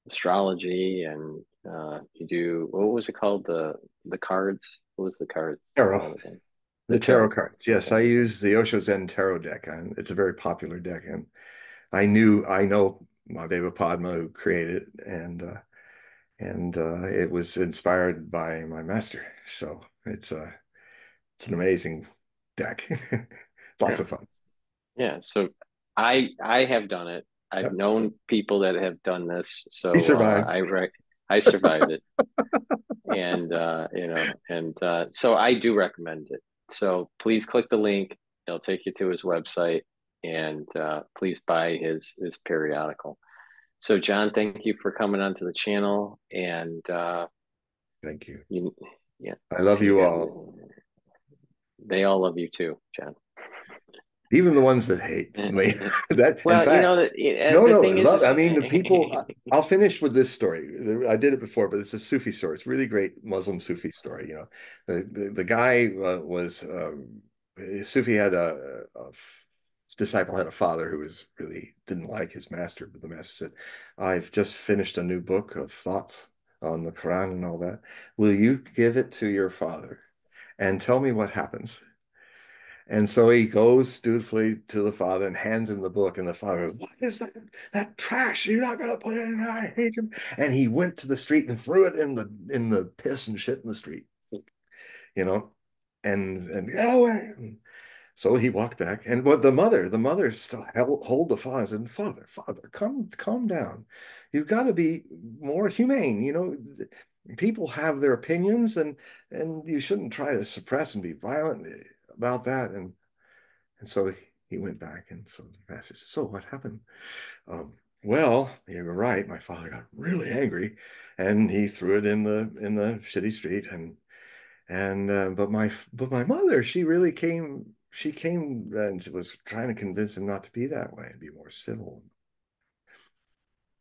astrology and uh, you do, what was it called? The, the cards? What was the cards? Tarot. The, the tarot, tarot cards. Yes. I use the Osho Zen tarot deck and it's a very popular deck and I knew I know Ma Deva Padma who created it, and uh, and uh, it was inspired by my master. So it's a uh, it's an amazing deck. (laughs) Lots yeah. of fun. Yeah. So I I have done it. I've yep. known people that have done this. So he survived. Uh, I re- I survived it, (laughs) and uh, you know, and uh, so I do recommend it. So please click the link. It'll take you to his website and uh, please buy his his periodical. So, John, thank you for coming onto the channel, and uh, thank you. you. Yeah, I love you all. They all love you too, John. Even the ones that hate me. (laughs) that well, fact, you know, that, no, no. Love, is, I mean, the people. (laughs) I'll finish with this story. I did it before, but it's a Sufi story. It's a really great Muslim Sufi story. You know, the the, the guy uh, was um, Sufi had a, a disciple had a father who was really didn't like his master, but the master said, "I've just finished a new book of thoughts on the Quran and all that. Will you give it to your father and tell me what happens?" And so he goes dutifully to the father and hands him the book. And the father goes, What is that? That trash. You're not gonna put it in there. I hate him. And he went to the street and threw it in the in the piss and shit in the street. You know, and and oh, so he walked back, and but the mother, the mother still held hold the father and "Father, father, come, calm down. You've got to be more humane. You know, people have their opinions, and and you shouldn't try to suppress and be violent about that." And and so he went back, and so the master said, "So what happened?" Um, well, you were right. My father got really angry, and he threw it in the in the shitty street, and and uh, but my but my mother, she really came she came and was trying to convince him not to be that way and be more civil.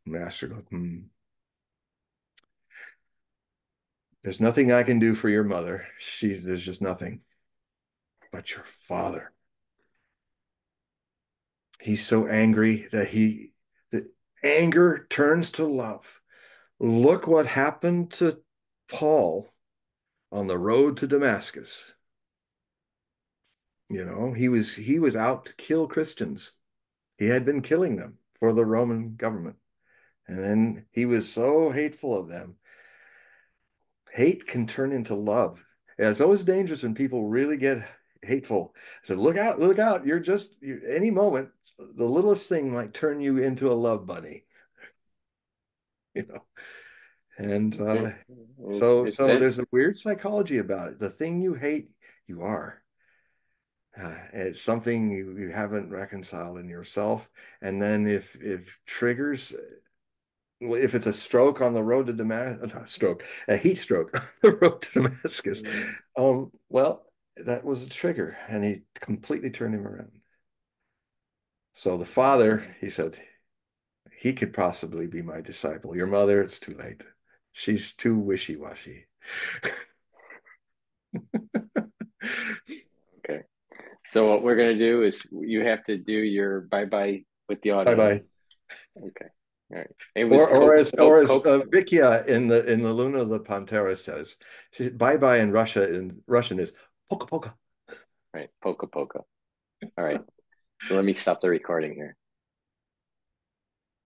Master goes, hmm. There's nothing I can do for your mother. She there's just nothing. But your father. He's so angry that he the anger turns to love. Look what happened to Paul on the road to Damascus. You know, he was he was out to kill Christians. He had been killing them for the Roman government. And then he was so hateful of them. Hate can turn into love. it's always dangerous when people really get hateful. So look out, look out. You're just you, any moment, the littlest thing might turn you into a love bunny. (laughs) you know. And uh, so so there's a weird psychology about it. The thing you hate, you are. Uh, it's something you, you haven't reconciled in yourself. And then if if triggers, if it's a stroke on the road to Damascus, uh, stroke, a heat stroke (laughs) on the road to Damascus, mm-hmm. um, well, that was a trigger, and he completely turned him around. So the father, he said, he could possibly be my disciple. Your mother, it's too late. She's too wishy washy. (laughs) So what we're gonna do is you have to do your bye bye with the audience. Bye bye. Okay. All right. It was or, or as or as uh, Vikia in the in the Luna of the Pantera says, bye bye in Russia in Russian is poka poka. Right, poka poka. All right. so let me stop the recording here.